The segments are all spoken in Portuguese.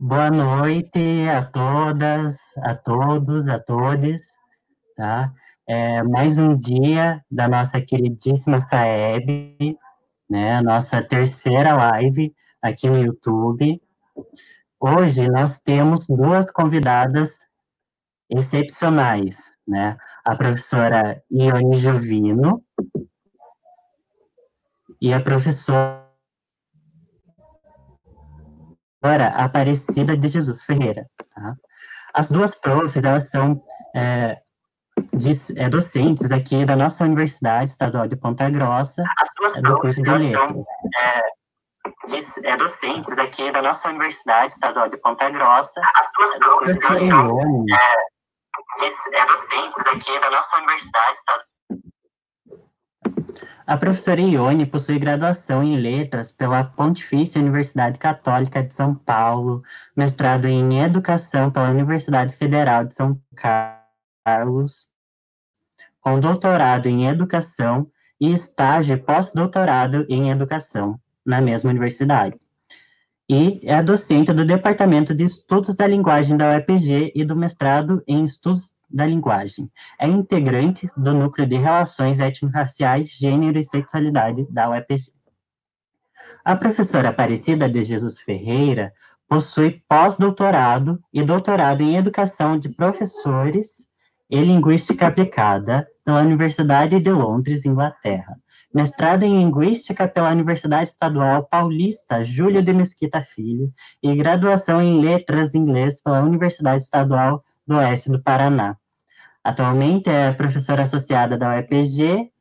Boa noite a todas, a todos, a todes, tá? É mais um dia da nossa queridíssima Saeb, né? Nossa terceira live aqui no YouTube. Hoje nós temos duas convidadas excepcionais, né? A professora Ione Jovino e a professora Aparecida de Jesus Ferreira. Tá? As duas profs, elas são é, de, é, docentes aqui da nossa Universidade Estadual de Ponta Grossa, As duas é, do curso de Letras. São, é, de, é, docentes aqui da nossa Universidade Estadual de Ponta Grossa, As duas é, do curso de Letras. De, é, docentes aqui da nossa Universidade Estadual a professora Ione possui graduação em Letras pela Pontifícia Universidade Católica de São Paulo, mestrado em Educação pela Universidade Federal de São Carlos, com doutorado em Educação e estágio pós-doutorado em Educação na mesma universidade. E é docente do Departamento de Estudos da Linguagem da UEPG e do mestrado em Estudos da linguagem. É integrante do núcleo de relações étnico-raciais, gênero e sexualidade da UEPG. A professora Aparecida de Jesus Ferreira possui pós-doutorado e doutorado em educação de professores e linguística aplicada pela Universidade de Londres, Inglaterra. Mestrado em Linguística pela Universidade Estadual Paulista Júlio de Mesquita Filho e graduação em Letras Inglês pela Universidade Estadual do Oeste do Paraná. Atualmente é professora associada da UEPG,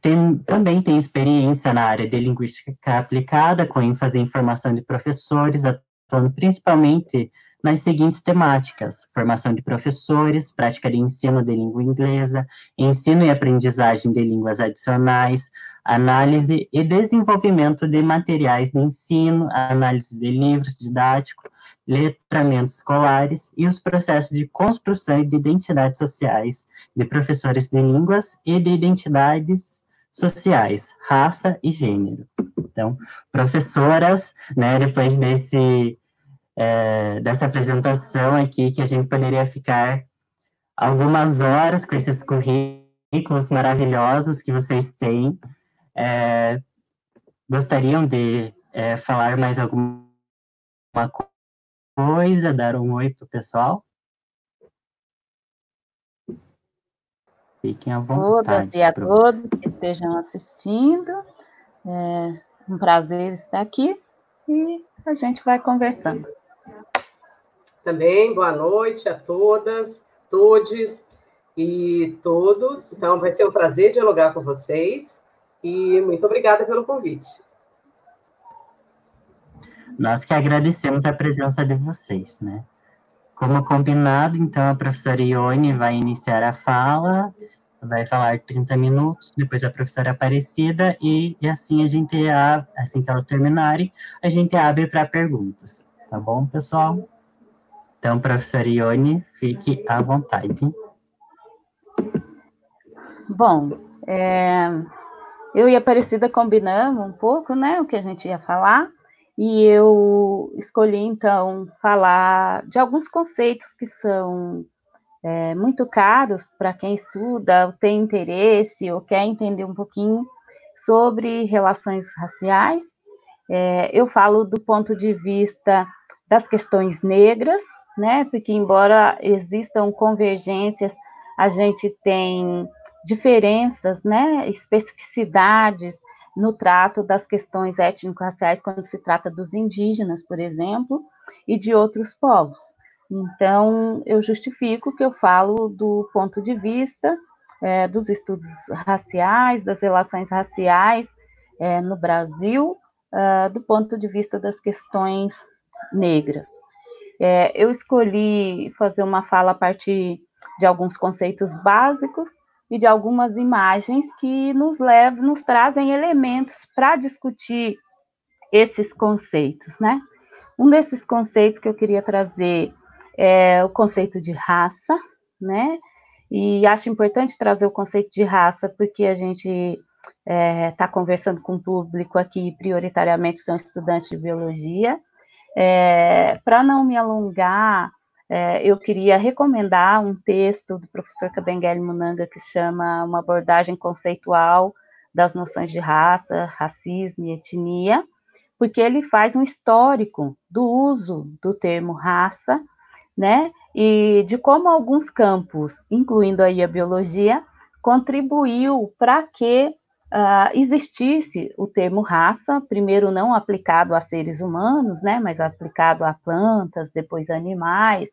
tem, também tem experiência na área de linguística aplicada, com ênfase em formação de professores, atuando principalmente nas seguintes temáticas: formação de professores, prática de ensino de língua inglesa, ensino e aprendizagem de línguas adicionais, análise e desenvolvimento de materiais de ensino, análise de livros didáticos, letramentos escolares e os processos de construção de identidades sociais de professores de línguas e de identidades sociais, raça e gênero. Então, professoras, né, depois desse, é, dessa apresentação aqui, que a gente poderia ficar algumas horas com esses currículos maravilhosos que vocês têm, é, gostariam de é, falar mais alguma coisa, dar um oi pro pessoal? Fiquem à vontade. Todas e a todos que estejam assistindo. É um prazer estar aqui e a gente vai conversando. Também, boa noite a todas, todes e todos. Então, vai ser um prazer dialogar com vocês e muito obrigada pelo convite. Nós que agradecemos a presença de vocês, né? Como combinado, então, a professora Ione vai iniciar a fala, vai falar 30 minutos, depois a professora Aparecida, e, e assim a gente, assim que elas terminarem, a gente abre para perguntas, tá bom, pessoal? Então, professora Ione, fique à vontade. Bom, é, eu e a Aparecida combinamos um pouco, né, o que a gente ia falar, e eu escolhi, então, falar de alguns conceitos que são é, muito caros para quem estuda, tem interesse ou quer entender um pouquinho sobre relações raciais. É, eu falo do ponto de vista das questões negras, né? Porque, embora existam convergências, a gente tem diferenças, né? Especificidades no trato das questões étnico-raciais quando se trata dos indígenas, por exemplo, e de outros povos. Então, eu justifico que eu falo do ponto de vista é, dos estudos raciais, das relações raciais é, no Brasil, uh, do ponto de vista das questões negras. É, eu escolhi fazer uma fala a partir de alguns conceitos básicos e de algumas imagens que nos levam, nos trazem elementos para discutir esses conceitos, né? Um desses conceitos que eu queria trazer é o conceito de raça, né? E acho importante trazer o conceito de raça porque a gente está é, tá conversando com o público aqui, prioritariamente são estudantes de biologia, É, Para não me alongar, é, eu queria recomendar um texto do professor Kabengele Munanga que chama Uma abordagem conceitual das noções de raça, racismo e etnia, porque ele faz um histórico do uso do termo raça, né, e de como alguns campos, incluindo aí a biologia, contribuiu para que uh, existisse o termo raça, primeiro não aplicado a seres humanos, né, mas aplicado a plantas, depois animais,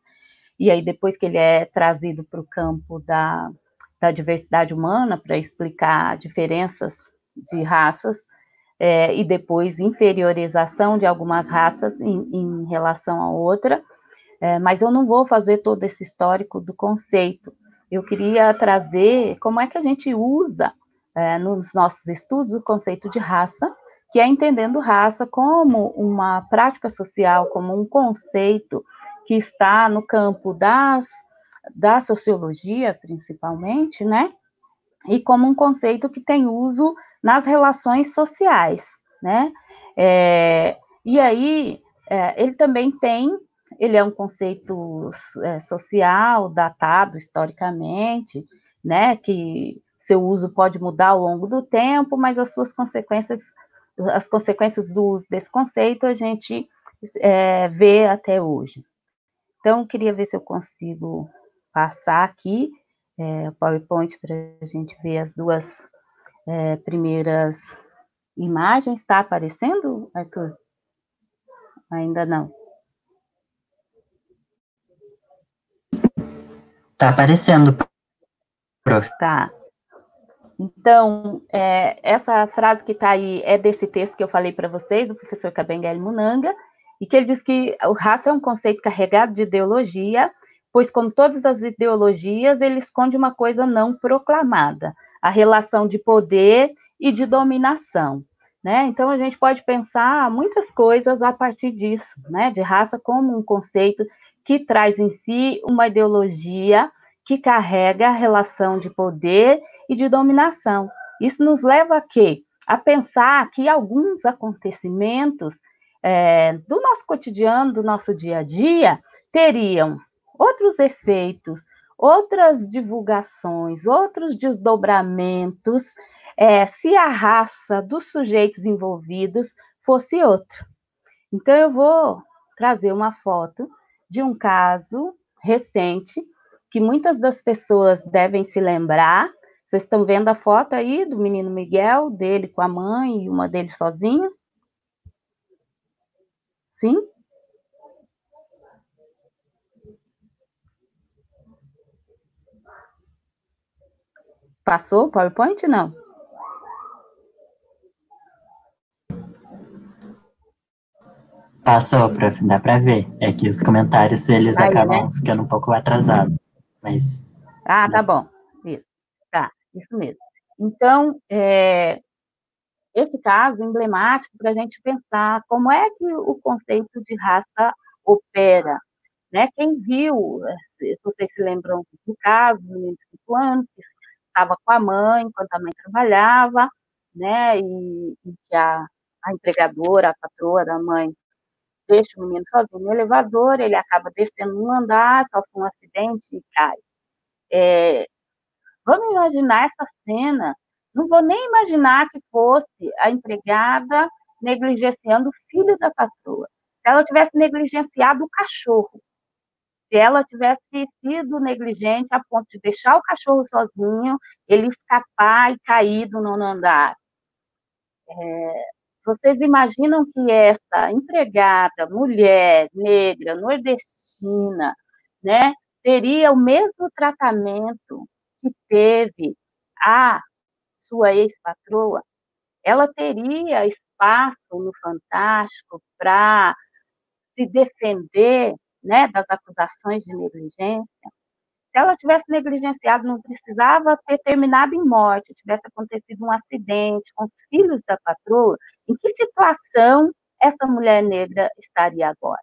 e aí depois que ele é trazido para o campo da, da diversidade humana, para explicar diferenças de raças, é, e depois inferiorização de algumas raças em, em relação a outra, é, mas eu não vou fazer todo esse histórico do conceito. Eu queria trazer como é que a gente usa é, nos nossos estudos o conceito de raça, que é entendendo raça como uma prática social, como um conceito que está no campo das, da sociologia, principalmente, né? E como um conceito que tem uso nas relações sociais, né? É, e aí, é, ele também tem, ele é um conceito é, social, datado historicamente, né? Que seu uso pode mudar ao longo do tempo, mas as suas consequências, as consequências do uso desse conceito a gente é, vê até hoje. Então, queria ver se eu consigo passar aqui é, o PowerPoint para a gente ver as duas é, primeiras imagens. Está aparecendo, Arthur? Ainda não. Está aparecendo, prof. Tá. Então, é, essa frase que está aí é desse texto que eu falei para vocês, do professor Kabengele Munanga, e que ele diz que o raça é um conceito carregado de ideologia, pois, como todas as ideologias, ele esconde uma coisa não proclamada, a relação de poder e de dominação. Né? Então, a gente pode pensar muitas coisas a partir disso, né? de raça como um conceito que traz em si uma ideologia que carrega a relação de poder e de dominação. Isso nos leva a quê? A pensar que alguns acontecimentos é, do nosso cotidiano, do nosso dia a dia, teriam outros efeitos, outras divulgações, outros desdobramentos, é, se a raça dos sujeitos envolvidos fosse outra. Então, eu vou trazer uma foto de um caso recente que muitas das pessoas devem se lembrar. Vocês estão vendo a foto aí do menino Miguel, dele com a mãe e uma dele sozinha? Sim? Passou o PowerPoint? Não. Passou, prof, dá para ver. É que os comentários, eles Aí, acabam né? ficando um pouco atrasados. Mas. Ah, tá bom. Isso. Tá, isso mesmo. Então, é, esse caso emblemático para a gente pensar como é que o conceito de raça opera. Né? Quem viu, se vocês se lembram do caso, do menino de 5 anos, que estava com a mãe enquanto a mãe trabalhava, né? e, e que a, a empregadora, a patroa da mãe, deixa o menino sozinho no elevador, ele acaba descendo um andar, sofre um acidente e cai. É, vamos imaginar essa cena. Não vou nem imaginar que fosse a empregada negligenciando o filho da patroa. Se ela tivesse negligenciado o cachorro, se ela tivesse sido negligente a ponto de deixar o cachorro sozinho, ele escapar e cair do nono andar. É, vocês imaginam que essa empregada, mulher, negra, nordestina, né, teria o mesmo tratamento que teve a sua ex-patroa? Ela teria espaço no Fantástico para se defender né, das acusações de negligência? Se ela tivesse negligenciado, não precisava ter terminado em morte, tivesse acontecido um acidente com os filhos da patroa, em que situação essa mulher negra estaria agora?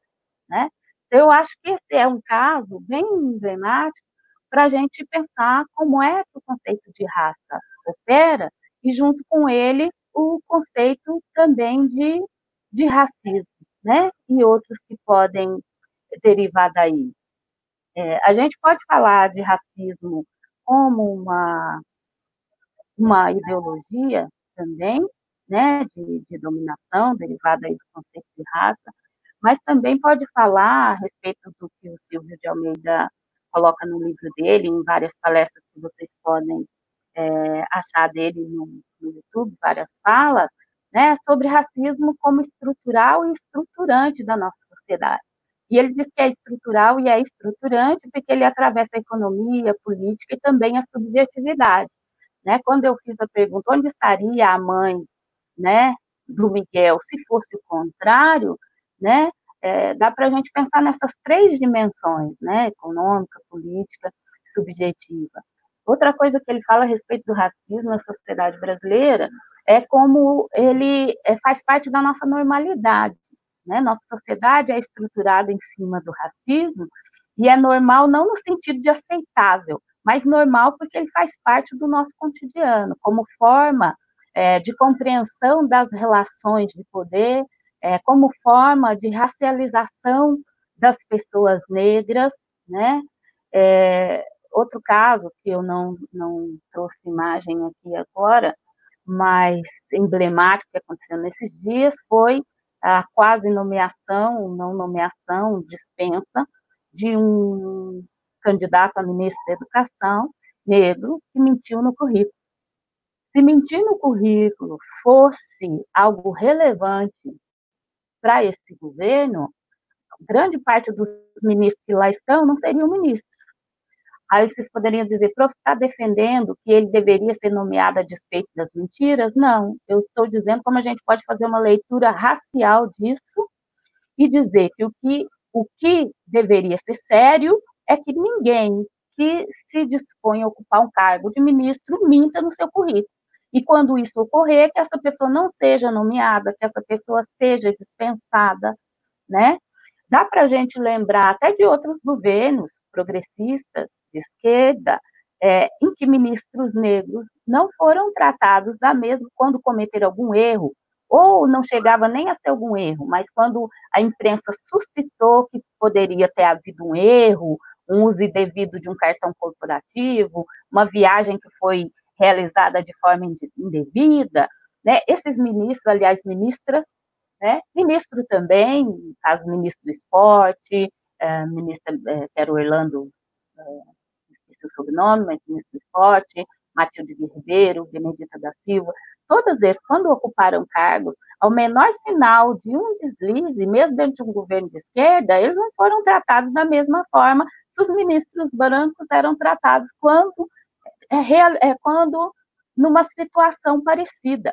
Né? Então, eu acho que esse é um caso bem emblemático para a gente pensar como é que o conceito de raça opera e, junto com ele, o conceito também de, de racismo. né? E outros que podem derivar daí. É, a gente pode falar de racismo como uma, uma ideologia também, né, de, de dominação, derivada do conceito de raça, mas também pode falar a respeito do que o Silvio de Almeida coloca no livro dele, em várias palestras que vocês podem é, achar dele no, no, YouTube, várias falas, né, sobre racismo como estrutural e estruturante da nossa sociedade. E ele diz que é estrutural e é estruturante porque ele atravessa a economia, a política e também a subjetividade. Né? Quando eu fiz a pergunta, onde estaria a mãe né, do Miguel se fosse o contrário, né, é, dá para a gente pensar nessas três dimensões, né, econômica, política e subjetiva. Outra coisa que ele fala a respeito do racismo na sociedade brasileira é como ele é, faz parte da nossa normalidade. Né? Nossa sociedade é estruturada em cima do racismo e é normal não no sentido de aceitável, mas normal porque ele faz parte do nosso cotidiano, como forma é, de compreensão das relações de poder, é, como forma de racialização das pessoas negras, né? É, outro caso que eu não, não trouxe imagem aqui agora, mas emblemático que aconteceu nesses dias foi a quase nomeação, não nomeação, dispensa de um candidato a ministro da Educação negro que mentiu no currículo. Se mentir no currículo fosse algo relevante para esse governo, grande parte dos ministros que lá estão não seriam ministros. Aí vocês poderiam dizer, prof, está defendendo que ele deveria ser nomeado a despeito das mentiras? Não, eu estou dizendo como a gente pode fazer uma leitura racial disso e dizer que o que, o que deveria ser sério é que ninguém que se dispõe a ocupar um cargo de ministro minta no seu currículo. E quando isso ocorrer, que essa pessoa não seja nomeada, que essa pessoa seja dispensada, né? Dá para a gente lembrar até de outros governos progressistas de esquerda, é, em que ministros negros não foram tratados da mesma quando cometeram algum erro, ou não chegava nem a ser algum erro, mas quando a imprensa suscitou que poderia ter havido um erro, um uso indevido de um cartão corporativo, uma viagem que foi realizada de forma indevida, né? Esses ministros, aliás, ministras, né? Ministro também, caso ministro do esporte, é, ministro, é, o Orlando, é, esqueci o sobrenome, mas do esporte, Matilde Ribeiro, Benedita da Silva, todos esses, quando ocuparam cargos, ao menor sinal de um deslize, mesmo dentro de um governo de esquerda, eles não foram tratados da mesma forma que os ministros brancos eram tratados quando é, é quando numa situação parecida,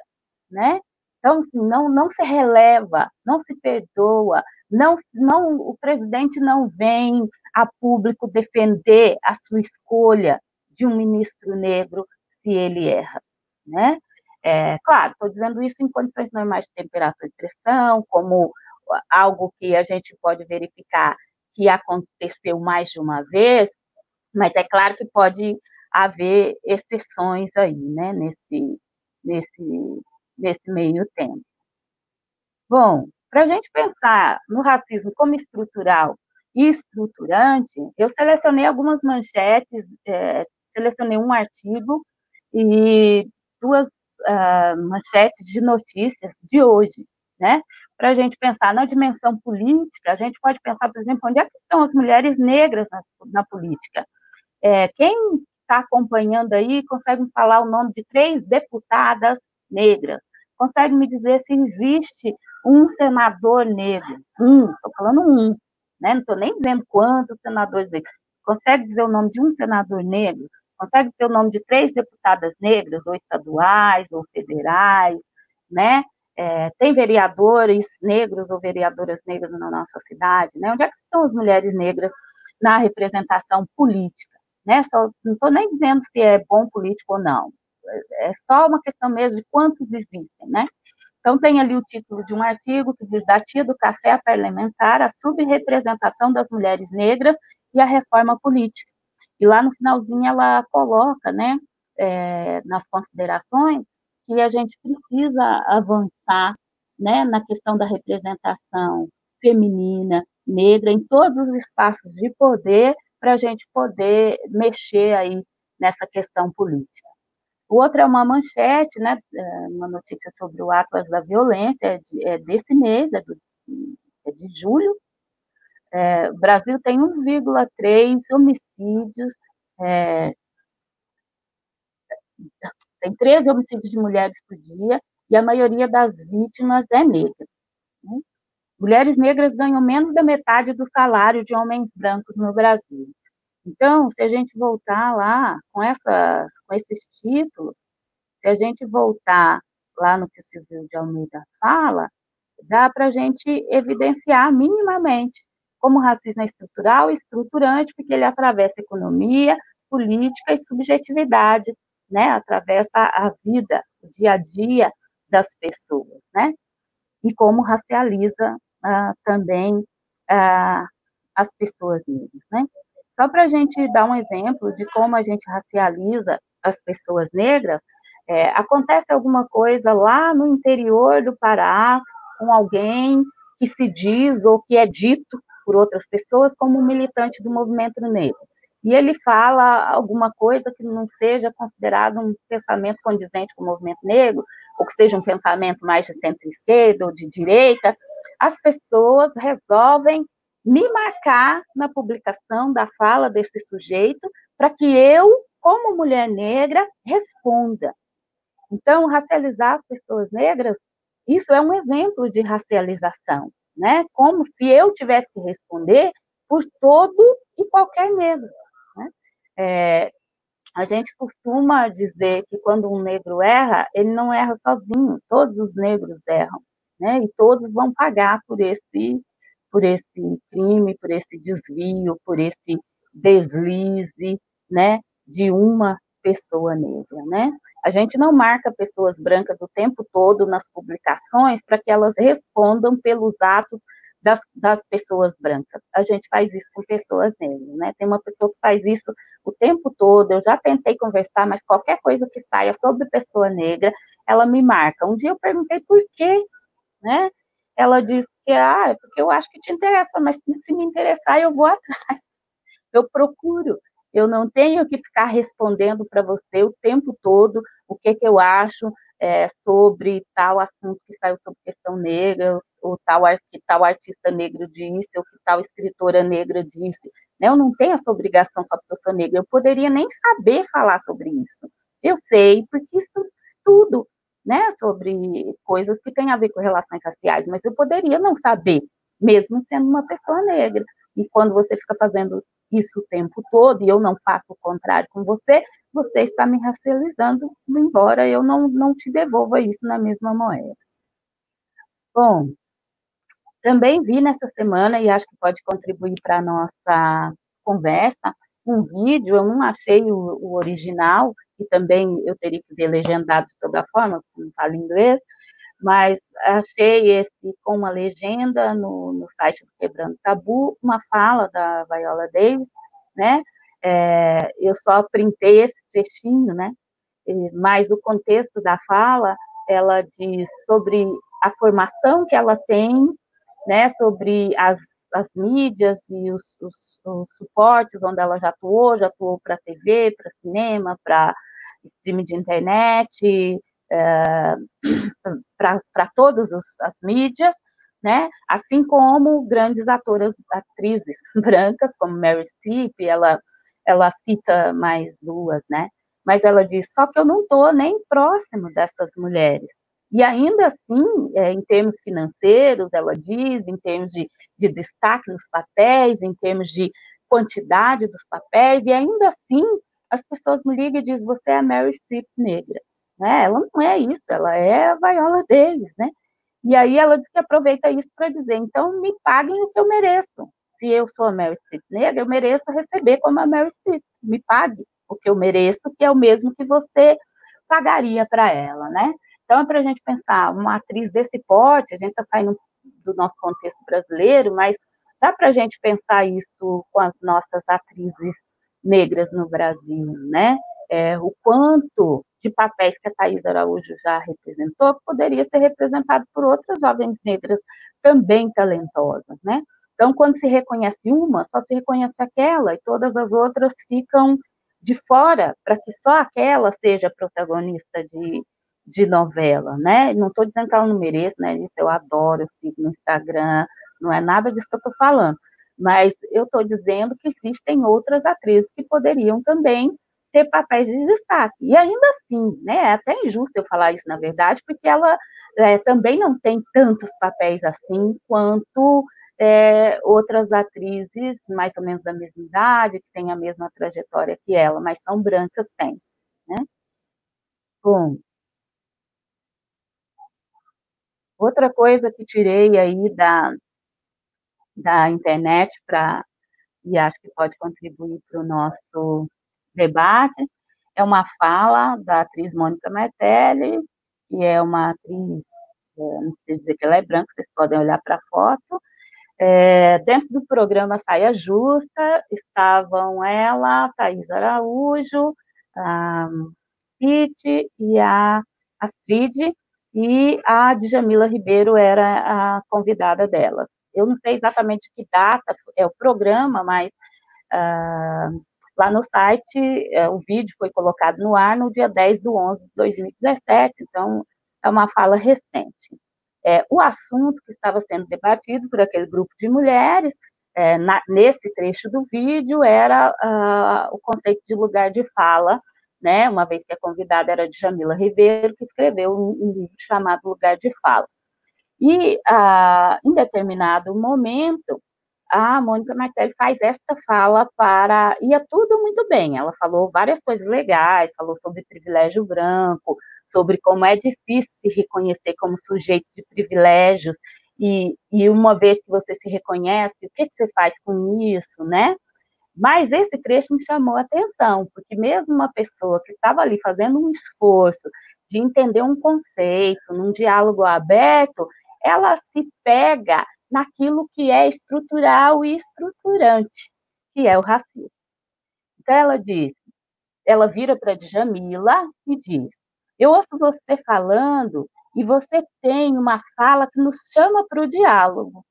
né? Então, assim, não, não se releva, não se perdoa, não, não, o presidente não vem a público defender a sua escolha de um ministro negro se ele erra, né? É, claro, estou dizendo isso em condições normais de temperatura e pressão, como algo que a gente pode verificar que aconteceu mais de uma vez, mas é claro que pode haver exceções aí, né, nesse, nesse, nesse meio tempo. Bom, para a gente pensar no racismo como estrutural estruturante, eu selecionei algumas manchetes, é, selecionei um artigo e duas uh, manchetes de notícias de hoje, né? Para a gente pensar na dimensão política, a gente pode pensar, por exemplo, onde é que estão as mulheres negras na, na política? É, quem está acompanhando aí consegue me falar o nome de três deputadas negras? Consegue me dizer se existe um senador negro? Um, estou falando um, né? não estou nem dizendo quantos senadores negros. Consegue dizer o nome de um senador negro? Consegue dizer o nome de três deputadas negras, ou estaduais, ou federais, né? É, tem vereadores negros ou vereadoras negras na nossa cidade, né? Onde é que estão as mulheres negras na representação política? né? Só, não estou nem dizendo se é bom político ou não. É só uma questão mesmo de quantos existem, né? Então, tem ali o título de um artigo que diz da tia do café parlamentar, a subrepresentação das mulheres negras e a reforma política. E lá no finalzinho ela coloca, né, é, nas considerações, que a gente precisa avançar, né, na questão da representação feminina, negra, em todos os espaços de poder, para a gente poder mexer aí nessa questão política. O outro é uma manchete, né, é, uma notícia sobre o Atlas da Violência, é, desse mês, é, do, é de julho. É, o Brasil tem 1,3 homicídios, é, tem 13 homicídios de mulheres por dia, e a maioria das vítimas é negra. Né? Mulheres negras ganham menos da metade do salário de homens brancos no Brasil. Então, se a gente voltar lá com, essas, com esses títulos, se a gente voltar lá no que o Silvio de Almeida fala, dá para a gente evidenciar minimamente como o racismo é estrutural e estruturante, porque ele atravessa economia, política e subjetividade, né? atravessa a vida, o dia a dia das pessoas, né? E como racializa ah, também ah, as pessoas negras, né? Só para a gente dar um exemplo de como a gente racializa as pessoas negras, é, acontece alguma coisa lá no interior do Pará com alguém que se diz ou que é dito por outras pessoas como militante do movimento negro. E ele fala alguma coisa que não seja considerado um pensamento condizente com o movimento negro, ou que seja um pensamento mais de centro-esquerda ou de direita, as pessoas resolvem me marcar na publicação da fala desse sujeito, para que eu, como mulher negra, responda. Então, racializar as pessoas negras, isso é um exemplo de racialização, né? Como se eu tivesse que responder por todo e qualquer negro. Né? É, a gente costuma dizer que quando um negro erra, ele não erra sozinho, todos os negros erram, né? E todos vão pagar por esse por esse crime, por esse desvio, por esse deslize, né, de uma pessoa negra, né? A gente não marca pessoas brancas o tempo todo nas publicações para que elas respondam pelos atos das, das, pessoas brancas. A gente faz isso com pessoas negras, né? Tem uma pessoa que faz isso o tempo todo. Eu já tentei conversar, mas qualquer coisa que saia sobre pessoa negra, ela me marca. Um dia eu perguntei por quê, né? ela disse que, ah, é porque eu acho que te interessa, mas se me interessar, eu vou atrás. Eu procuro. Eu não tenho que ficar respondendo para você o tempo todo o que, que eu acho é, sobre tal assunto que saiu sobre questão negra, ou tal, que tal artista negro disse, ou que tal escritora negra disse. Né? Eu não tenho essa obrigação só porque eu sou negra. Eu poderia nem saber falar sobre isso. Eu sei, porque estudo né, sobre coisas que têm a ver com relações raciais, mas eu poderia não saber, mesmo sendo uma pessoa negra. E quando você fica fazendo isso o tempo todo, e eu não faço o contrário com você, você está me racializando, embora eu não, não te devolva isso na mesma moeda. Bom, também vi nessa semana, e acho que pode contribuir para a nossa conversa, um vídeo, eu não achei o, o original, e também eu teria que ver legendado de toda forma, porque não falo inglês, mas achei esse com uma legenda no, no site do Quebrando Tabu, uma fala da Viola Davis, né? É, eu só printei esse trechinho, né? Mas o contexto da fala, ela diz sobre a formação que ela tem, né? Sobre as as mídias e os, os, os, suportes onde ela já atuou, já atuou para TV, para cinema, para streaming de internet, é, para todas as mídias, né? Assim como grandes atoras, atrizes brancas, como Mary Streep, ela, ela cita mais duas, né? Mas ela diz, só que eu não estou nem próximo dessas mulheres. E ainda assim, é, em termos financeiros, ela diz, em termos de, de destaque nos papéis, em termos de quantidade dos papéis, e ainda assim, as pessoas me ligam e dizem, você é a Mary Streep negra. Né? Ela não é isso, ela é a Viola Davis, né? E aí ela diz que aproveita isso para dizer, então me paguem o que eu mereço. Se eu sou a Mary Streep negra, eu mereço receber como a Mary Streep. Me pague o que eu mereço, que é o mesmo que você pagaria para ela, né? Então, é para a gente pensar, uma atriz desse porte, a gente está saindo do nosso contexto brasileiro, mas dá para a gente pensar isso com as nossas atrizes negras no Brasil, né? É, o quanto de papéis que a Thais Araújo já representou, poderia ser representado por outras jovens negras também talentosas, né? Então, quando se reconhece uma, só se reconhece aquela, e todas as outras ficam de fora, para que só aquela seja protagonista de, de novela, né? Não estou dizendo que ela não merece, né? Isso eu adoro, eu sigo no Instagram, não é nada disso que eu estou falando. Mas eu estou dizendo que existem outras atrizes que poderiam também ter papéis de destaque. E ainda assim, né, é até injusto eu falar isso, na verdade, porque ela é, também não tem tantos papéis assim quanto é, outras atrizes mais ou menos da mesma idade, que têm a mesma trajetória que ela, mas são brancas, tem. Né? Bom, outra coisa que tirei aí da, da internet para e acho que pode contribuir para o nosso debate é uma fala da atriz Mônica Martelli, que é uma atriz, é, não sei dizer que ela é branca, vocês podem olhar para a foto. É, dentro do programa Saia Justa estavam ela, Thais Araújo, a Pete e a Astrid, e a Djamila Ribeiro era a convidada delas eu não sei exatamente que data é o programa, mas uh, lá no site uh, o vídeo foi colocado no ar no dia 10 de 11 de 2017, então é uma fala recente. É, o assunto que estava sendo debatido por aquele grupo de mulheres, é, na, nesse trecho do vídeo, era uh, o conceito de lugar de fala, né, uma vez que a convidada era de Jamila Ribeiro, que escreveu um, livro chamado Lugar de Fala. E, ah, em determinado momento, a Mônica Martelli faz esta fala para. Ia tudo muito bem. Ela falou várias coisas legais, falou sobre privilégio branco, sobre como é difícil se reconhecer como sujeito de privilégios, e, e uma vez que você se reconhece, o que, que você faz com isso, né? Mas esse trecho me chamou a atenção, porque mesmo uma pessoa que estava ali fazendo um esforço de entender um conceito, num diálogo aberto, ela se pega naquilo que é estrutural e estruturante, que é o racismo. Então ela diz, ela vira para Djamila e diz: Eu ouço você falando e você tem uma fala que nos chama para o diálogo.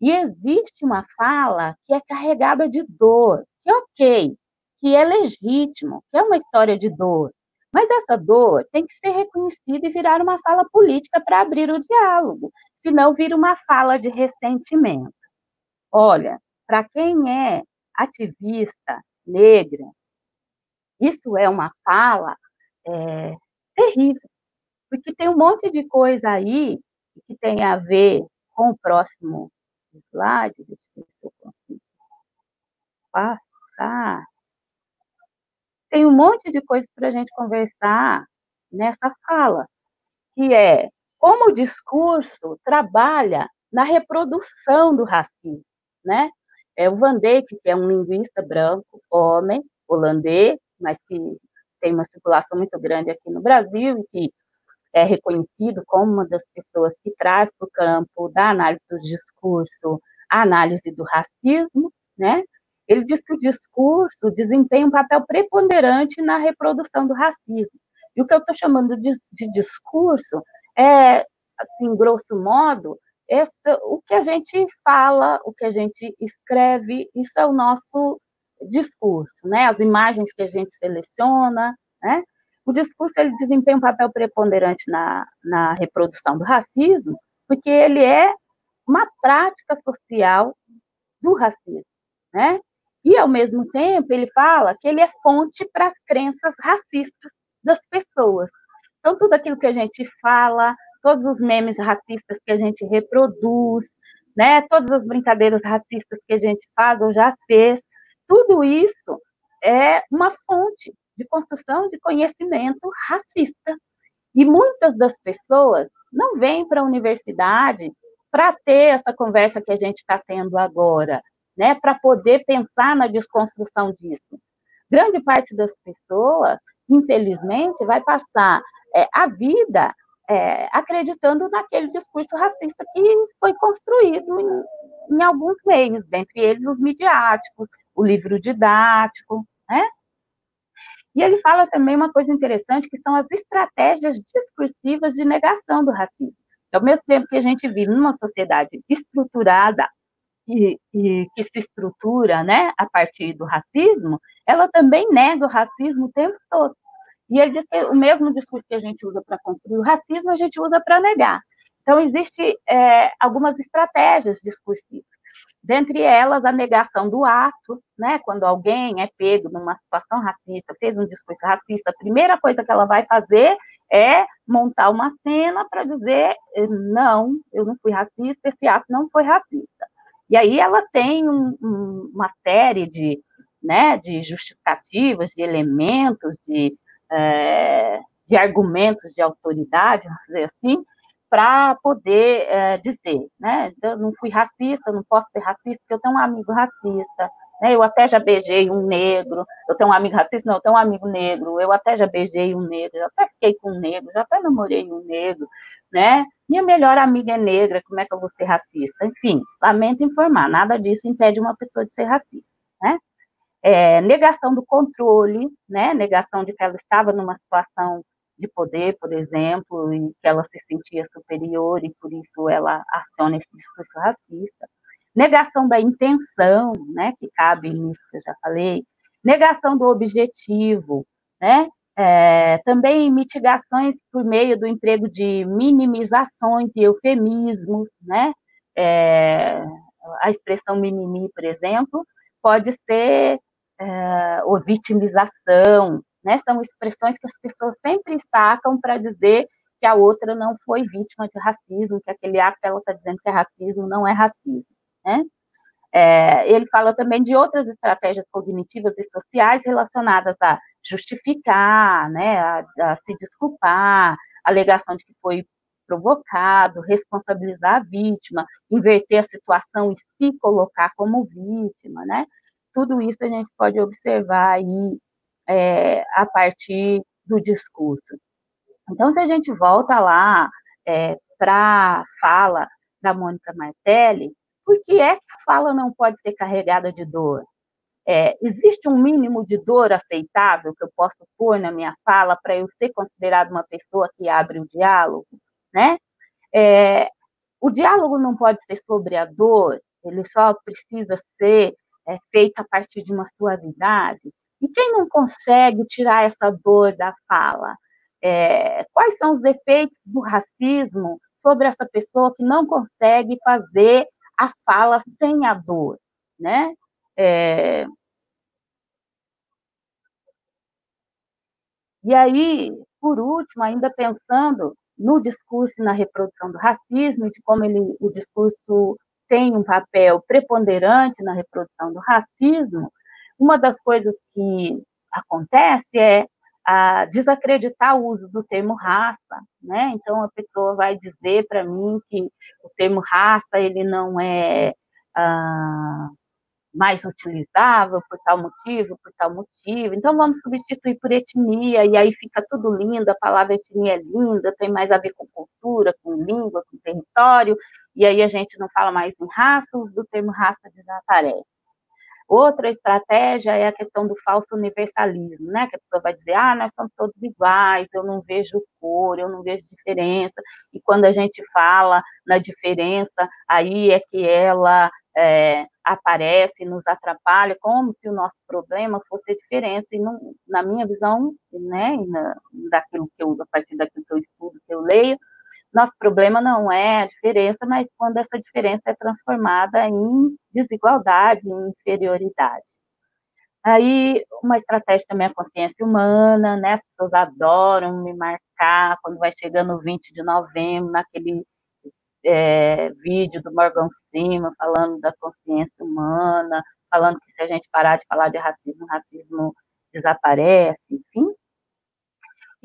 E existe uma fala que é carregada de dor, que ok, que é legítimo, que é uma história de dor. Mas essa dor tem que ser reconhecida e virar uma fala política para abrir o diálogo, senão vira uma fala de ressentimento. Olha, para quem é ativista negra, isso é uma fala é, terrível, porque tem um monte de coisa aí que tem a ver com o próximo slide, deixa eu ver se eu consigo passar tem um monte de coisa para a gente conversar nessa fala, que é como o discurso trabalha na reprodução do racismo, né? É o Van Dijk, que é um linguista branco, homem, holandês, mas que tem uma circulação muito grande aqui no Brasil e que é reconhecido como uma das pessoas que traz para o campo da análise do discurso a análise do racismo, né? Ele diz que o discurso desempenha um papel preponderante na reprodução do racismo. E o que eu estou chamando de, de, discurso é, assim, grosso modo, essa, o que a gente fala, o que a gente escreve, isso é o nosso discurso, né? As imagens que a gente seleciona, né? O discurso ele desempenha um papel preponderante na, na reprodução do racismo, porque ele é uma prática social do racismo, né? E, ao mesmo tempo, ele fala que ele é fonte para as crenças racistas das pessoas. Então, tudo aquilo que a gente fala, todos os memes racistas que a gente reproduz, né, todas as brincadeiras racistas que a gente faz ou já fez, tudo isso é uma fonte de construção de conhecimento racista. E muitas das pessoas não vêm para a universidade para ter essa conversa que a gente está tendo agora, né, para poder pensar na desconstrução disso. Grande parte das pessoas, infelizmente, vai passar é, a vida é, acreditando naquele discurso racista que foi construído em, em, alguns meios, dentre eles os midiáticos, o livro didático, né? E ele fala também uma coisa interessante, que são as estratégias discursivas de negação do racismo. Ao mesmo tempo que a gente vive numa sociedade estruturada e, e, que se estrutura né, a partir do racismo, ela também nega o racismo o tempo todo. E ele diz que o mesmo discurso que a gente usa para construir o racismo, a gente usa para negar. Então, existem é, algumas estratégias discursivas. Dentre elas, a negação do ato, né? Quando alguém é pego numa situação racista, fez um discurso racista, a primeira coisa que ela vai fazer é montar uma cena para dizer: não, eu não fui racista, esse ato não foi racista. E aí ela tem um, um, uma série de, né, de justificativas, de elementos, de, é, de argumentos de autoridade, vamos dizer assim, para poder é, dizer, né? Eu não fui racista, não posso ser racista, porque eu tenho um amigo racista, né? Eu até já beijei um negro, eu tenho um amigo racista, não, eu tenho um amigo negro, eu até já beijei um negro, já até fiquei com um negro, já até namorei um negro, né? Minha melhor amiga é negra, como é que eu vou ser racista? Enfim, lamento informar, nada disso impede uma pessoa de ser racista, né? É, negação do controle, né? Negação de que ela estava numa situação de poder, por exemplo, e que ela se sentia superior e por isso ela aciona esse discurso racista. Negação da intenção, né, que cabe nisso que eu já falei. Negação do objetivo, né? É, também mitigações por meio do emprego de minimizações e eufemismos, né? É, a expressão mimimi, por exemplo, pode ser é, ou vitimização, né? São expressões que as pessoas sempre sacam para dizer que a outra não foi vítima de racismo, que aquele ato que ela está dizendo que é racismo não é racismo, né? É, ele fala também de outras estratégias cognitivas e sociais relacionadas a justificar, né, a, a se desculpar, alegação de que foi provocado, responsabilizar a vítima, inverter a situação e se colocar como vítima, né? Tudo isso a gente pode observar aí é, a partir do discurso. Então, se a gente volta lá é, para a fala da Mônica Martelli, por que é que a fala não pode ser carregada de dor? É, existe um mínimo de dor aceitável que eu posso pôr na minha fala para eu ser considerado uma pessoa que abre o diálogo, né? É, o diálogo não pode ser sobre a dor, ele só precisa ser é, feito a partir de uma suavidade. E quem não consegue tirar essa dor da fala? É, quais são os efeitos do racismo sobre essa pessoa que não consegue fazer a fala sem a dor, né? É... E aí, por último, ainda pensando no discurso e na reprodução do racismo, e de como ele, o discurso tem um papel preponderante na reprodução do racismo, uma das coisas que acontece é a desacreditar o uso do termo raça, né? Então a pessoa vai dizer para mim que o termo raça ele não é ah, mais utilizável por tal motivo, por tal motivo. Então vamos substituir por etnia e aí fica tudo lindo. A palavra etnia é linda, tem mais a ver com cultura, com língua, com território. E aí a gente não fala mais em raça, o uso do termo raça desaparece. Outra estratégia é a questão do falso universalismo, né? Que a pessoa vai dizer, ah, nós somos todos iguais, eu não vejo cor, eu não vejo diferença. E quando a gente fala na diferença, aí é que ela é, aparece, nos atrapalha, como se o nosso problema fosse a diferença. E não, na minha visão, né, na, daquilo que eu, a partir daquilo que eu estudo, que eu leio, nosso problema não é a diferença, mas quando essa diferença é transformada em desigualdade, em inferioridade. Aí, uma estratégia também é a consciência humana, né? As pessoas adoram me marcar quando vai chegando o 20 de novembro, naquele é, vídeo do Morgan Freeman falando da consciência humana, falando que se a gente parar de falar de racismo, racismo desaparece, enfim.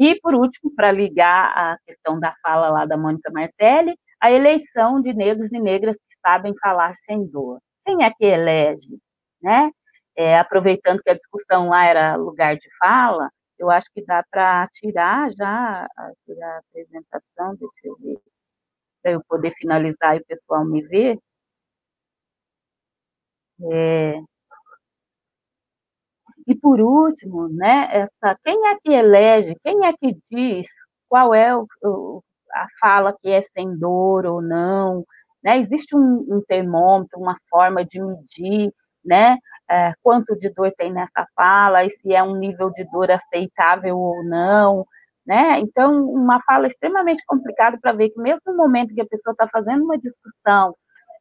E, por último, para ligar a questão da fala lá da Mônica Martelli, a eleição de negros e negras que sabem falar sem dor. Quem é que elege? Né? É, aproveitando que a discussão lá era lugar de fala, eu acho que dá para tirar já a apresentação, deixa eu ver, para eu poder finalizar e o pessoal me ver. E por último, né, essa, quem é que elege, quem é que diz qual é o, a fala que é sem dor ou não? Né? Existe um, um termômetro, uma forma de medir né, é, quanto de dor tem nessa fala e se é um nível de dor aceitável ou não, né? Então, uma fala extremamente complicada para ver que mesmo no momento que a pessoa está fazendo uma discussão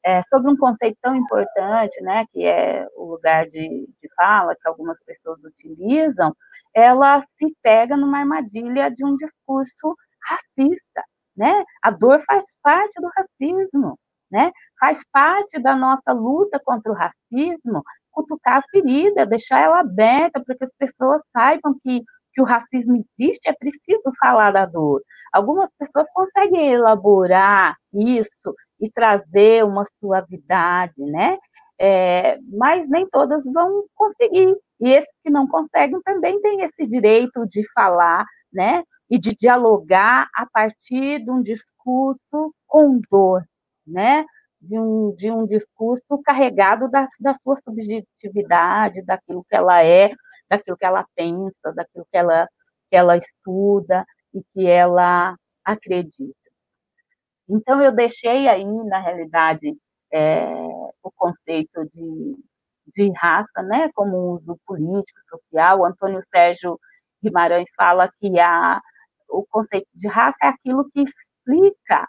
é, sobre um conceito tão importante, né, que é o lugar de, de fala que algumas pessoas utilizam, ela se pega numa armadilha de um discurso racista, né? A dor faz parte do racismo, né? Faz parte da nossa luta contra o racismo, cutucar a ferida, deixar ela aberta para que as pessoas saibam que, que o racismo existe, é preciso falar da dor. Algumas pessoas conseguem elaborar isso e trazer uma suavidade, né? É, mas nem todas vão conseguir. E esses que não conseguem também têm esse direito de falar, né? E de dialogar a partir de um discurso com dor, né? De um, de um discurso carregado da, da sua subjetividade, daquilo que ela é, daquilo que ela pensa, daquilo que ela, que ela estuda e que ela acredita. Então, eu deixei aí, na realidade, é, o conceito de, de raça, né, como uso político, social. O Antônio Sérgio Guimarães fala que a, o conceito de raça é aquilo que explica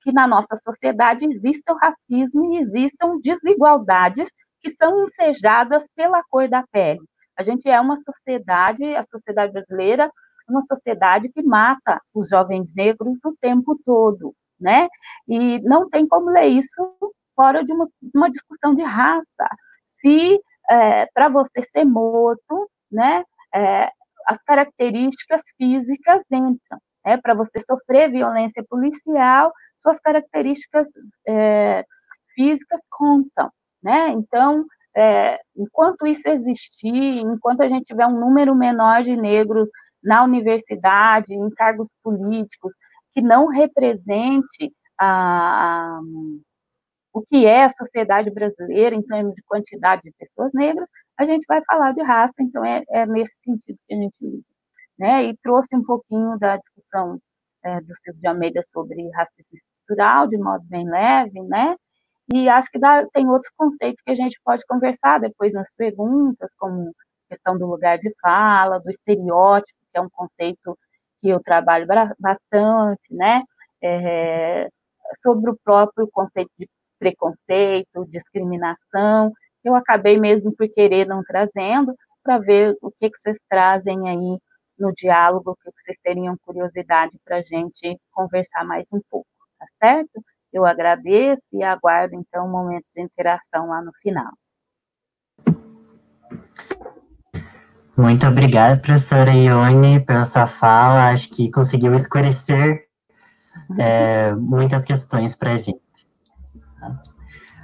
que na nossa sociedade exista o racismo e existam desigualdades que são ensejadas pela cor da pele. A gente é uma sociedade, a sociedade brasileira, uma sociedade que mata os jovens negros o tempo todo, né? E não tem como ler isso fora de uma, uma discussão de raça. Se é, para você ser morto, né, é, as características físicas entram. É, para você sofrer violência policial, suas características é, físicas contam, né? Então, é, enquanto isso existir, enquanto a gente tiver um número menor de negros na universidade, em cargos políticos, que não represente a, a, o que é a sociedade brasileira em termos de quantidade de pessoas negras, a gente vai falar de raça, então é, é nesse sentido que a gente usa. Né? E trouxe um pouquinho da discussão é, do Silvio de Almeida sobre racismo estrutural, de modo bem leve, né? E acho que dá, tem outros conceitos que a gente pode conversar depois nas perguntas, como questão do lugar de fala, do estereótipo, que é um conceito que eu trabalho bastante, né? É, sobre o próprio conceito de preconceito, discriminação, eu acabei mesmo por querer não trazendo, para ver o que, que vocês trazem aí no diálogo, o que, que vocês teriam curiosidade para a gente conversar mais um pouco, tá certo? Eu agradeço e aguardo, então, um momento de interação lá no final. Muito obrigada, professora Ione, pela sua fala. Acho que conseguiu esclarecer é, muitas questões para a gente.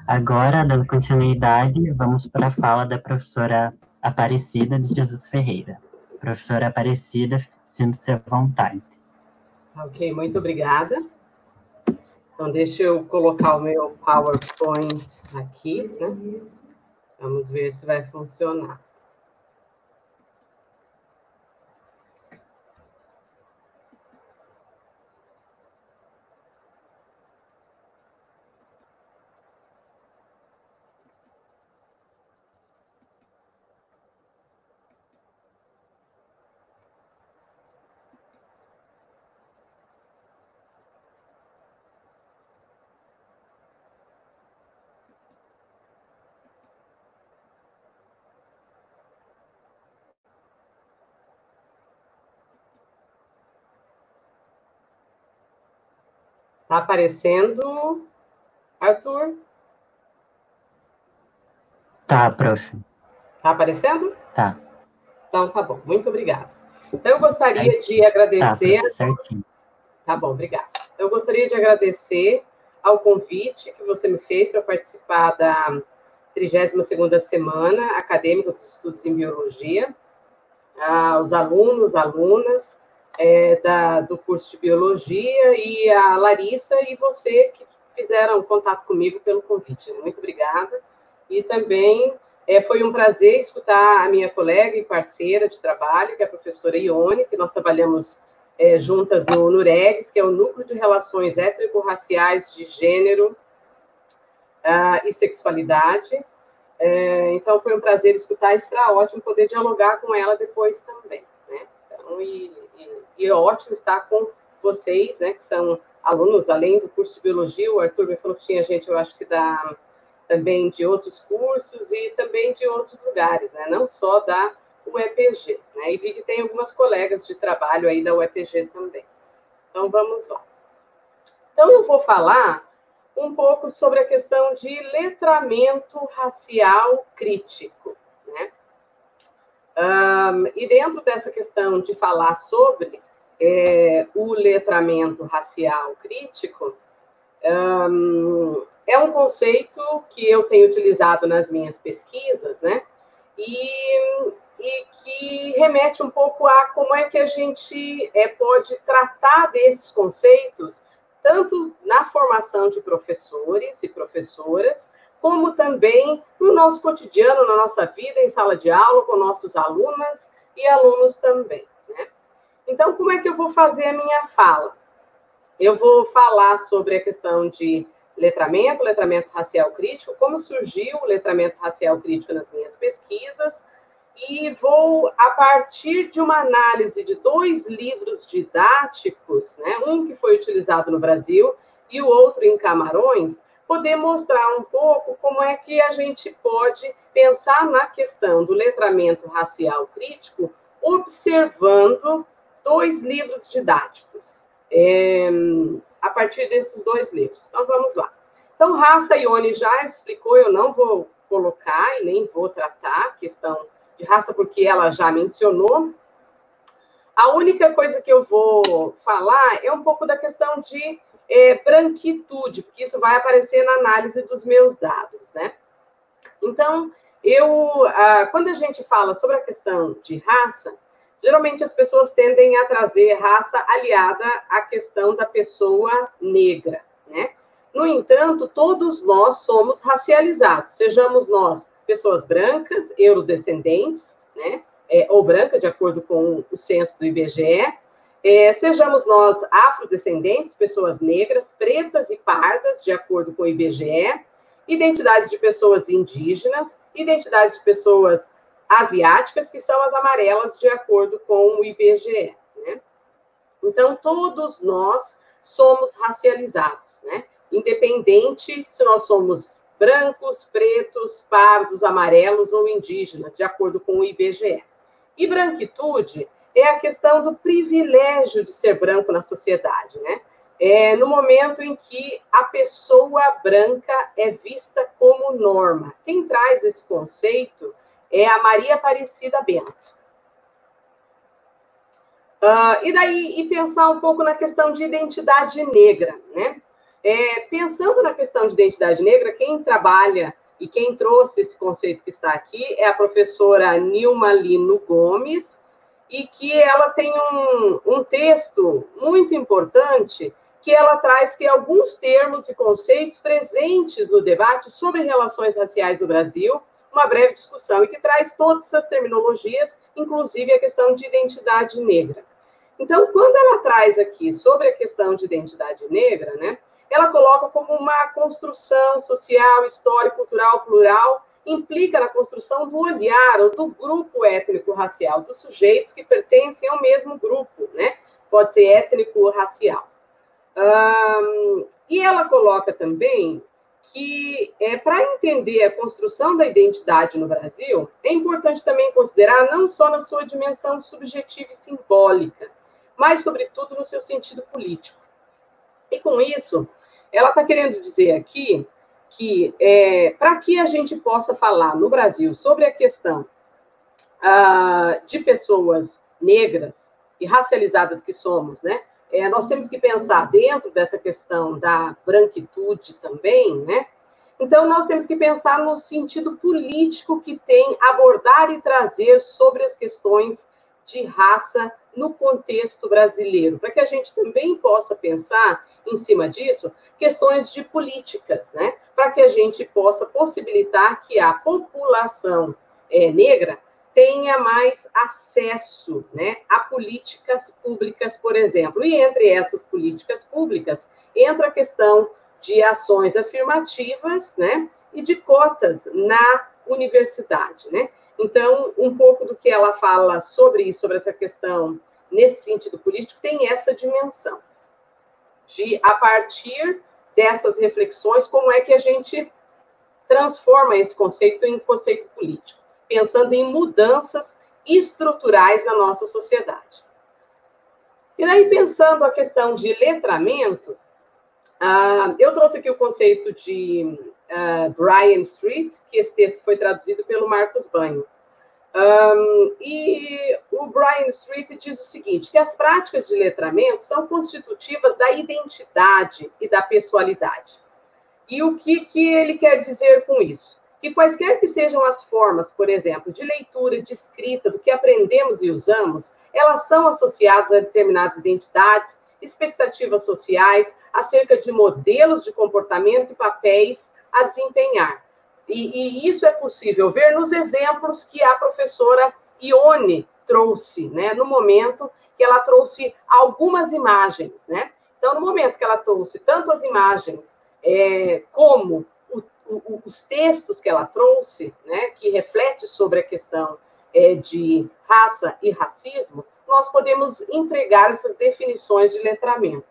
Agora, dando continuidade, vamos para a fala da professora Aparecida de Jesus Ferreira. Professora Aparecida, sinta-se à vontade. Ok, muito obrigada. Então, deixa eu colocar o meu PowerPoint aqui, né? Vamos ver se vai funcionar. Está aparecendo, Arthur? Tá, prof. Está aparecendo? Tá. Então, tá bom. Muito obrigada. Então, eu gostaria de agradecer... Tá, certinho. Tá bom, obrigada. Eu gostaria de agradecer ao convite que você me fez para participar da 32ª Semana Acadêmica dos Estudos em Biologia, aos alunos, alunas, é, da, do curso de biologia, e a Larissa e você que fizeram contato comigo pelo convite. Muito obrigada. E também É, foi um prazer escutar a minha colega e parceira de trabalho, que é a professora Ione, que nós trabalhamos é, juntas no NUREGS, que é o Núcleo de Relações Étnico-Raciais de Gênero uh, e Sexualidade. É, então, foi um prazer escutar e será ótimo poder dialogar com ela depois também. Então, e, e, e é ótimo estar com vocês, né, que são alunos, além do curso de Biologia, o Arthur me falou que tinha gente, eu acho que da também de outros cursos e também de outros lugares, né? não só da UEPG. Né? E vi que tem algumas colegas de trabalho aí da UEPG também. Então, vamos lá. Então, eu vou falar um pouco sobre a questão de letramento racial crítico. Um, e dentro dessa questão de falar sobre é, o letramento racial crítico, um, é um conceito que eu tenho utilizado nas minhas pesquisas, né? E, e que remete um pouco a como é que a gente é, pode tratar desses conceitos, tanto na formação de professores e professoras, como também no nosso cotidiano, na nossa vida, em sala de aula, com nossos alunas e alunos também. Né? Então, como é que eu vou fazer a minha fala? Eu vou falar sobre a questão de letramento, letramento racial crítico, como surgiu o letramento racial crítico nas minhas pesquisas, e vou, a partir de uma análise de dois livros didáticos, né, um que foi utilizado no Brasil e o outro em Camarões, poder mostrar um pouco como é que a gente pode pensar na questão do letramento racial crítico, observando dois livros didáticos. É, a partir desses dois livros. Então, vamos lá. Então, Raça Ione já explicou, eu não vou colocar e nem vou tratar a questão de raça, porque ela já mencionou. A única coisa que eu vou falar é um pouco da questão de é, branquitude, porque isso vai aparecer na análise dos meus dados, né? Então, eu, ah, quando a gente fala sobre a questão de raça, Geralmente as pessoas tendem a trazer raça aliada à questão da pessoa negra, né? No entanto, todos nós somos racializados, sejamos nós pessoas brancas, eurodescendentes, né? É, ou branca, de acordo com o censo do IBGE, é, sejamos nós afrodescendentes, pessoas negras, pretas e pardas, de acordo com o IBGE, identidades de pessoas indígenas, identidades de pessoas asiáticas, que são as amarelas, de acordo com o IBGE. Né? Então, todos nós somos racializados, né? independente se nós somos brancos, pretos, pardos, amarelos ou indígenas, de acordo com o IBGE. E branquitude é a questão do privilégio de ser branco na sociedade, né? É no momento em que a pessoa branca é vista como norma. Quem traz esse conceito é a Maria Aparecida Bento. Uh, e daí, e pensar um pouco na questão de identidade negra, né? É, pensando na questão de identidade negra, quem trabalha e quem trouxe esse conceito que está aqui é a professora Nilma Lino Gomes, e que ela tem um, um texto muito importante que ela traz que alguns termos e conceitos presentes no debate sobre relações raciais no Brasil uma breve discussão e que traz todas essas terminologias, inclusive a questão de identidade negra. Então, quando ela traz aqui sobre a questão de identidade negra, né, ela coloca como uma construção social, histórica, cultural, plural, implica na construção do olhar ou do grupo étnico-racial, dos sujeitos que pertencem ao mesmo grupo, né? Pode ser étnico-racial. Um, e ela coloca também que, é, para entender a construção da identidade no Brasil, é importante também considerar não só na sua dimensão subjetiva e simbólica, mas, sobretudo, no seu sentido político. E com isso, ela está querendo dizer aqui que, é, para que a gente possa falar no Brasil sobre a questão ah, de pessoas negras e racializadas que somos, né? É, nós temos que pensar dentro dessa questão da branquitude também, né? Então, nós temos que pensar no sentido político que tem abordar e trazer sobre as questões de raça no contexto brasileiro, para que a gente também possa pensar, em cima disso, questões de políticas, né? para que a gente possa possibilitar que a população é, negra tenha mais acesso né, a políticas públicas, por exemplo. E entre essas políticas públicas entra a questão de ações afirmativas né, e de cotas na universidade. Né? Então, um pouco do que ela fala sobre isso, sobre essa questão nesse sentido político, tem essa dimensão de, a partir dessas reflexões, como é que a gente transforma esse conceito em conceito político pensando em mudanças estruturais na nossa sociedade. E daí, pensando a questão de letramento, uh, eu trouxe aqui o conceito de uh, Brian Street, que esse texto foi traduzido pelo Marcos Banho. Um, e o Brian Street diz o seguinte: que as práticas de letramento são constitutivas da identidade e da pessoalidade. E o que, que ele quer dizer com isso? que quaisquer que sejam as formas, por exemplo, de leitura e de escrita do que aprendemos e usamos, elas são associadas a determinadas identidades, expectativas sociais, acerca de modelos de comportamento e papéis a desempenhar. E, e isso é possível ver nos exemplos que a professora Ione trouxe, né, no momento que ela trouxe algumas imagens, né? Então, no momento que ela trouxe tanto as imagens é, como os textos que ela trouxe, né, que reflete sobre a questão é, de raça e racismo, nós podemos empregar essas definições de letramento.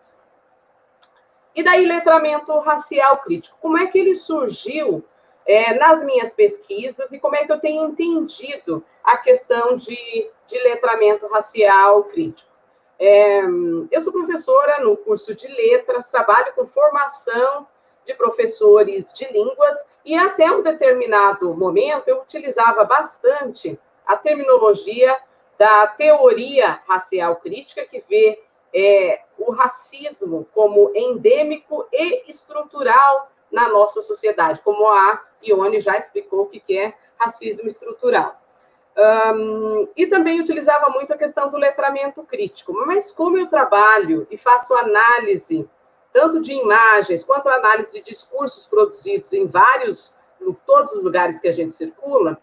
E daí, letramento racial crítico. Como é que ele surgiu é, nas minhas pesquisas e como é que eu tenho entendido a questão de, de letramento racial crítico? É, eu sou professora no curso de letras, trabalho com formação de professores de línguas, e até um determinado momento eu utilizava bastante a terminologia da teoria racial crítica, que vê é, o racismo como endêmico e estrutural na nossa sociedade, como a Ione já explicou o que é racismo estrutural. Um, e também utilizava muito a questão do letramento crítico, mas como eu trabalho e faço análise tanto de imagens quanto análise de discursos produzidos em vários, em todos os lugares que a gente circula,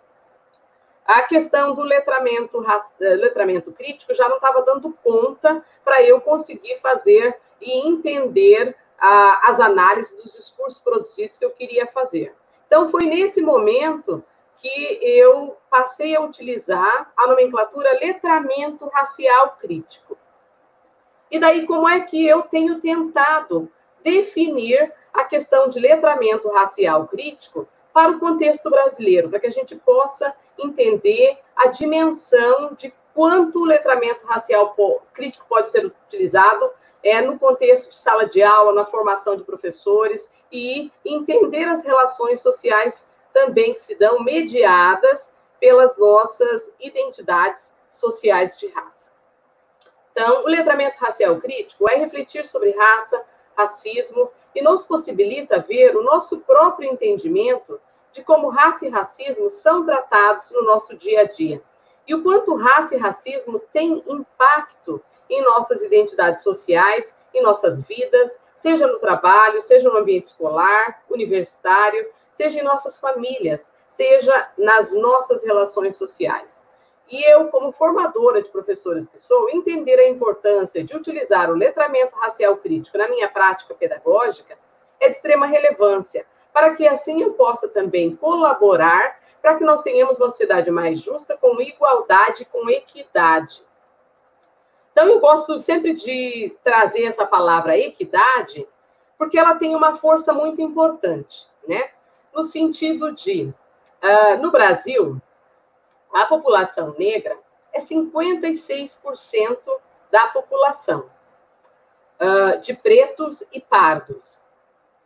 a questão do letramento, eh, letramento crítico já não estava dando conta para eu conseguir fazer e entender as análises dos discursos produzidos que eu queria fazer. Então, foi nesse momento que eu passei a utilizar a nomenclatura letramento racial crítico. E daí, como é que eu tenho tentado definir a questão de letramento racial crítico para o contexto brasileiro, para que a gente possa entender a dimensão de quanto o letramento racial crítico pode ser utilizado é, no contexto de sala de aula, na formação de professores e entender as relações sociais também que se dão mediadas pelas nossas identidades sociais de raça. Então, o letramento racial crítico é refletir sobre raça, racismo e nos possibilita ver o nosso próprio entendimento de como raça e racismo são tratados no nosso dia a dia e o quanto raça e racismo têm impacto em nossas identidades sociais, em nossas vidas, seja no trabalho, seja no ambiente escolar, universitário, seja em nossas famílias, seja nas nossas relações sociais. E eu, como formadora de professores que sou, entender a importância de utilizar o letramento racial crítico na minha prática pedagógica é de extrema relevância, para que assim eu possa também colaborar para que nós tenhamos uma sociedade mais justa, com igualdade, com equidade. Então, eu gosto sempre de trazer essa palavra equidade, porque ela tem uma força muito importante, né? No sentido de, uh, no Brasil, a população negra é 56% da população, uh, de pretos e pardos.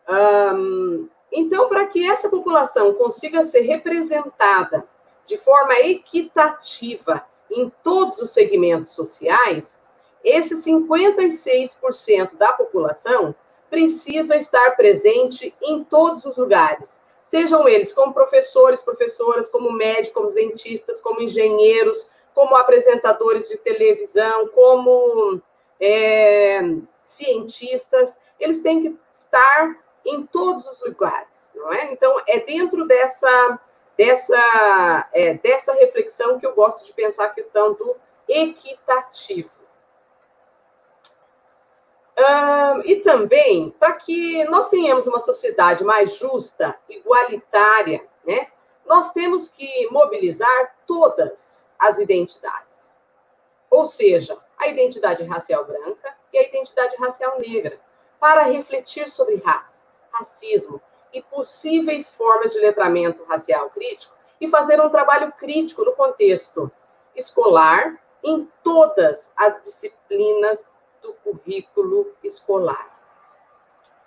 Um, então, para que essa população consiga ser representada de forma equitativa em todos os segmentos sociais, esse 56% da população precisa estar presente em todos os lugares, sejam eles como professores, professoras, como médicos, dentistas, como engenheiros, como apresentadores de televisão, como é, cientistas, eles têm que estar em todos os lugares, não é? é dentro dessa, dessa, é, dessa reflexão que eu gosto de pensar a questão do equitativo. Uh, e também para que nós tenhamos uma sociedade mais justa, igualitária, né? Nós temos que mobilizar todas as identidades. Ou seja, a identidade racial branca e a identidade racial negra, para refletir sobre raça, racismo e possíveis formas de letramento racial crítico e fazer um trabalho crítico no contexto escolar, em todas as disciplinas do currículo escolar.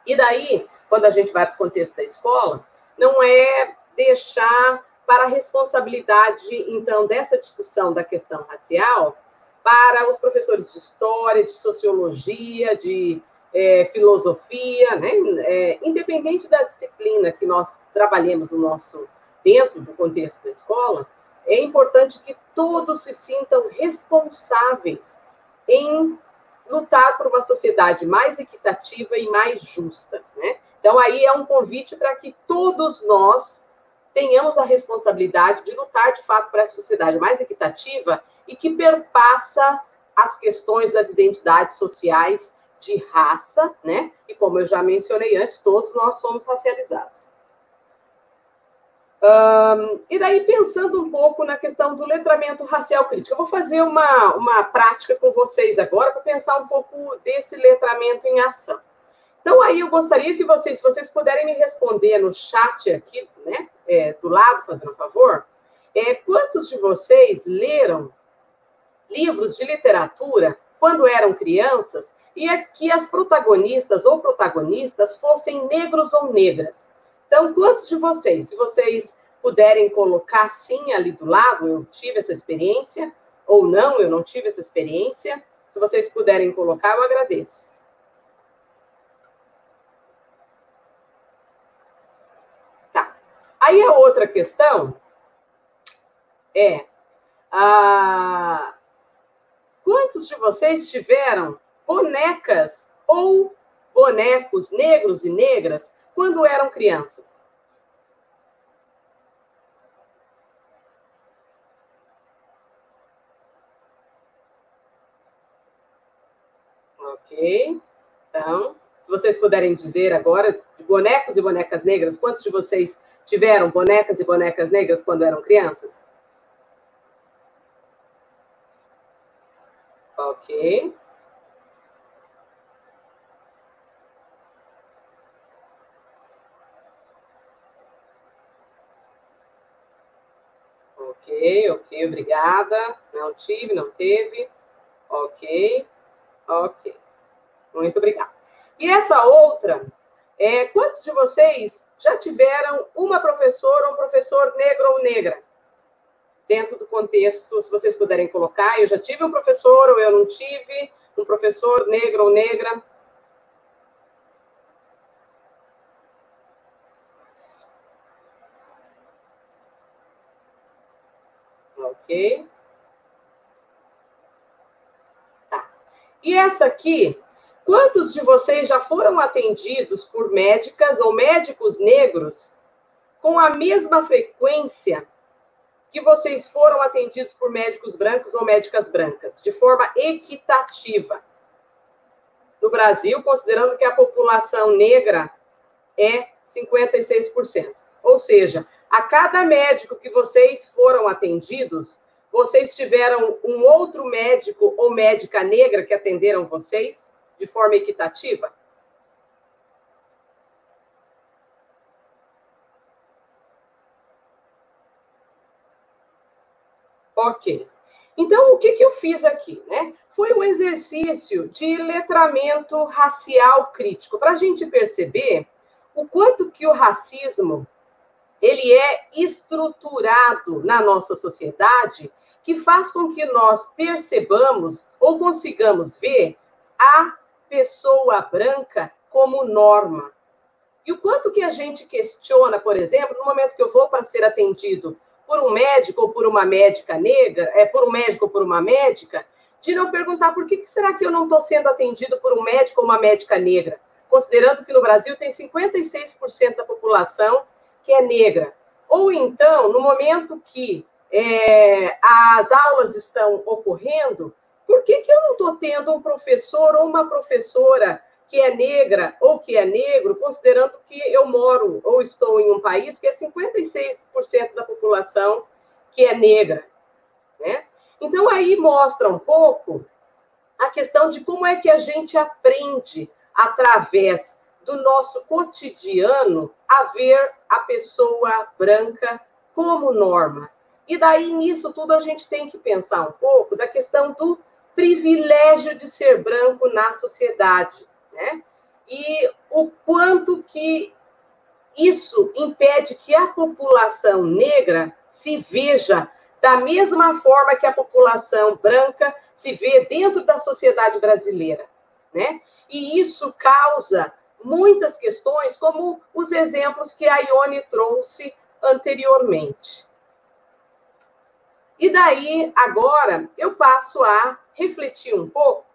E daí, quando a gente vai para o contexto da escola, não é deixar para a responsabilidade, então, dessa discussão da questão racial para os professores de história, de sociologia, de é, filosofia, né? É, independente da disciplina que nós trabalhemos no nosso dentro do contexto da escola, é importante que todos se sintam responsáveis em lutar por uma sociedade mais equitativa e mais justa. Né? Então, aí é um convite para que todos nós tenhamos a responsabilidade de lutar, de fato, para essa sociedade mais equitativa e que perpassa as questões das identidades sociais de raça, né? E como eu já mencionei antes, todos nós somos racializados. Um, e daí, pensando um pouco na questão do letramento racial crítico, eu vou fazer uma, uma prática com vocês agora para pensar um pouco desse letramento em ação. Então, aí eu gostaria que vocês, se vocês puderem me responder no chat aqui, né, é, do lado, fazendo um favor, é, quantos de vocês leram livros de literatura quando eram crianças e é que as protagonistas ou protagonistas fossem negros ou negras? Então, quantos de vocês, se vocês puderem colocar sim ali do lado, eu tive essa experiência, ou não, eu não tive essa experiência, se vocês puderem colocar, eu agradeço. Tá. Aí a outra questão é: ah, quantos de vocês tiveram bonecas ou bonecos negros e negras quando eram crianças? Ok. Então, se vocês puderem dizer agora, bonecos e bonecas negras, quantos de vocês tiveram bonecas e bonecas negras quando eram crianças? Ok. Ok, obrigada. Não tive, não teve. Ok, ok. Muito obrigada. E essa outra, é, quantos de vocês já tiveram uma professora ou um professor negro ou negra? Dentro do contexto, se vocês puderem colocar, eu já tive um professor ou eu não tive, um professor negro ou negra. Tá. E essa aqui, quantos de vocês já foram atendidos por médicas ou médicos negros com a mesma frequência que vocês foram atendidos por médicos brancos ou médicas brancas, de forma equitativa? No Brasil, considerando que a população negra é 56%. Ou seja, a cada médico que vocês foram atendidos, vocês tiveram um outro médico ou médica negra que atenderam vocês de forma equitativa? Ok. Então, o que, que eu fiz aqui? Né? Foi um exercício de letramento racial crítico, para a gente perceber o quanto que o racismo ele é estruturado na nossa sociedade, que faz com que nós percebamos ou consigamos ver a pessoa branca como norma. E o quanto que a gente questiona, por exemplo, no momento que eu vou para ser atendido por um médico ou por uma médica negra, é por um médico ou por uma médica, de não perguntar por que, que será que eu não estou sendo atendido por um médico ou uma médica negra, considerando que no Brasil tem 56% da população que é negra. Ou então, no momento que é, as aulas estão ocorrendo, por que, que eu não estou tendo um professor ou uma professora que é negra ou que é negro, considerando que eu moro ou estou em um país que é 56% da população que é negra, né? Então aí mostra um pouco a questão de como é que a gente aprende através do nosso cotidiano a ver a pessoa branca como norma. E daí nisso tudo a gente tem que pensar um pouco da questão do privilégio de ser branco na sociedade né? E o quanto que isso impede que a população negra se veja da mesma forma que a população branca se vê dentro da sociedade brasileira, né? E isso causa muitas questões, como os exemplos que a Ione trouxe anteriormente. E daí, agora, eu passo a refletir um pouco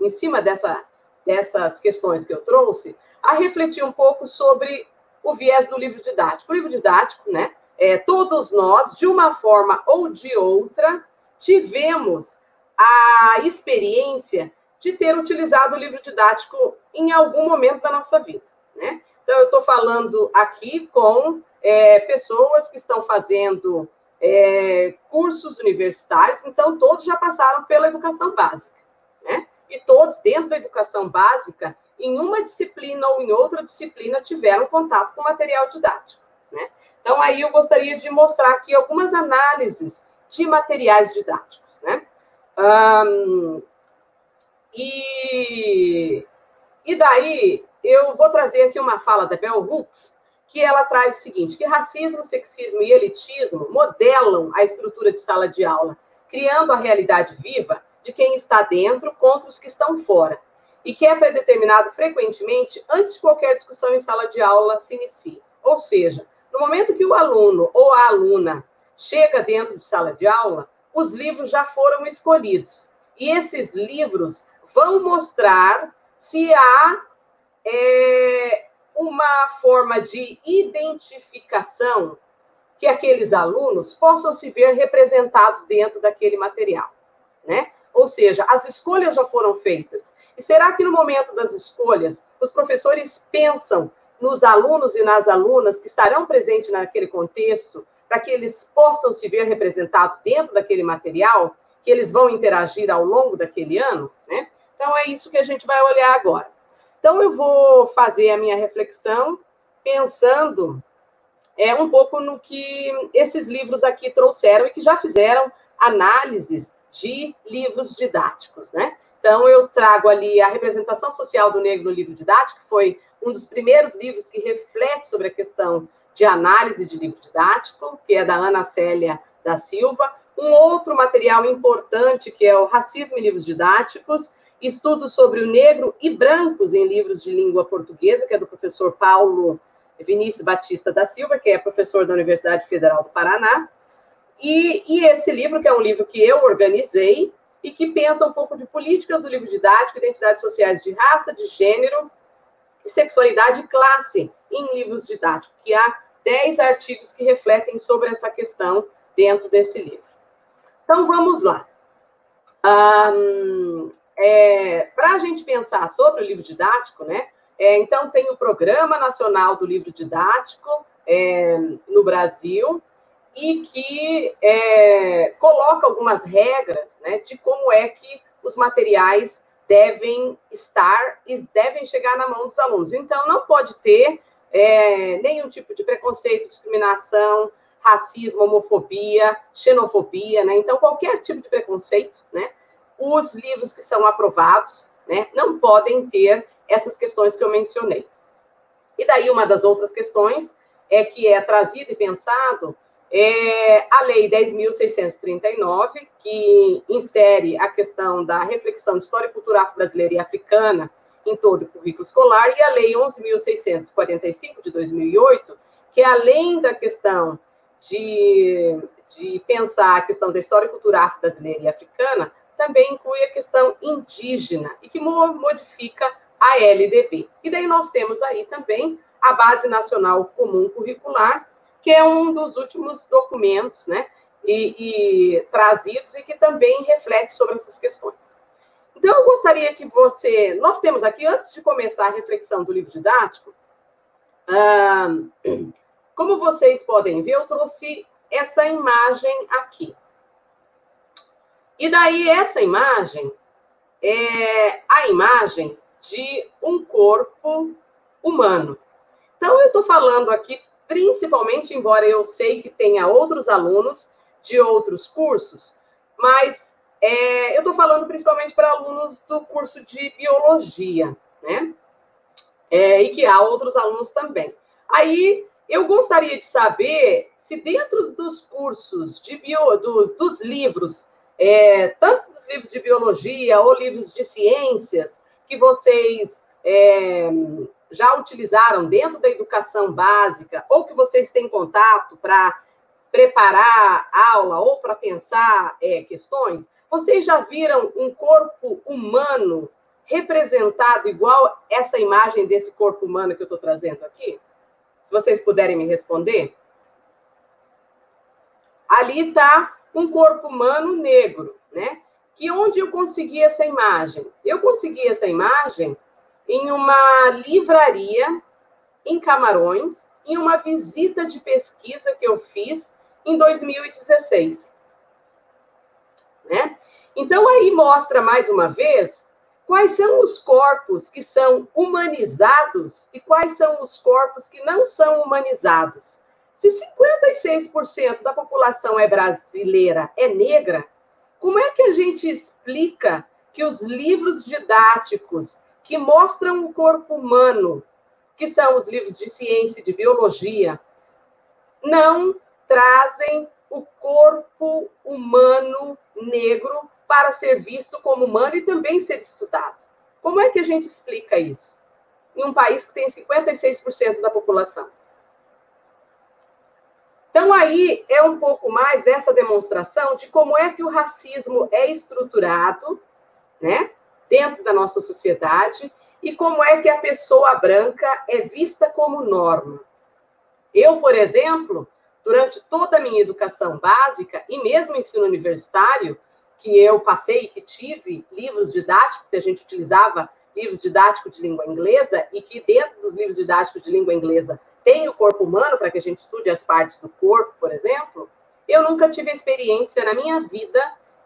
em cima dessa dessas questões que eu trouxe, a refletir um pouco sobre o viés do livro didático. O livro didático, né? É, todos nós, de uma forma ou de outra, tivemos a experiência de ter utilizado o livro didático em algum momento da nossa vida, né? Então, eu estou falando aqui com é, pessoas que estão fazendo é, cursos universitários, então todos já passaram pela educação básica, né? e todos, dentro da educação básica, em uma disciplina ou em outra disciplina, tiveram contato com material didático. Né? Então, aí eu gostaria de mostrar aqui algumas análises de materiais didáticos. Né? E, e daí, eu vou trazer aqui uma fala da Bell Hooks, que ela traz o seguinte, que racismo, sexismo e elitismo modelam a estrutura de sala de aula, criando a realidade viva de quem está dentro contra os que estão fora, e que é predeterminado frequentemente antes de qualquer discussão em sala de aula se inicie. Ou seja, no momento que o aluno ou a aluna chega dentro de sala de aula, os livros já foram escolhidos. E esses livros vão mostrar se há é, uma forma de identificação que aqueles alunos possam se ver representados dentro daquele material, né? Ou seja, as escolhas já foram feitas. E será que no momento das escolhas, os professores pensam nos alunos e nas alunas que estarão presentes naquele contexto, para que eles possam se ver representados dentro daquele material, que eles vão interagir ao longo daquele ano? Né? Então, é isso que a gente vai olhar agora. Então, eu vou fazer a minha reflexão pensando é, um pouco no que esses livros aqui trouxeram e que já fizeram análises de livros didáticos, né? Então, eu trago ali a representação social do negro no livro didático, que foi um dos primeiros livros que reflete sobre a questão de análise de livro didático, que é da Ana Célia da Silva. Um outro material importante, que é o Racismo em Livros Didáticos, estudos sobre o negro e brancos em livros de língua portuguesa, que é do professor Paulo Vinícius Batista da Silva, que é professor da Universidade Federal do Paraná. E, e, esse livro, que é um livro que eu organizei e que pensa um pouco de políticas do livro didático, identidades sociais de raça, de gênero, sexualidade e classe em livros didáticos, que há 10 artigos que refletem sobre essa questão dentro desse livro. Então, vamos lá. Um, é, Para a gente pensar sobre o livro didático, né? É, então, tem o Programa Nacional do Livro Didático é, no Brasil, e que é, coloca algumas regras né, de como é que os materiais devem estar e devem chegar na mão dos alunos. Então, não pode ter é, nenhum tipo de preconceito, discriminação, racismo, homofobia, xenofobia, né? Então, qualquer tipo de preconceito, né? Os livros que são aprovados, né, não podem ter essas questões que eu mencionei. E daí, uma das outras questões é que é trazido e pensado é a Lei 10.639, que insere a questão da reflexão de história cultural brasileira e africana em todo o currículo escolar, e a Lei 11.645, de 2008, que além da questão de, de pensar a questão da história cultural brasileira e africana, também inclui a questão indígena, e que modifica a LDB. E daí nós temos aí também a Base Nacional Comum Curricular, que é um dos últimos documentos, né, e, e trazidos e que também reflete sobre essas questões. Então, eu gostaria que você. Nós temos aqui, antes de começar a reflexão do livro didático, como vocês podem ver, eu trouxe essa imagem aqui. E daí, essa imagem é a imagem de um corpo humano. Então, eu estou falando aqui, principalmente, embora eu sei que tenha outros alunos de outros cursos, mas é, eu estou falando principalmente para alunos do curso de biologia, né? É, e que há outros alunos também. Aí eu gostaria de saber se dentro dos cursos de bio, dos, dos livros, é, tanto dos livros de biologia ou livros de ciências, que vocês é, já utilizaram dentro da educação básica, ou que vocês têm contato para preparar aula ou para pensar é, questões, vocês já viram um corpo humano representado igual essa imagem desse corpo humano que eu estou trazendo aqui? Se vocês puderem me responder. Ali está um corpo humano negro, né? Que onde eu consegui essa imagem? Eu consegui essa imagem em uma livraria em Camarões, em uma visita de pesquisa que eu fiz em 2016. Né? Então, aí mostra mais uma vez quais são os corpos que são humanizados e quais são os corpos que não são humanizados. Se 56% da população é brasileira, é negra, como é que a gente explica que os livros didáticos que mostram o corpo humano, que são os livros de ciência e de biologia, não trazem o corpo humano negro para ser visto como humano e também ser estudado. Como é que a gente explica isso? Em um país que tem 56% da população. Então, aí é um pouco mais dessa demonstração de como é que o racismo é estruturado, né, dentro da nossa sociedade, e como é que a pessoa branca é vista como norma. Eu, por exemplo, durante toda a minha educação básica e mesmo ensino universitário, que eu passei, que tive livros didáticos, que a gente utilizava livros didáticos de língua inglesa, e que dentro dos livros didáticos de língua inglesa tem o corpo humano, para que a gente estude as partes do corpo, por exemplo, eu nunca tive a experiência na minha vida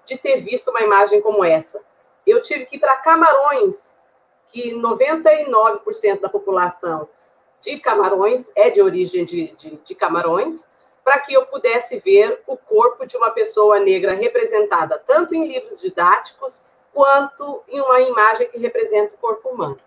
de ter visto uma imagem como essa. Eu tive que ir para Camarões, que 99% da população de Camarões é de origem de, de, de Camarões, para que eu pudesse ver o corpo de uma pessoa negra representada tanto em livros didáticos quanto em uma imagem que representa o corpo humano.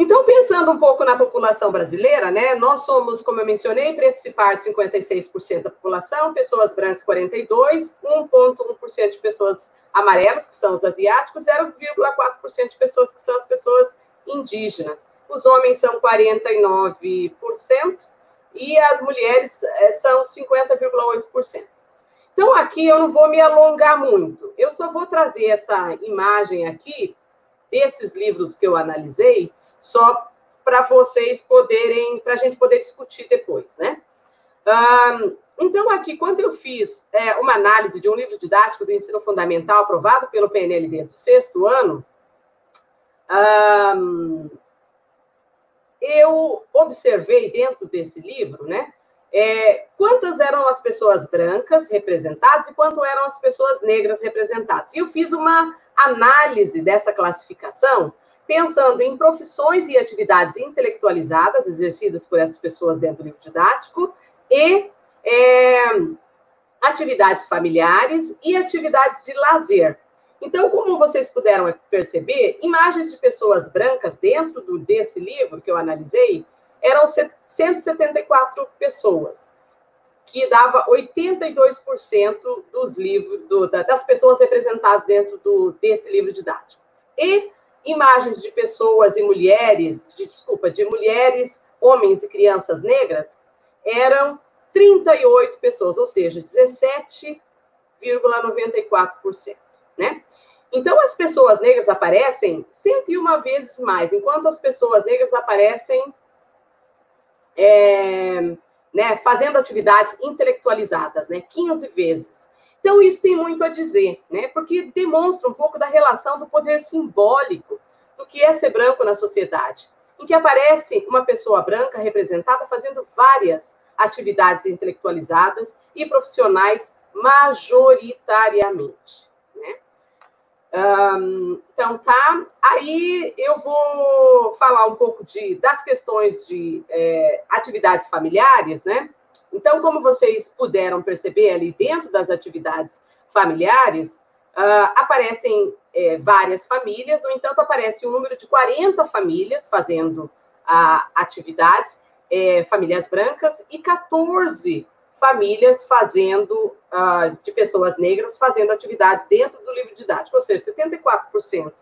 Então, pensando um pouco na população brasileira, né, nós somos, como eu mencionei, pretos e pardos 56% da população, pessoas brancas 42%, 1,1% de pessoas amarelas, que são os asiáticos, 0,4% de pessoas que são as pessoas indígenas. Os homens são 49%, e as mulheres é, são 50,8%. Então, aqui eu não vou me alongar muito, eu só vou trazer essa imagem aqui, desses livros que eu analisei, só para vocês poderem, para a gente poder discutir depois, né? Um, então, aqui, quando eu fiz é, uma análise de um livro didático do ensino fundamental aprovado pelo PNLD do sexto ano, um, eu observei dentro desse livro, né, é, quantas eram as pessoas brancas representadas e quanto eram as pessoas negras representadas. E eu fiz uma análise dessa classificação, pensando em profissões e atividades intelectualizadas exercidas por essas pessoas dentro do livro didático e é, atividades familiares e atividades de lazer. Então, como vocês puderam perceber, imagens de pessoas brancas dentro do, desse livro que eu analisei eram 174 pessoas, que dava 82% dos livros do, das pessoas representadas dentro do, desse livro didático. E imagens de pessoas e mulheres, de, desculpa, de mulheres, homens e crianças negras eram 38 pessoas, ou seja, 17,94%, né? Então, as pessoas negras aparecem 101 vezes mais, enquanto as pessoas negras aparecem é, né, fazendo atividades intelectualizadas, né, 15 vezes. Então, isso tem muito a dizer, né, porque demonstra um pouco da relação do poder simbólico do que é ser branco na sociedade, em que aparece uma pessoa branca representada fazendo várias atividades intelectualizadas e profissionais majoritariamente. Né? Um, então, tá. Aí eu vou falar um pouco de, das questões de é, atividades familiares, né? Então, como vocês puderam perceber ali dentro das atividades familiares, uh, aparecem é, várias famílias, no entanto, aparece um número de 40 famílias fazendo uh, atividades, é, famílias brancas, e 14 famílias fazendo, uh, de pessoas negras, fazendo atividades dentro do livro didático, ou seja, 74%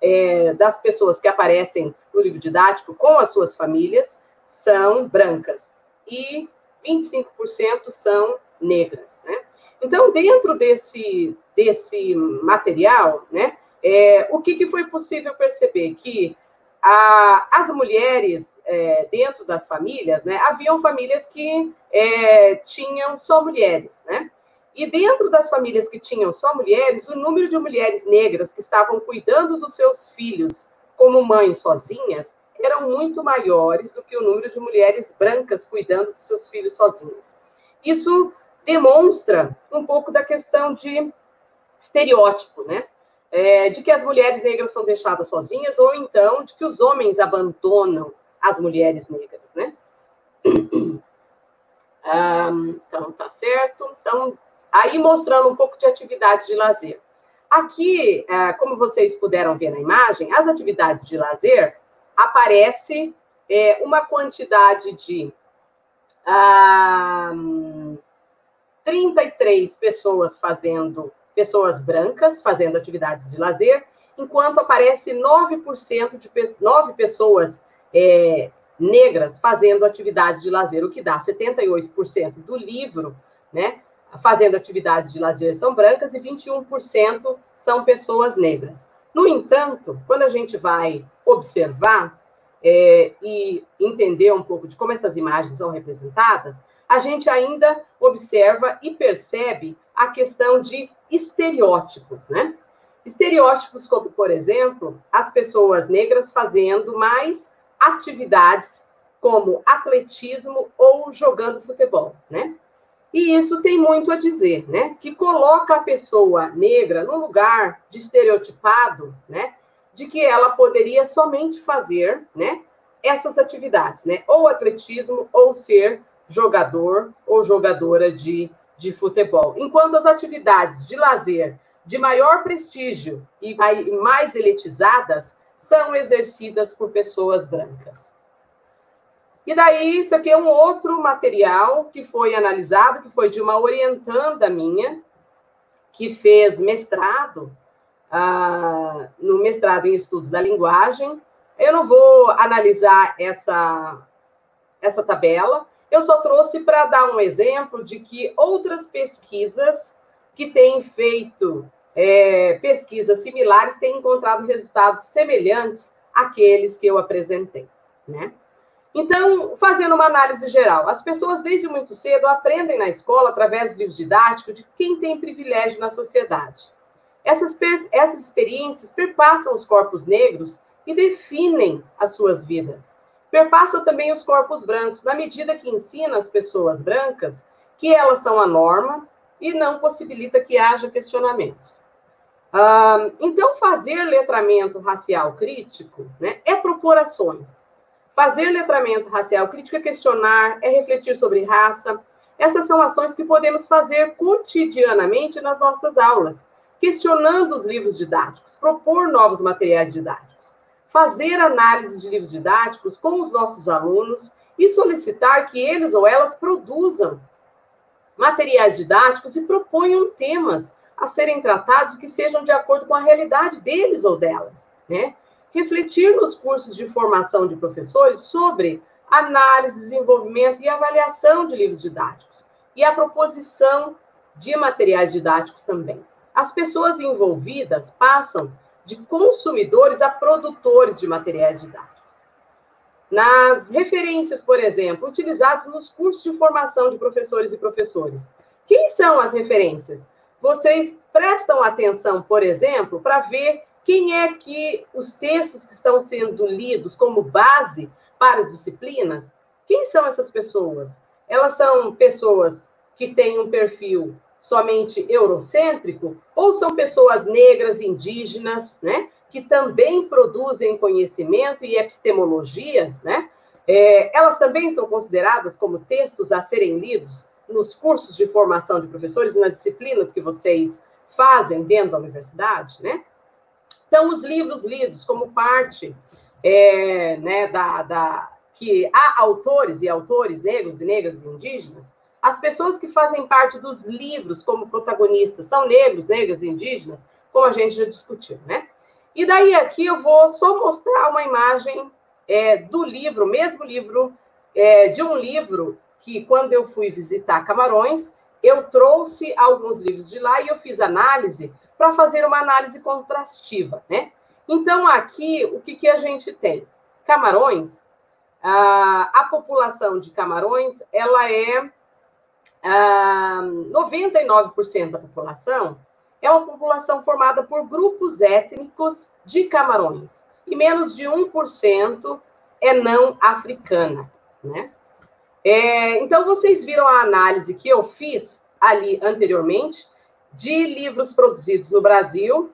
é, das pessoas que aparecem no livro didático com as suas famílias são brancas. E 25% são negras, né? Então, dentro desse, desse material, né, é, o que, que foi possível perceber? Que a, as mulheres é, dentro das famílias, né, haviam famílias que é, tinham só mulheres, né? E dentro das famílias que tinham só mulheres, o número de mulheres negras que estavam cuidando dos seus filhos como mães sozinhas eram muito maiores do que o número de mulheres brancas cuidando dos seus filhos sozinhas. Isso demonstra um pouco da questão de estereótipo, né? é, de que as mulheres negras são deixadas sozinhas, ou então de que os homens abandonam as mulheres negras, né? Um, então, tá certo. Então, aí mostrando um pouco de atividades de lazer. Aqui, é, como vocês puderam ver na imagem, as atividades de lazer aparece é, uma quantidade de um, 33 pessoas fazendo pessoas brancas fazendo atividades de lazer, enquanto aparece 9% de 9 pessoas é, negras fazendo atividades de lazer, o que dá 78% do livro, né? Fazendo atividades de lazer são brancas e 21% são pessoas negras. No entanto, quando a gente vai observar é, e entender um pouco de como essas imagens são representadas, a gente ainda observa e percebe a questão de estereótipos, né? Estereótipos como, por exemplo, as pessoas negras fazendo mais atividades como atletismo ou jogando futebol, né? E isso tem muito a dizer, né? Que coloca a pessoa negra no lugar de estereotipado, né? De que ela poderia somente fazer, né? Essas atividades, né? Ou atletismo ou ser jogador ou jogadora de de futebol, enquanto as atividades de lazer de maior prestígio e mais elitizadas são exercidas por pessoas brancas. E daí, isso aqui é um outro material que foi analisado, que foi de uma orientanda minha, que fez mestrado, ah, no mestrado em estudos da linguagem. Eu não vou analisar essa, essa tabela, eu só trouxe para dar um exemplo de que outras pesquisas que têm feito é, pesquisas similares têm encontrado resultados semelhantes àqueles que eu apresentei, né? Então, fazendo uma análise geral, as pessoas desde muito cedo aprendem na escola, através dos livros didáticos, de quem tem privilégio na sociedade. Essas, essas experiências perpassam os corpos negros e definem as suas vidas perpassa também os corpos brancos, na medida que ensina as pessoas brancas que elas são a norma e não possibilita que haja questionamentos. então, fazer letramento racial crítico né, é propor ações. Fazer letramento racial crítico é questionar, é refletir sobre raça. Essas são ações que podemos fazer cotidianamente nas nossas aulas, questionando os livros didáticos, propor novos materiais didáticos fazer análise de livros didáticos com os nossos alunos e solicitar que eles ou elas produzam materiais didáticos e proponham temas a serem tratados que sejam de acordo com a realidade deles ou delas, né? Refletir nos cursos de formação de professores sobre análise, desenvolvimento e avaliação de livros didáticos e a proposição de materiais didáticos também. As pessoas envolvidas passam de consumidores a produtores de materiais didáticos. nas referências, por exemplo, utilizadas nos cursos de formação de professores e professores. Quem são as referências? Vocês prestam atenção, por exemplo, para ver quem é que os textos que estão sendo lidos como base para as disciplinas, quem são essas pessoas? Elas são pessoas que têm um perfil somente eurocêntrico ou são pessoas negras, indígenas, né, que também produzem conhecimento e epistemologias, né? É, elas também são consideradas como textos a serem lidos nos cursos de formação de professores e nas disciplinas que vocês fazem dentro da universidade, né? Então, os livros lidos como parte é, né, da, da, que há autores e autores negros e negras e indígenas, as pessoas que fazem parte dos livros como protagonistas são negros, negras indígenas, como a gente já discutiu, né? E daí aqui eu vou só mostrar uma imagem é, do livro, mesmo livro, é, de um livro que, quando eu fui visitar Camarões, eu trouxe alguns livros de lá e eu fiz análise para fazer uma análise contrastiva, né? Então, aqui, o que, que a gente tem? Camarões, a, a população de Camarões, ela é a, 99% da população é uma população formada por grupos étnicos de Camarões, e menos de 1% é não africana, né? É, então, vocês viram a análise que eu fiz ali anteriormente de livros produzidos no Brasil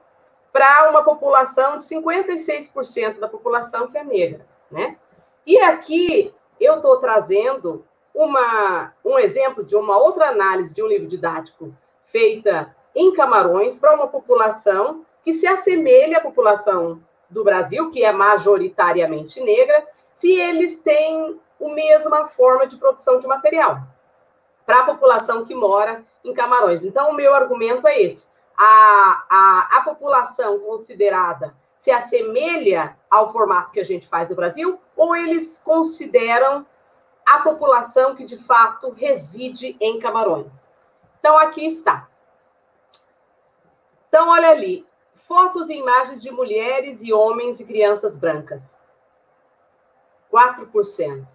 para uma população de 56% da população que é negra, né? E aqui eu estou trazendo uma, um exemplo de uma outra análise de um livro didático feita em Camarões para uma população que se assemelha à população do Brasil, que é majoritariamente negra, se eles têm a mesma forma de produção de material para a população que mora em Camarões. Então, o meu argumento é esse. A, a, a população considerada se assemelha ao formato que a gente faz no Brasil, ou eles consideram a população que de fato reside em Camarões. Então, aqui está. Então, olha ali. Fotos e imagens de mulheres e homens e crianças brancas. 4%.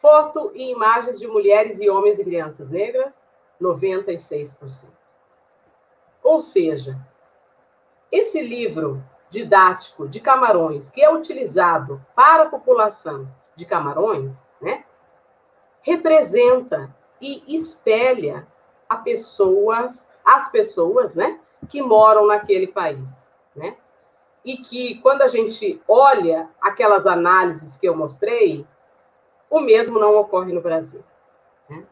Foto e imagens de mulheres e homens e crianças negras, 96%. Ou seja, esse livro didático de Camarões, que é utilizado para a população de Camarões, né, representa e espelha a pessoas, as pessoas, né, que moram naquele país, né? E que quando a gente olha aquelas análises que eu mostrei, o mesmo não ocorre no Brasil. Né?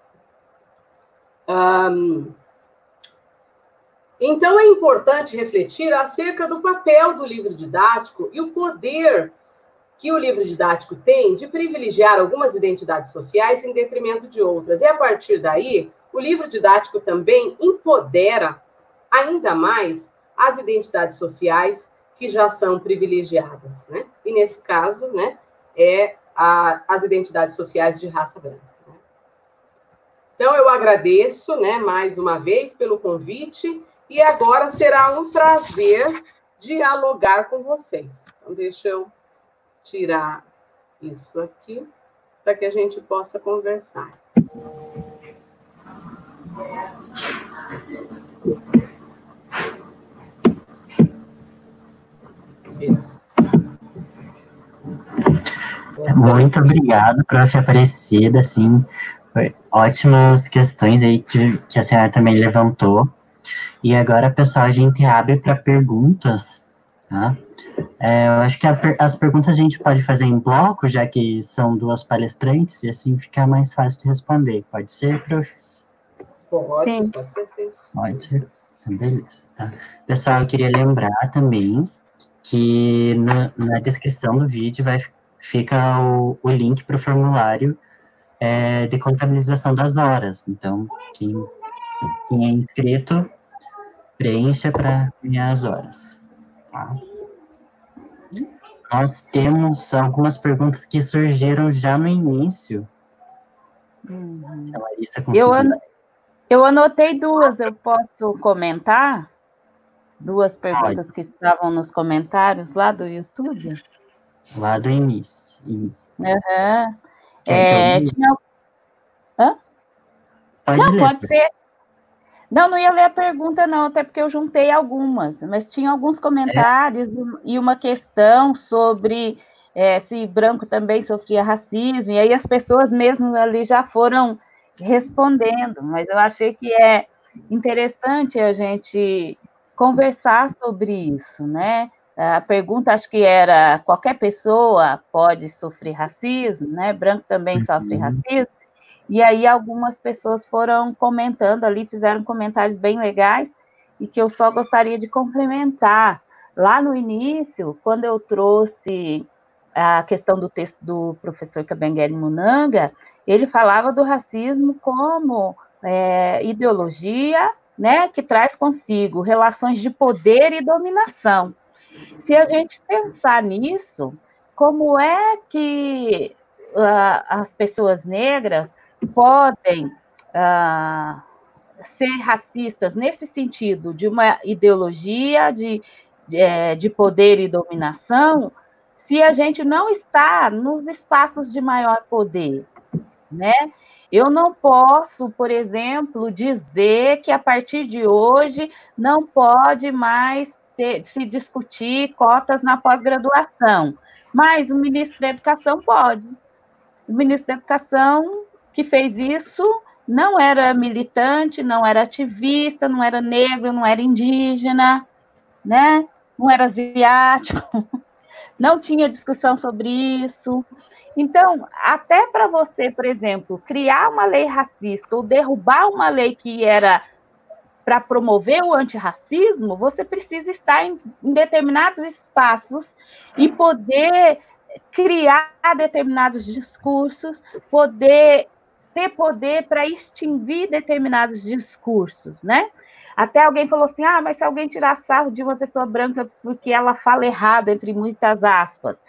Um, então, é importante refletir acerca do papel do livro didático e o poder que o livro didático tem de privilegiar algumas identidades sociais em detrimento de outras. E, a partir daí, o livro didático também empodera ainda mais as identidades sociais que já são privilegiadas. Né? E, nesse caso, né, é a, as identidades sociais de raça branca. Né? Então, eu agradeço né, mais uma vez pelo convite e agora será um prazer dialogar com vocês. Então, deixa eu tirar isso aqui para que a gente possa conversar. Muito obrigado, prof. Aparecida, assim, ótimas questões aí que, que a senhora também levantou. E agora, pessoal, a gente abre para perguntas, tá? É, eu acho que a, as perguntas a gente pode fazer em bloco, já que são duas palestrantes, e assim fica mais fácil de responder. Pode ser, professor? Pode, sim. pode ser, sim. Pode ser. Então, beleza. Tá? Pessoal, eu queria lembrar também que na, na descrição do vídeo vai fica o, o link para o formulário é, de contabilização das horas. Então, quem, quem é inscrito, preencha para ganhar as horas. Tá? Nós temos algumas perguntas que surgiram já no início. Uhum. Eu, an eu anotei duas, eu posso comentar? Duas perguntas Pode. que estavam nos comentários lá do YouTube? Lá do início. Uhum. É, tinha... Pode não, pode ser. Não, não ia ler a pergunta, não, até porque eu juntei algumas, mas tinha alguns comentários é. e uma questão sobre é, se branco também sofria racismo, e aí as pessoas mesmo ali já foram respondendo, mas eu achei que é interessante a gente conversar sobre isso, né? A pergunta acho que era qualquer pessoa pode sofrer racismo, né? Branco também sofre uhum. racismo. E aí algumas pessoas foram comentando ali, fizeram comentários bem legais e que eu só gostaria de complementar. Lá no início, quando eu trouxe a questão do texto do professor Kabengeri Munanga, ele falava do racismo como é, ideologia, né, que traz consigo relações de poder e dominação. Se a gente pensar nisso, como é que uh, as pessoas negras podem uh, ser racistas nesse sentido de uma ideologia de, de, é, de poder e dominação, se a gente não está nos espaços de maior poder, né? Eu não posso, por exemplo, dizer que a partir de hoje não pode mais ter, se discutir cotas na pós-graduação, mas o ministro da Educação pode. O ministro da Educação que fez isso não era militante, não era ativista, não era negro, não era indígena, né? Não era asiático, não tinha discussão sobre isso. Então, até para você, por exemplo, criar uma lei racista ou derrubar uma lei que era para promover o antirracismo, você precisa estar em, em determinados espaços e poder criar determinados discursos, poder ter poder para extinguir determinados discursos, né? Até alguém falou assim: ah, mas se alguém tirar sarro de uma pessoa branca porque ela fala errado, entre muitas aspas,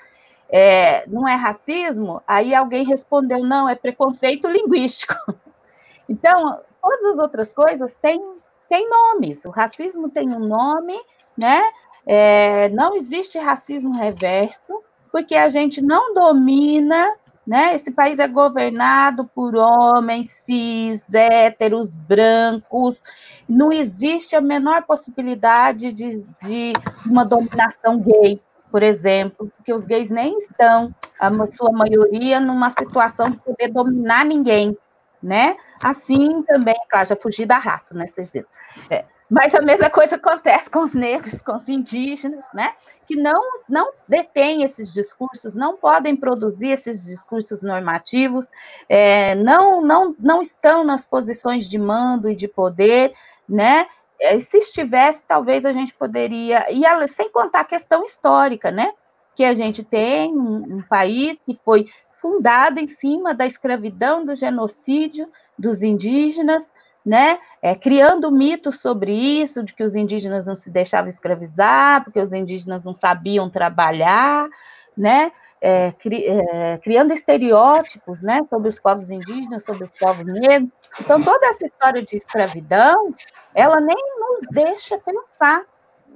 é, não é racismo? Aí alguém respondeu: não, é preconceito linguístico. Então, todas as outras coisas têm, têm nomes. O racismo tem um nome, né? É, não existe racismo reverso, porque a gente não domina né? Esse país é governado por homens cis, héteros, brancos. Não existe a menor possibilidade de, de uma dominação gay por exemplo, porque os gays nem estão, a sua maioria, numa situação de poder dominar ninguém, né? Assim também, claro, já fugi da raça, né, vocês. É. Mas a mesma coisa acontece com os negros, com os indígenas, né? Que não, não detêm esses discursos, não podem produzir esses discursos normativos, é, não, não, não estão nas posições de mando e de poder, né? É, se estivesse, talvez a gente poderia, e sem contar a questão histórica, né? Que a gente tem um, um país que foi fundado em cima da escravidão, do genocídio dos indígenas, né? É, criando mitos sobre isso, de que os indígenas não se deixavam escravizar, porque os indígenas não sabiam trabalhar, né? É, cri, é, criando estereótipos, né? Sobre os povos indígenas, sobre os povos negros. Então, toda essa história de escravidão ela nem nos deixa pensar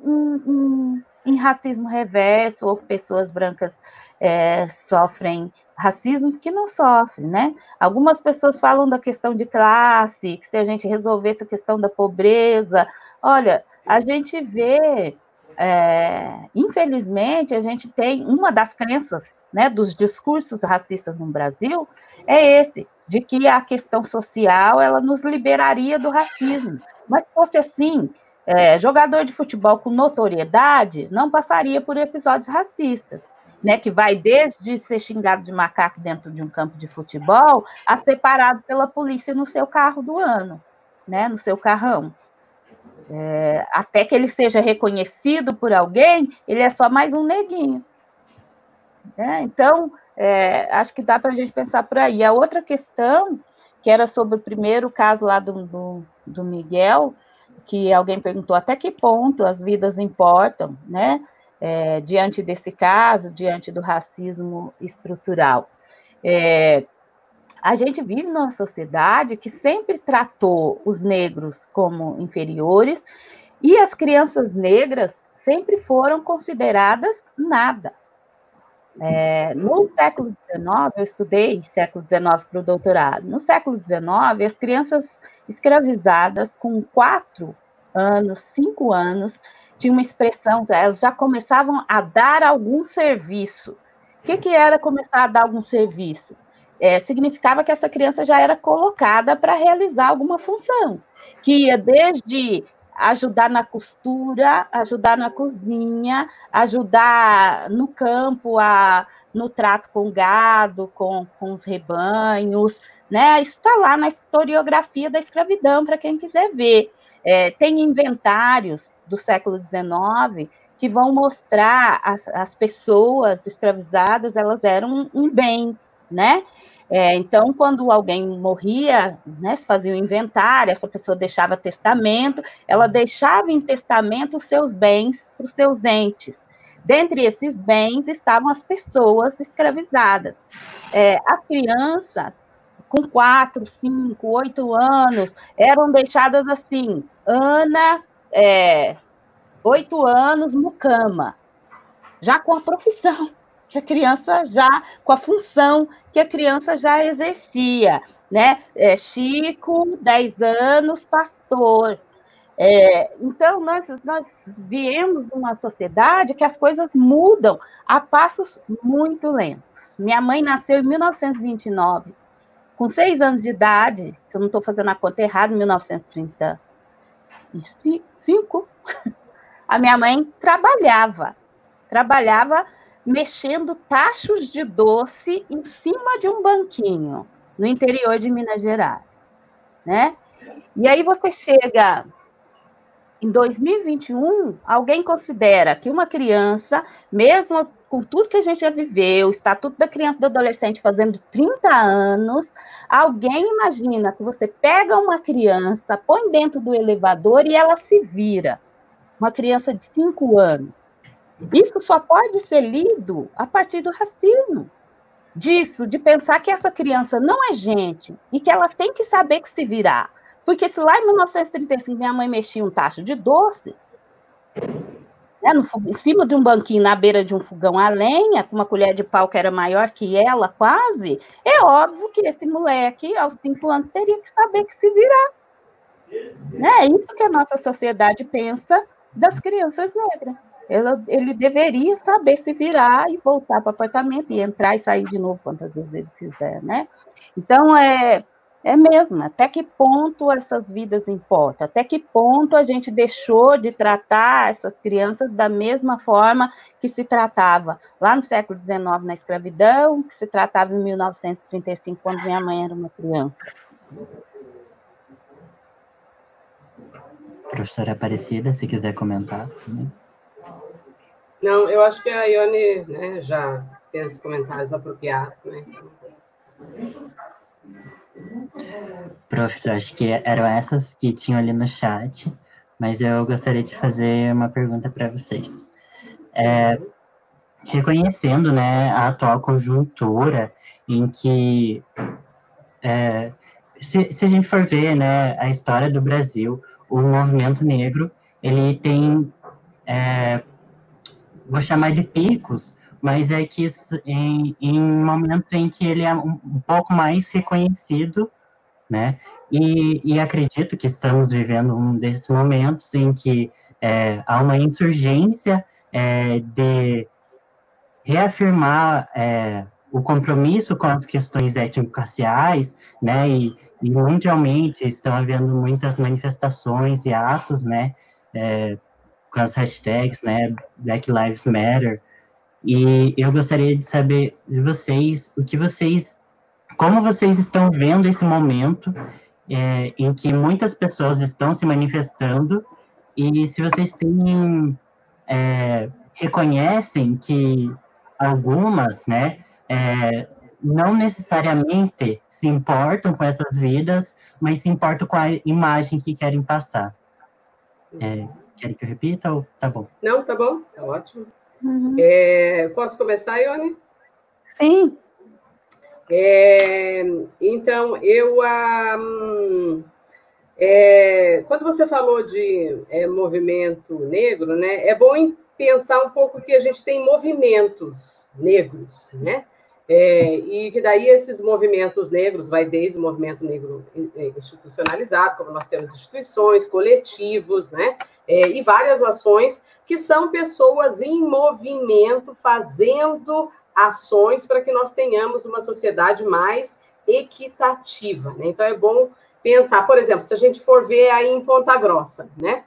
em, em, em racismo reverso ou que pessoas brancas é, sofrem racismo que não sofrem, né? Algumas pessoas falam da questão de classe, que se a gente resolvesse a questão da pobreza, olha, a gente vê, é, infelizmente, a gente tem uma das crenças, né, dos discursos racistas no Brasil, é esse, de que a questão social ela nos liberaria do racismo. Mas se fosse assim, é, jogador de futebol com notoriedade não passaria por episódios racistas, né? Que vai desde ser xingado de macaco dentro de um campo de futebol a ser parado pela polícia no seu carro do ano, né? No seu carrão. É, até que ele seja reconhecido por alguém, ele é só mais um neguinho. É, então, é, acho que dá para a gente pensar por aí. A outra questão, que era sobre o primeiro caso lá do, do, do Miguel, que alguém perguntou até que ponto as vidas importam, né? É, diante desse caso, diante do racismo estrutural. É, a gente vive numa sociedade que sempre tratou os negros como inferiores e as crianças negras sempre foram consideradas nada É, no século XIX, eu estudei século XIX para o doutorado. No século XIX, as crianças escravizadas com quatro anos, cinco anos, tinham uma expressão, elas já começavam a dar algum serviço. O que, que era começar a dar algum serviço? É, significava que essa criança já era colocada para realizar alguma função, que ia desde ajudar na costura, ajudar na cozinha, ajudar no campo, a, no trato com gado, com, com os rebanhos, né? Isso está lá na historiografia da escravidão, para quem quiser ver. É, tem inventários do século XIX que vão mostrar as, as pessoas escravizadas, elas eram um bem, né? É, então, quando alguém morria, né, se fazia um inventário, essa pessoa deixava testamento, ela deixava em testamento os seus bens para os seus entes. Dentre esses bens estavam as pessoas escravizadas. É, as crianças, com quatro, cinco, oito anos, eram deixadas assim, Ana, é, oito anos, mucama, já com a profissão que a criança já, com a função que a criança já exercia, né? É, Chico, 10 anos, pastor. É, então, nós, nós viemos numa sociedade que as coisas mudam a passos muito lentos. Minha mãe nasceu em 1929, com seis anos de idade, se eu não estou fazendo a conta errada, 1935, a minha mãe trabalhava, trabalhava mexendo tachos de doce em cima de um banquinho no interior de Minas Gerais, né? E aí você chega em 2021, alguém considera que uma criança, mesmo com tudo que a gente já viveu, o Estatuto da Criança e do Adolescente fazendo 30 anos, alguém imagina que você pega uma criança, põe dentro do elevador e ela se vira. Uma criança de 5 anos isso só pode ser lido a partir do racismo. Disso, de pensar que essa criança não é gente e que ela tem que saber que se virar. Porque se lá em 1935 minha mãe mexia um tacho de doce, né, no, em cima de um banquinho na beira de um fogão a lenha, com uma colher de pau que era maior que ela, quase, é óbvio que esse moleque, aos cinco anos, teria que saber que se virar. Né? É isso que a nossa sociedade pensa das crianças negras ela, ele deveria saber se virar e voltar para o apartamento e entrar e sair de novo quantas vezes ele quiser, né? Então, é, é mesmo, até que ponto essas vidas importam? Até que ponto a gente deixou de tratar essas crianças da mesma forma que se tratava lá no século XIX na escravidão, que se tratava em 1935, quando minha mãe era uma criança? Professora Aparecida, se quiser comentar também. Não, eu acho que a Ione né, já fez comentários apropriados. Né? Professor, acho que eram essas que tinham ali no chat, mas eu gostaria de fazer uma pergunta para vocês. É, reconhecendo né, a atual conjuntura em que, é, se, se, a gente for ver né, a história do Brasil, o movimento negro ele tem é, vou chamar de picos, mas é que em, em momentos em que ele é um, pouco mais reconhecido, né? E, e, acredito que estamos vivendo um desses momentos em que é, há uma insurgência é, de reafirmar é, o compromisso com as questões étnico-raciais, né? E, e, mundialmente estão havendo muitas manifestações e atos, né? É, com as hashtags, né, Black Lives Matter. E eu gostaria de saber de vocês, o que vocês, como vocês estão vendo esse momento é, em que muitas pessoas estão se manifestando e se vocês têm, é, reconhecem que algumas, né, é, não necessariamente se importam com essas vidas, mas se importam com a imagem que querem passar. É, Querem que eu repita ou tá bom? Não, tá bom, tá ótimo. Uhum. É, posso começar, Ione? Sim. É, então, eu. Um, é, quando você falou de é, movimento negro, né, é bom pensar um pouco que a gente tem movimentos negros, né? É, e que daí esses movimentos negros, vai desde o movimento negro institucionalizado, como nós temos instituições, coletivos, né? É, e várias ações que são pessoas em movimento, fazendo ações para que nós tenhamos uma sociedade mais equitativa. Né? Então, é bom pensar, por exemplo, se a gente for ver aí em Ponta Grossa, né?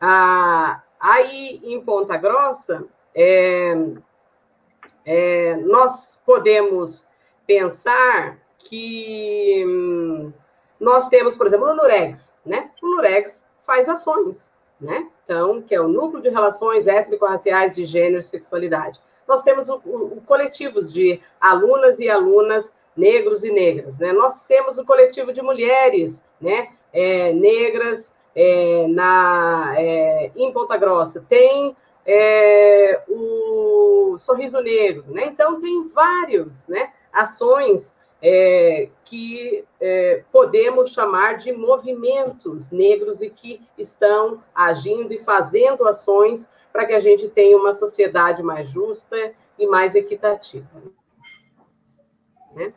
Ah, aí em Ponta Grossa, é, é, nós podemos pensar que hum, nós temos, por exemplo, o Nuregs, né? O Nuregs faz ações, né? Então, que é o Núcleo de Relações Étnico-Raciais de Gênero e Sexualidade. Nós temos o, o, o coletivos de alunas e alunas negros e negras, né? Nós temos o coletivo de mulheres, né? É, negras é, na, é, em Ponta Grossa. Tem é, Sorriso Negro, né? Então tem vários, né? Ações é, que é, podemos chamar de movimentos negros e que estão agindo e fazendo ações para que a gente tenha uma sociedade mais justa e mais equitativa. Né?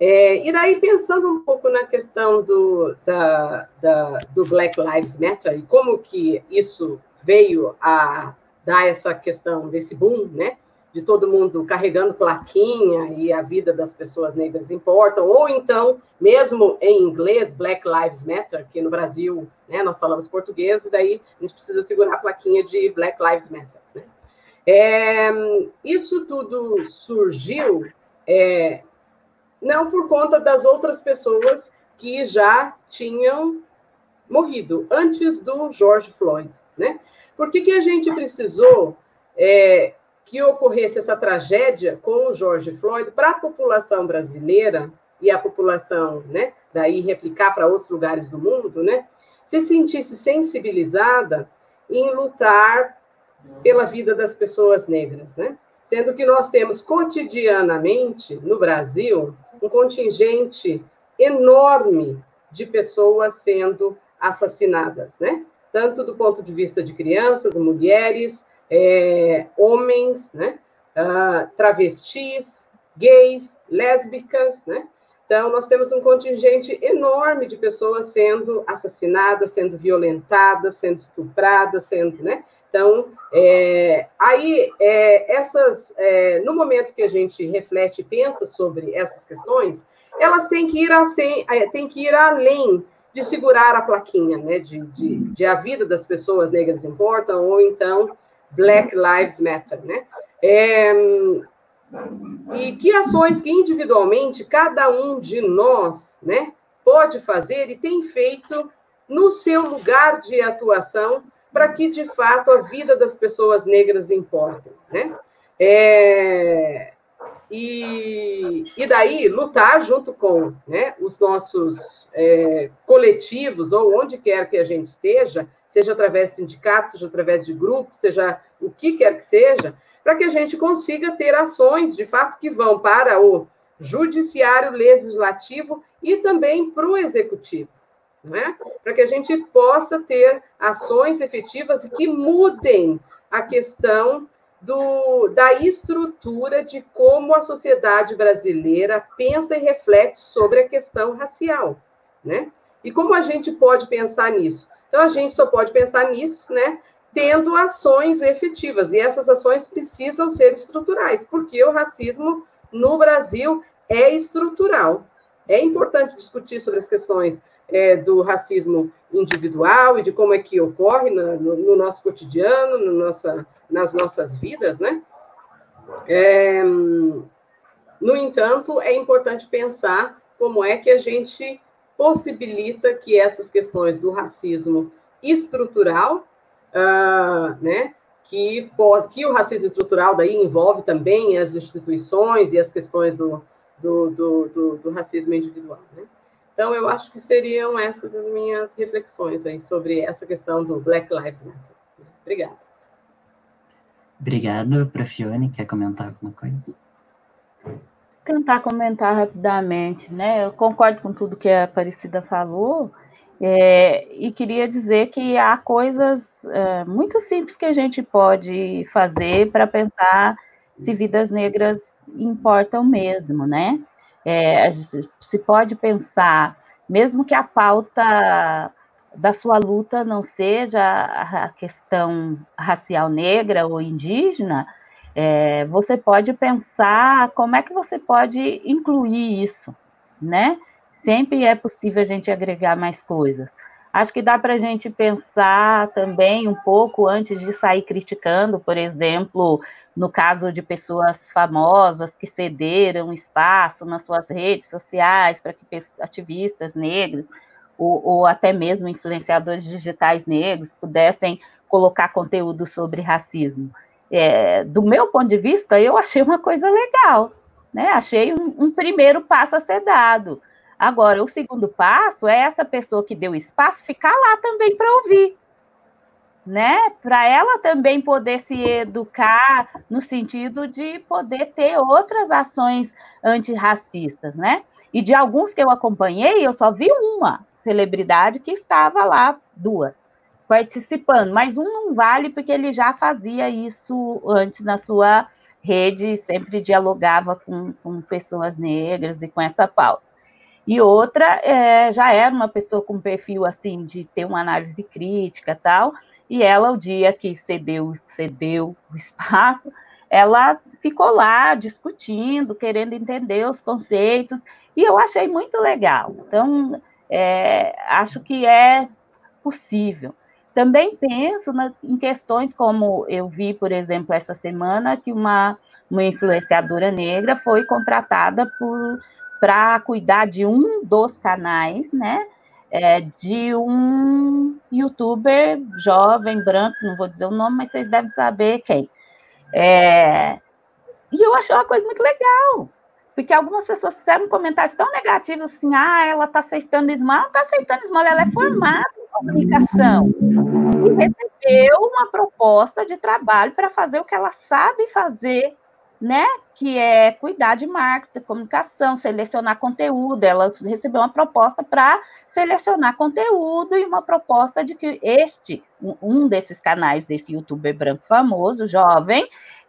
É, e daí, pensando um pouco na questão do, da, da, do Black Lives Matter e como que isso veio a dar essa questão desse boom, né? De todo mundo carregando plaquinha e a vida das pessoas negras importam, ou então, mesmo em inglês, Black Lives Matter, que no Brasil né, nós falamos português, e daí a gente precisa segurar a plaquinha de Black Lives Matter. Né? É, isso tudo surgiu é, não por conta das outras pessoas que já tinham morrido antes do George Floyd. Né? Por que, que a gente precisou é, que ocorresse essa tragédia com o George Floyd para a população brasileira e a população, né, daí replicar para outros lugares do mundo, né, se sentisse sensibilizada em lutar pela vida das pessoas negras, né? Sendo que nós temos cotidianamente no Brasil um contingente enorme de pessoas sendo assassinadas, né? Tanto do ponto de vista de crianças, mulheres, é, homens, né? Uh, travestis, gays, lésbicas, né? Então, nós temos um contingente enorme de pessoas sendo assassinadas, sendo violentadas, sendo estupradas, sendo, né? Então, é, aí, é, essas, é, no momento que a gente reflete e pensa sobre essas questões, elas têm que ir, assim, têm que ir além de segurar a plaquinha, né? De, de, de a vida das pessoas negras importam, ou então Black Lives Matter, né? É, e que ações que individualmente cada um de nós, né, pode fazer e tem feito no seu lugar de atuação para que de fato a vida das pessoas negras importe, né? É, e, e daí lutar junto com né, os nossos é, coletivos ou onde quer que a gente esteja seja através de sindicatos, seja através de grupos, seja o que quer que seja, para que a gente consiga ter ações, de fato, que vão para o judiciário, legislativo e também para o executivo. Né? Para que a gente possa ter ações efetivas que mudem a questão do, da estrutura de como a sociedade brasileira pensa e reflete sobre a questão racial. Né? E como a gente pode pensar nisso? Então, a gente só pode pensar nisso, né? Tendo ações efetivas, e essas ações precisam ser estruturais, porque o racismo no Brasil é estrutural. É importante discutir sobre as questões é, do racismo individual e de como é que ocorre no, no, nosso cotidiano, no nossa, nas nossas vidas, né? É, no entanto, é importante pensar como é que a gente possibilita que essas questões do racismo estrutural, uh, né, que, que o racismo estrutural daí envolve também as instituições e as questões do, do, do, do, do racismo individual. Né? Então, eu acho que seriam essas as minhas reflexões aí sobre essa questão do Black Lives Matter. Obrigada. Obrigado, Profione. Quer comentar alguma coisa? Tentar comentar rapidamente, né? Eu concordo com tudo que a Aparecida falou, É, e queria dizer que há coisas é, muito simples que a gente pode fazer para pensar se vidas negras importam mesmo, né? É, se pode pensar, mesmo que a pauta da sua luta não seja a questão racial negra ou indígena, é, você pode pensar como é que você pode incluir isso, né? Sempre é possível a gente agregar mais coisas. Acho que dá para a gente pensar também um pouco antes de sair criticando, por exemplo, no caso de pessoas famosas que cederam espaço nas suas redes sociais para que ativistas negros ou, ou, até mesmo influenciadores digitais negros pudessem colocar conteúdo sobre racismo. É, do meu ponto de vista, eu achei uma coisa legal, né? Achei um, um primeiro passo a ser dado. Agora, o segundo passo é essa pessoa que deu espaço ficar lá também para ouvir, né? Para ela também poder se educar no sentido de poder ter outras ações antirracistas, né? E de alguns que eu acompanhei, eu só vi uma celebridade que estava lá, duas, participando, mas um não vale porque ele já fazia isso antes na sua rede, sempre dialogava com, com pessoas negras e com essa pauta. E outra é, já era uma pessoa com perfil assim de ter uma análise crítica tal, e ela, o dia que cedeu, cedeu o espaço, ela ficou lá discutindo, querendo entender os conceitos, e eu achei muito legal. Então, é, acho que é possível. Também penso na, em questões como eu vi, por exemplo, essa semana, que uma, uma influenciadora negra foi contratada para cuidar de um dos canais, né? É, de um youtuber jovem, branco, não vou dizer o nome, mas vocês devem saber quem. É, e eu achei uma coisa muito legal, porque algumas pessoas fizeram comentários tão negativos assim, ah, ela está aceitando esmola, não está aceitando esmola, ela é formada em comunicação. E recebeu uma proposta de trabalho para fazer o que ela sabe fazer né? Que é cuidar de marketing, comunicação, selecionar conteúdo. Ela recebeu uma proposta para selecionar conteúdo e uma proposta de que este, um desses canais desse youtuber branco famoso, jovem,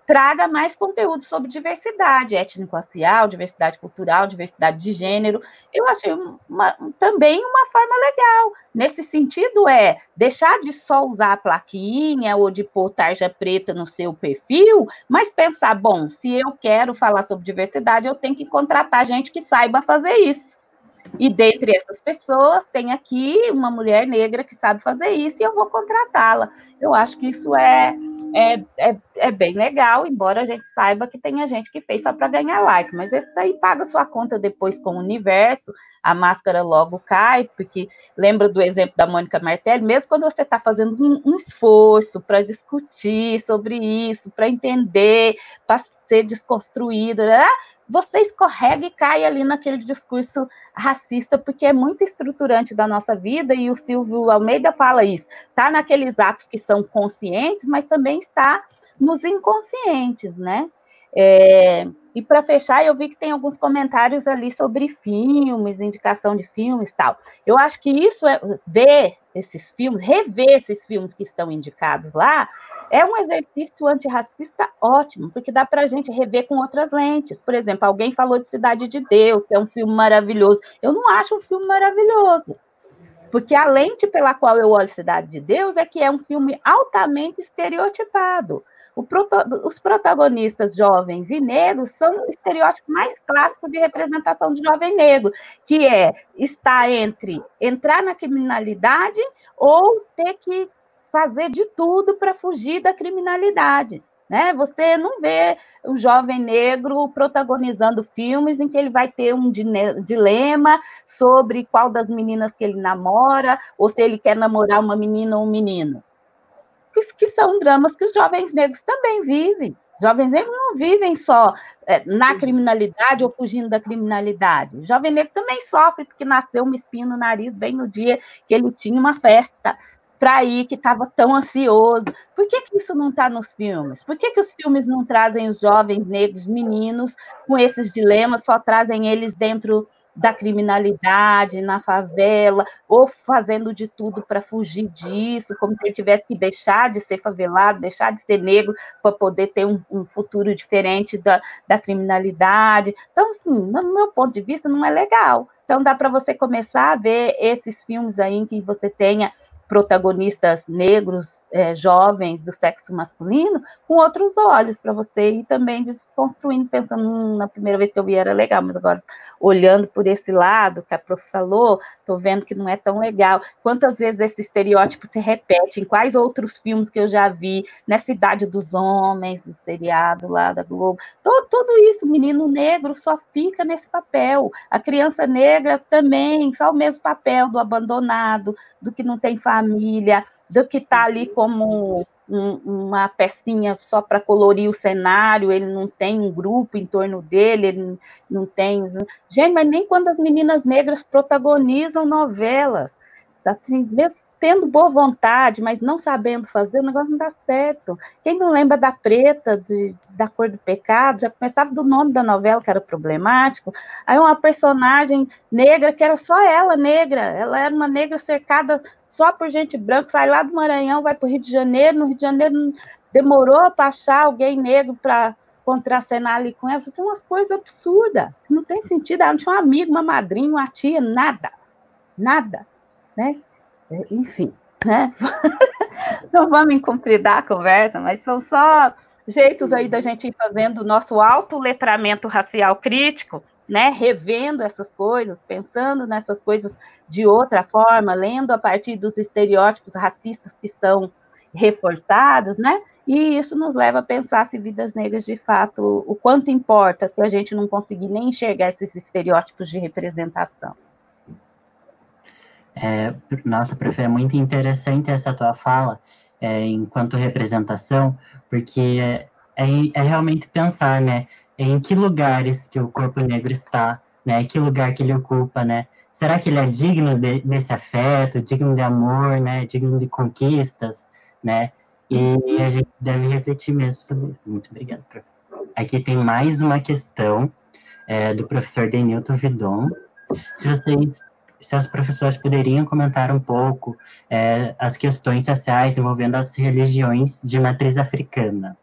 traga mais conteúdo sobre diversidade étnico-racial, diversidade cultural, diversidade de gênero. Eu achei uma, também uma forma legal. Nesse sentido, é deixar de só usar a plaquinha ou de pôr tarja preta no seu perfil, mas pensar, bom, se eu quero falar sobre diversidade, eu tenho que contratar gente que saiba fazer isso. E dentre essas pessoas, tem aqui uma mulher negra que sabe fazer isso e eu vou contratá-la. Eu acho que isso é é, é, é bem legal, embora a gente saiba que tem a gente que fez só para ganhar like, mas esse aí paga sua conta depois com o universo, a máscara logo cai, porque lembra do exemplo da Mônica Martelli, mesmo quando você está fazendo um, um esforço para discutir sobre isso, para entender, para ser desconstruído, né? você escorrega e cai ali naquele discurso racista, porque é muito estruturante da nossa vida, e o Silvio Almeida fala isso. Está naqueles atos que são conscientes, mas também está nos inconscientes, né? É, e para fechar, eu vi que tem alguns comentários ali sobre filmes, indicação de filmes tal. Eu acho que isso é ver esses filmes, rever esses filmes que estão indicados lá, é um exercício antirracista ótimo, porque dá para a gente rever com outras lentes. Por exemplo, alguém falou de Cidade de Deus, que é um filme maravilhoso. Eu não acho um filme maravilhoso, porque a lente pela qual eu olho Cidade de Deus é que é um filme altamente estereotipado. os protagonistas jovens e negros são o estereótipo mais clássico de representação de jovem negro, que é estar entre entrar na criminalidade ou ter que fazer de tudo para fugir da criminalidade. Né? Você não vê o jovem negro protagonizando filmes em que ele vai ter um dilema sobre qual das meninas que ele namora, ou se ele quer namorar uma menina ou um menino. Que são dramas que os jovens negros também vivem. Jovens negros não vivem só é, na criminalidade ou fugindo da criminalidade. O jovem negro também sofre porque nasceu uma espinha no nariz bem no dia que ele tinha uma festa para ir que estava tão ansioso. Por que, que isso não está nos filmes? Por que, que os filmes não trazem os jovens negros, meninos, com esses dilemas, só trazem eles dentro da criminalidade na favela, ou fazendo de tudo para fugir disso, como se ele tivesse que deixar de ser favelado, deixar de ser negro para poder ter um, um, futuro diferente da, da criminalidade. Então, assim, no meu ponto de vista, não é legal. Então, dá para você começar a ver esses filmes aí em que você tenha protagonistas negros, é, jovens do sexo masculino, com outros olhos para você ir também desconstruindo, pensando hum, na primeira vez que eu vi era legal, mas agora olhando por esse lado que a prof falou, estou vendo que não é tão legal. Quantas vezes esse estereótipo se repete? Em quais outros filmes que eu já vi? Nessa idade dos homens, do seriado lá da Globo. Todo, tudo isso, o menino negro só fica nesse papel. A criança negra também, só o mesmo papel do abandonado, do que não tem família família, do que está ali como um, uma pecinha só para colorir o cenário, ele não tem um grupo em torno dele, ele não tem. Gente, mas nem quando as meninas negras protagonizam novelas. Assim, mesmo tendo boa vontade, mas não sabendo fazer, o negócio não dá certo. Quem não lembra da preta, de, da cor do pecado, já começava do nome da novela, que era problemático. Aí uma personagem negra, que era só ela negra, ela era uma negra cercada só por gente branca, sai lá do Maranhão, vai para o Rio de Janeiro, no Rio de Janeiro demorou para achar alguém negro para contracenar ali com ela. São umas coisas absurdas, não tem sentido. Ela não tinha um amigo, uma madrinha, uma tia, nada. Nada. Né? Enfim, né? Não vamos incumpridar a conversa, mas são só jeitos aí da gente ir fazendo o nosso autoletramento racial crítico, né? Revendo essas coisas, pensando nessas coisas de outra forma, lendo a partir dos estereótipos racistas que são reforçados, né? E isso nos leva a pensar se vidas negras de fato, o quanto importa se a gente não conseguir nem enxergar esses estereótipos de representação. É, nossa, prof, é muito interessante essa tua fala, é, enquanto representação, porque é, é, é, realmente pensar, né, em que lugares que o corpo negro está, né, que lugar que ele ocupa, né, será que ele é digno de, desse afeto, digno de amor, né, digno de conquistas, né, e a gente deve refletir mesmo sobre isso. Muito obrigado. Aqui tem mais uma questão é, do professor Denilton Vidon. Se vocês se as professoras poderiam comentar um pouco é, as questões sociais envolvendo as religiões de matriz africana.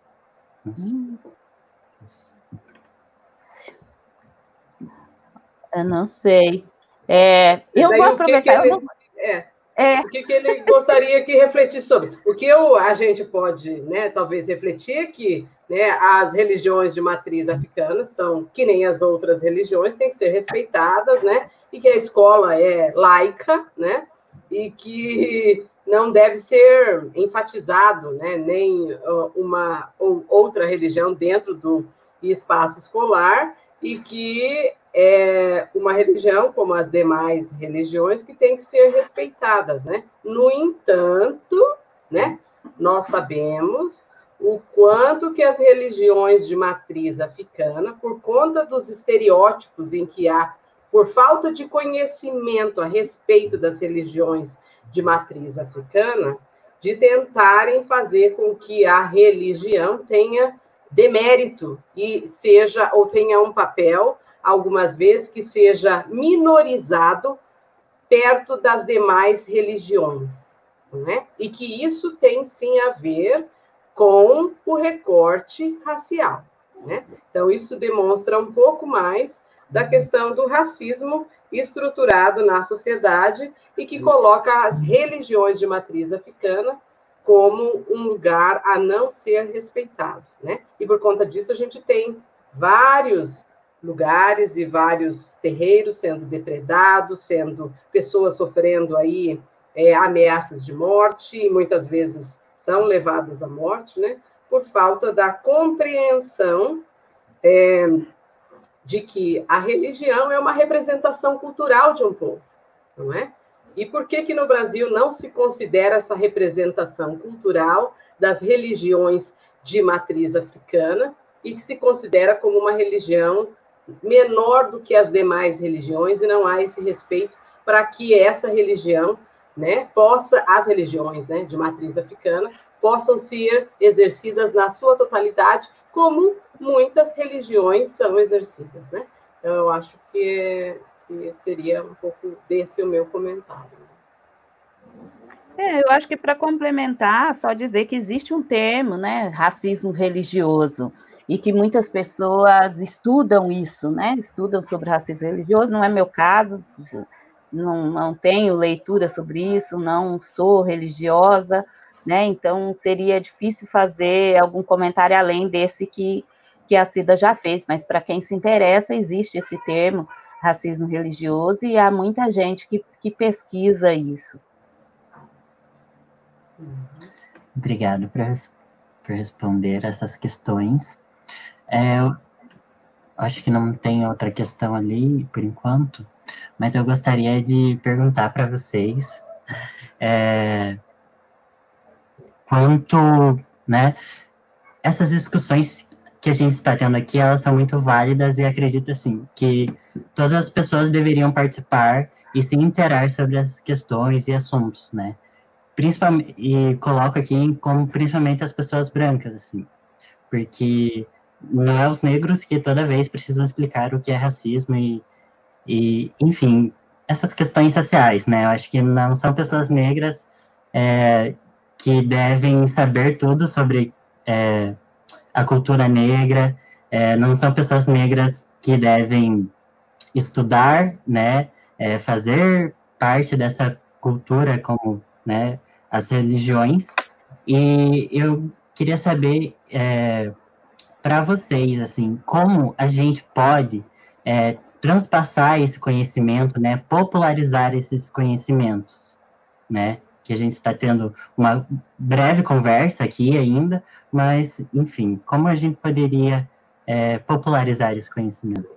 Eu não sei. É, eu vou aproveitar. Que que ele, é, é. O que, que, ele gostaria que refletisse sobre? O que eu, a gente pode, né, talvez refletir é que né, as religiões de matriz africana são, que nem as outras religiões, têm que ser respeitadas, né? E que a escola é laica, né? E que não deve ser enfatizado, né? Nem uma ou outra religião dentro do espaço escolar e que é uma religião como as demais religiões que tem que ser respeitadas, né? No entanto, né? Nós sabemos o quanto que as religiões de matriz africana, por conta dos estereótipos em que há por falta de conhecimento a respeito das religiões de matriz africana, de tentarem fazer com que a religião tenha demérito e seja ou tenha um papel, algumas vezes, que seja minorizado perto das demais religiões. Né? E que isso tem sim a ver com o recorte racial. Né? Então, isso demonstra um pouco mais da questão do racismo estruturado na sociedade e que coloca as religiões de matriz africana como um lugar a não ser respeitado, né? E por conta disso a gente tem vários lugares e vários terreiros sendo depredados, sendo pessoas sofrendo aí é, ameaças de morte e muitas vezes são levadas à morte, né? Por falta da compreensão é, de que a religião é uma representação cultural de um povo, não é? E por que que no Brasil não se considera essa representação cultural das religiões de matriz africana e que se considera como uma religião menor do que as demais religiões e não há esse respeito para que essa religião, né, possa as religiões, né, de matriz africana possam ser exercidas na sua totalidade como muitas religiões são exercidas, né? Então, eu acho que E seria um pouco desse o meu comentário. É, eu acho que para complementar, só dizer que existe um termo, né, racismo religioso, e que muitas pessoas estudam isso, né, estudam sobre racismo religioso, não é meu caso, não, não tenho leitura sobre isso, não sou religiosa, né, então seria difícil fazer algum comentário além desse que, que a Cida já fez, mas para quem se interessa, existe esse termo, racismo religioso, e há muita gente que, que pesquisa isso. Obrigado por, por responder essas questões. É, acho que não tem outra questão ali por enquanto, mas eu gostaria de perguntar para vocês é, quanto, né, essas discussões que a gente está tendo aqui, elas são muito válidas e acredito, assim, que todas as pessoas deveriam participar e se interar sobre essas questões e assuntos, né? principalmente e coloco aqui como principalmente as pessoas brancas assim, porque não é os negros que toda vez precisam explicar o que é racismo e, e enfim essas questões sociais, né? Eu acho que não são pessoas negras é, que devem saber tudo sobre é, a cultura negra, é, não são pessoas negras que devem estudar, né? É, fazer parte dessa cultura como né, as religiões. E eu queria saber é, para vocês, assim, como a gente pode é, transpassar esse conhecimento, né, popularizar esses conhecimentos, né, que a gente está tendo uma breve conversa aqui ainda, mas, enfim, como a gente poderia é, popularizar esse conhecimento?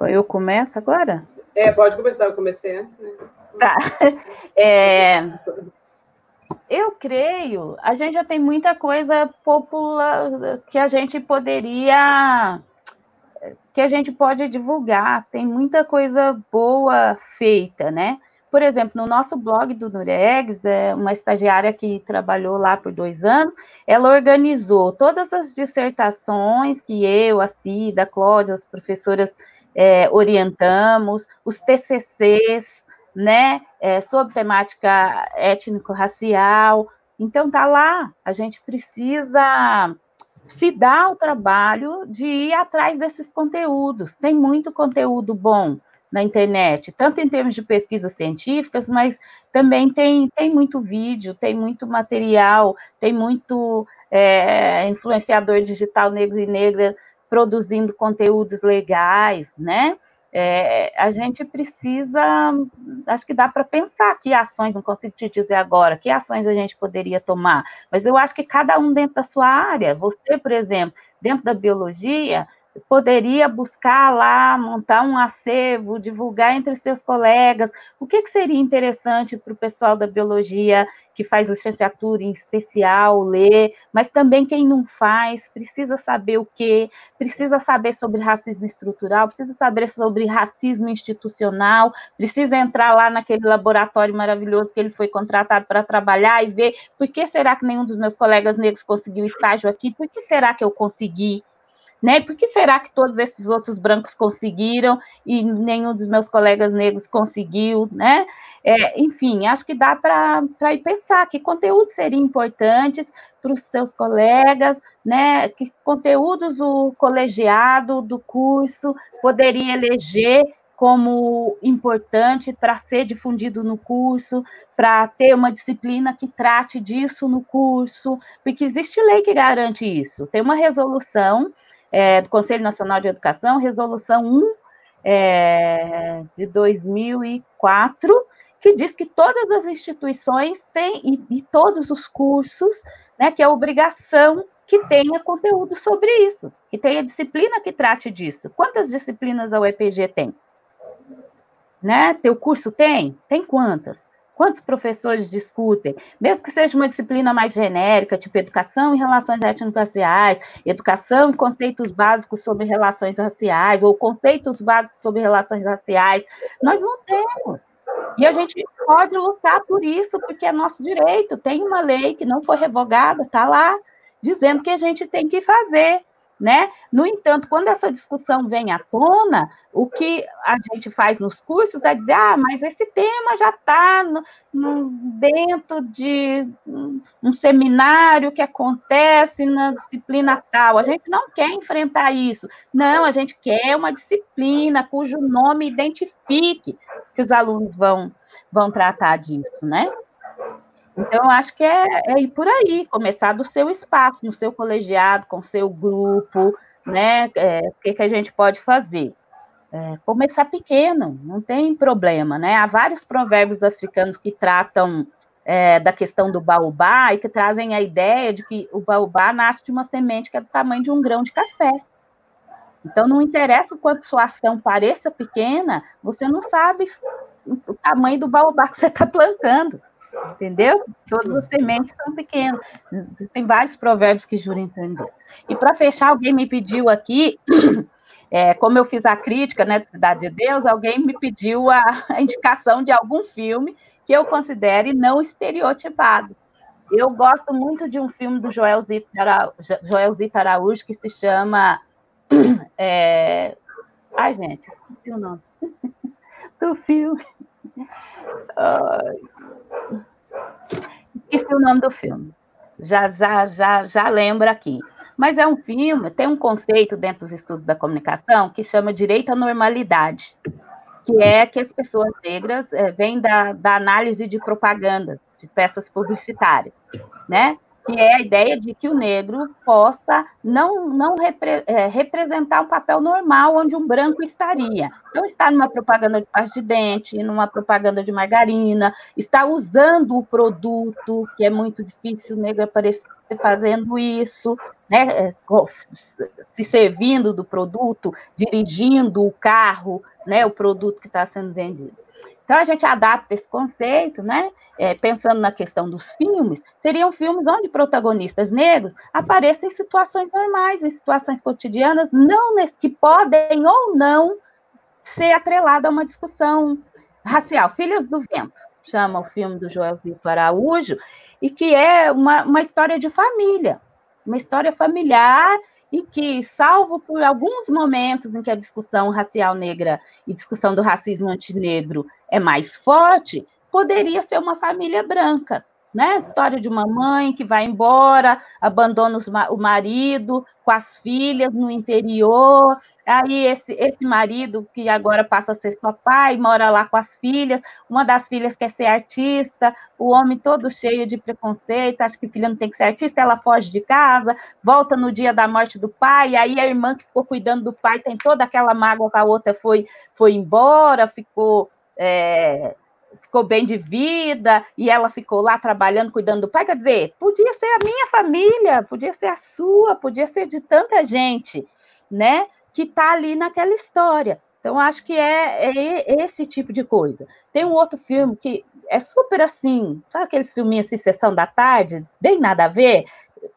Eu começo agora? É, pode começar, eu comecei antes, né? Tá. É, eu creio, a gente já tem muita coisa popular que a gente poderia que a gente pode divulgar, tem muita coisa boa feita, né? Por exemplo, no nosso blog do Nuregs, é uma estagiária que trabalhou lá por dois anos, ela organizou todas as dissertações que eu, a Cida, a Cláudia, as professoras é, orientamos, os TCCs, né, é, sobre temática étnico-racial. Então, tá lá, a gente precisa se dar o trabalho de ir atrás desses conteúdos. Tem muito conteúdo bom na internet, tanto em termos de pesquisas científicas, mas também tem, tem muito vídeo, tem muito material, tem muito é, influenciador digital negro e negra produzindo conteúdos legais, né? É, a gente precisa, acho que dá para pensar que ações, não consigo te dizer agora, que ações a gente poderia tomar, mas eu acho que cada um dentro da sua área, você, por exemplo, dentro da biologia, poderia buscar lá, montar um acervo, divulgar entre seus colegas. O que, que seria interessante para o pessoal da biologia que faz licenciatura em especial ler, mas também quem não faz, precisa saber o que, precisa saber sobre racismo estrutural, precisa saber sobre racismo institucional, precisa entrar lá naquele laboratório maravilhoso que ele foi contratado para trabalhar e ver por que será que nenhum dos meus colegas negros conseguiu estágio aqui, por que será que eu consegui? Né? Por que será que todos esses outros brancos conseguiram e nenhum dos meus colegas negros conseguiu, né? É, enfim, acho que dá para ir pensar que conteúdos seriam importantes para os seus colegas, né? Que conteúdos o colegiado do curso poderia eleger como importante para ser difundido no curso, para ter uma disciplina que trate disso no curso, porque existe lei que garante isso. Tem uma resolução é, do Conselho Nacional de Educação, Resolução 1 é, de 2004, que diz que todas as instituições têm, e, e todos os cursos, né, que é obrigação que tenha conteúdo sobre isso, que tenha disciplina que trate disso. Quantas disciplinas a UEPG tem? Né? Teu curso tem? Tem quantas? Quantos professores discutem? Mesmo que seja uma disciplina mais genérica, tipo educação e relações étnico-raciais, educação e conceitos básicos sobre relações raciais, ou conceitos básicos sobre relações raciais, nós não temos. E a gente pode lutar por isso, porque é nosso direito. Tem uma lei que não foi revogada, está lá, dizendo que a gente tem que fazer. Né? No entanto, quando essa discussão vem à tona, o que a gente faz nos cursos é dizer, ah, mas esse tema já está dentro de um, um seminário que acontece na disciplina tal. A gente não quer enfrentar isso. Não, a gente quer uma disciplina cujo nome identifique que os alunos vão, vão tratar disso, né? Então, acho que é, é ir por aí, começar do seu espaço, no seu colegiado, com seu grupo, né? É, o que, que a gente pode fazer? É, começar pequeno, não tem problema, né? Há vários provérbios africanos que tratam é, da questão do baobá e que trazem a ideia de que o baobá nasce de uma semente que é do tamanho de um grão de café. Então, não interessa o quanto sua ação pareça pequena, você não sabe o tamanho do baobá que você está plantando entendeu? Todas as sementes são pequenas. Tem vários provérbios que juram em. E para fechar, alguém me pediu aqui, é, como eu fiz a crítica né, de Cidade de Deus, alguém me pediu a, a indicação de algum filme que eu considere não estereotipado. Eu gosto muito de um filme do Joel Zito Araújo, Joel Zito Araújo que se chama. É... Ai, gente, esqueci o nome do filme. Ai. Esqueci o nome do filme. Já, já, já, já lembro aqui. Mas é um filme, tem um conceito dentro dos estudos da comunicação que chama direito à normalidade, que é que as pessoas negras é, vêm da, da análise de propaganda, de peças publicitárias, né? Que é a ideia de que o negro possa não, não repre, é, representar um papel normal onde um branco estaria. Então, está numa propaganda de pasta de dente, numa propaganda de margarina, está usando o produto, que é muito difícil o negro aparecer fazendo isso, né, é, se servindo do produto, dirigindo o carro, né, o produto que está sendo vendido. Então, a gente adapta esse conceito, né? É, pensando na questão dos filmes, seriam filmes onde protagonistas negros apareçam em situações normais, em situações cotidianas, não que podem ou não ser atrelado a uma discussão racial. Filhos do Vento, chama o filme do Joel Zito Araújo, e que é uma, uma história de família, uma história familiar e que, salvo por alguns momentos em que a discussão racial negra e discussão do racismo antinegro é mais forte, poderia ser uma família branca né? História de uma mãe que vai embora, abandona os, o marido com as filhas no interior. Aí esse, esse marido que agora passa a ser só pai, mora lá com as filhas. Uma das filhas quer ser artista, o homem todo cheio de preconceito, acha que filha não tem que ser artista, ela foge de casa, volta no dia da morte do pai, aí a irmã que ficou cuidando do pai tem toda aquela mágoa que a outra foi, foi embora, ficou é, ficou bem de vida e ela ficou lá trabalhando, cuidando do pai. Quer dizer, podia ser a minha família, podia ser a sua, podia ser de tanta gente, né? Que está ali naquela história. Então, acho que é, é, esse tipo de coisa. Tem um outro filme que é super assim, sabe aqueles filminhos assim, Sessão da Tarde? Bem nada a ver.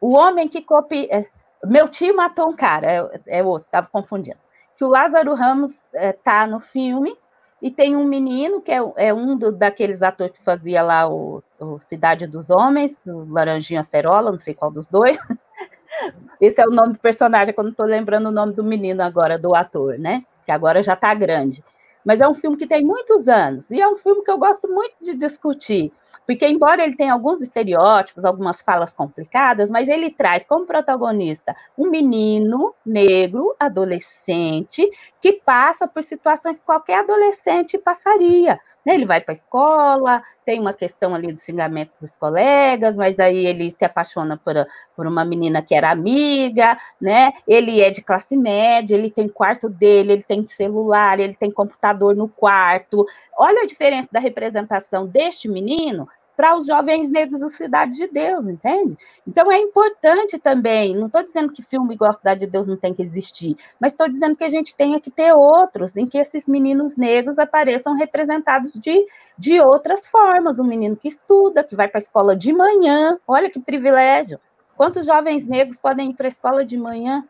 O Homem que copia. É, meu tio matou um cara, é, é outro, estava confundindo. Que o Lázaro Ramos está é, no filme e tem um menino, que é, é um do, daqueles atores que fazia lá o, o Cidade dos Homens, o Laranjinha Acerola, não sei qual dos dois. Esse é o nome do personagem, quando estou lembrando o nome do menino agora, do ator, né? Que agora já está grande. Mas é um filme que tem muitos anos, e é um filme que eu gosto muito de discutir. Porque, embora ele tenha alguns estereótipos, algumas falas complicadas, mas ele traz como protagonista um menino negro, adolescente, que passa por situações que qualquer adolescente passaria. Né? Ele vai para a escola, tem uma questão ali dos xingamentos dos colegas, mas aí ele se apaixona por, por uma menina que era amiga, né? Ele é de classe média, ele tem quarto dele, ele tem celular, ele tem computador no quarto. Olha a diferença da representação deste menino para os jovens negros da Cidade de Deus, entende? Então é importante também, não estou dizendo que filme igual a Cidade de Deus não tem que existir, mas estou dizendo que a gente tenha que ter outros em que esses meninos negros apareçam representados de, de outras formas. Um menino que estuda, que vai para a escola de manhã, olha que privilégio. Quantos jovens negros podem ir para a escola de manhã?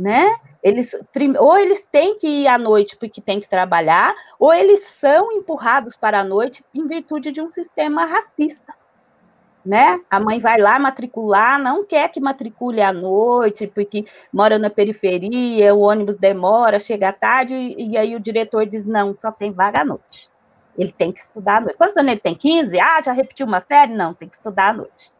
Né? Eles, ou eles têm que ir à noite porque têm que trabalhar, ou eles são empurrados para a noite em virtude de um sistema racista. né? A mãe vai lá matricular, não quer que matricule à noite, porque mora na periferia, o ônibus demora, chega tarde, e aí o diretor diz: não, só tem vaga à noite. Ele tem que estudar à noite. Quantos anos ele tem? 15? Ah, já repetiu uma série? Não, tem que estudar à noite.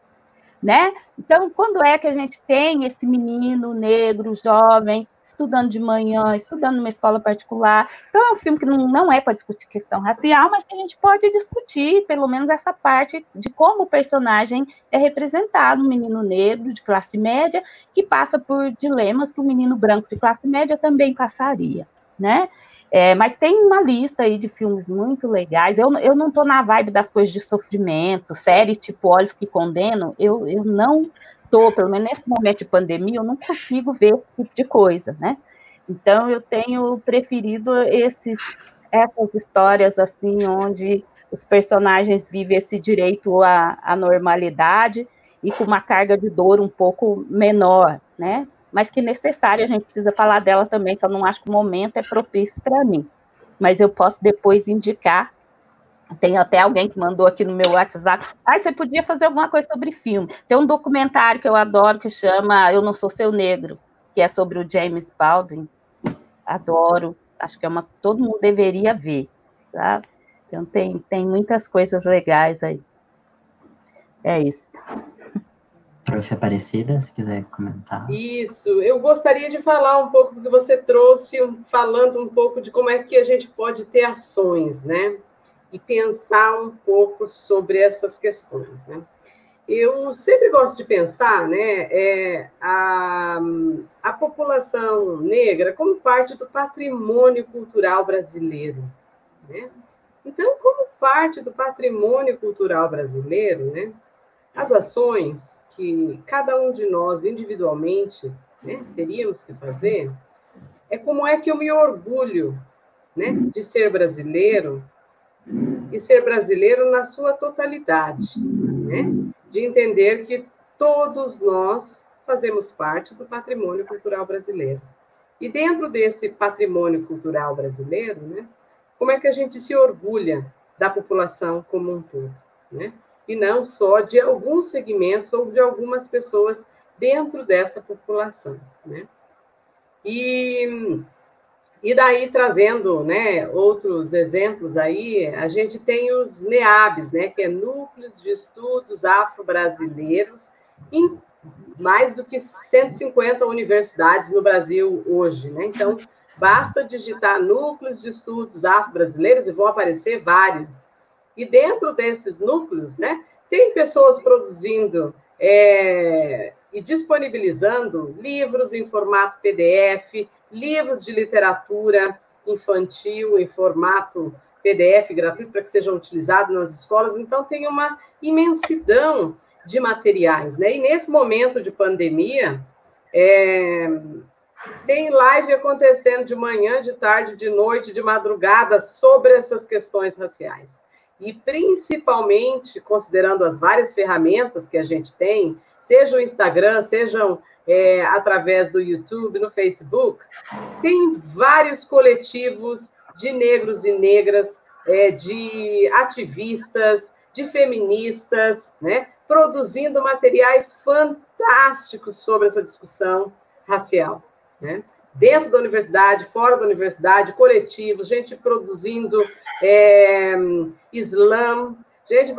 Né? Então, quando é que a gente tem esse menino negro, jovem, estudando de manhã, estudando numa escola particular. Então, é um filme que não, não é para discutir questão racial, mas que a gente pode discutir, pelo menos, essa parte de como o personagem é representado, um menino negro de classe média, que passa por dilemas que o um menino branco de classe média também passaria, né? É, mas tem uma lista aí de filmes muito legais. Eu, eu não estou na vibe das coisas de sofrimento, série tipo Olhos que Condenam, eu, eu não estou, pelo menos nesse momento de pandemia, eu não consigo ver esse tipo de coisa, né? Então, eu tenho preferido esses, essas histórias, assim, onde os personagens vivem esse direito à, à normalidade e com uma carga de dor um pouco menor, né? Mas que necessária, a gente precisa falar dela também, só não acho que o momento é propício para mim. Mas eu posso depois indicar tem até alguém que mandou aqui no meu WhatsApp. Ah, você podia fazer alguma coisa sobre filme. Tem um documentário que eu adoro que chama Eu Não Sou Seu Negro, que é sobre o James Baldwin. Adoro. Acho que é uma todo mundo deveria ver, tá? Então tem, tem muitas coisas legais aí. É isso. Prof. Aparecida, se quiser comentar. Isso, eu gostaria de falar um pouco do que você trouxe, falando um pouco de como é que a gente pode ter ações, né? e pensar um pouco sobre essas questões. Né? Eu sempre gosto de pensar né, é, a, a população negra como parte do patrimônio cultural brasileiro. Né? Então, como parte do patrimônio cultural brasileiro, né, as ações que cada um de nós individualmente né, teríamos que fazer é como é que eu me orgulho né, de ser brasileiro e ser brasileiro na sua totalidade, né? de entender que todos nós fazemos parte do patrimônio cultural brasileiro. E dentro desse patrimônio cultural brasileiro, né, como é que a gente se orgulha da população como um todo, né? E não só de alguns segmentos ou de algumas pessoas dentro dessa população, né? E e daí, trazendo né, outros exemplos aí, a gente tem os NEABs, né, que é Núcleos de Estudos Afro-Brasileiros, em mais do que 150 universidades no Brasil hoje. Né? Então, basta digitar Núcleos de Estudos Afro-Brasileiros e vão aparecer vários. E dentro desses núcleos, né, tem pessoas produzindo é, e disponibilizando livros em formato PDF, livros de literatura infantil em formato PDF gratuito para que sejam utilizados nas escolas. Então, tem uma imensidão de materiais. Né? E nesse momento de pandemia, é... tem live acontecendo de manhã, de tarde, de noite, de madrugada sobre essas questões raciais. E principalmente considerando as várias ferramentas que a gente tem, seja o Instagram, sejam é, através do YouTube, no Facebook, tem vários coletivos de negros e negras, é, de ativistas, de feministas, né, produzindo materiais fantásticos sobre essa discussão racial. Né? Dentro da universidade, fora da universidade, coletivos, gente produzindo é, slam, gente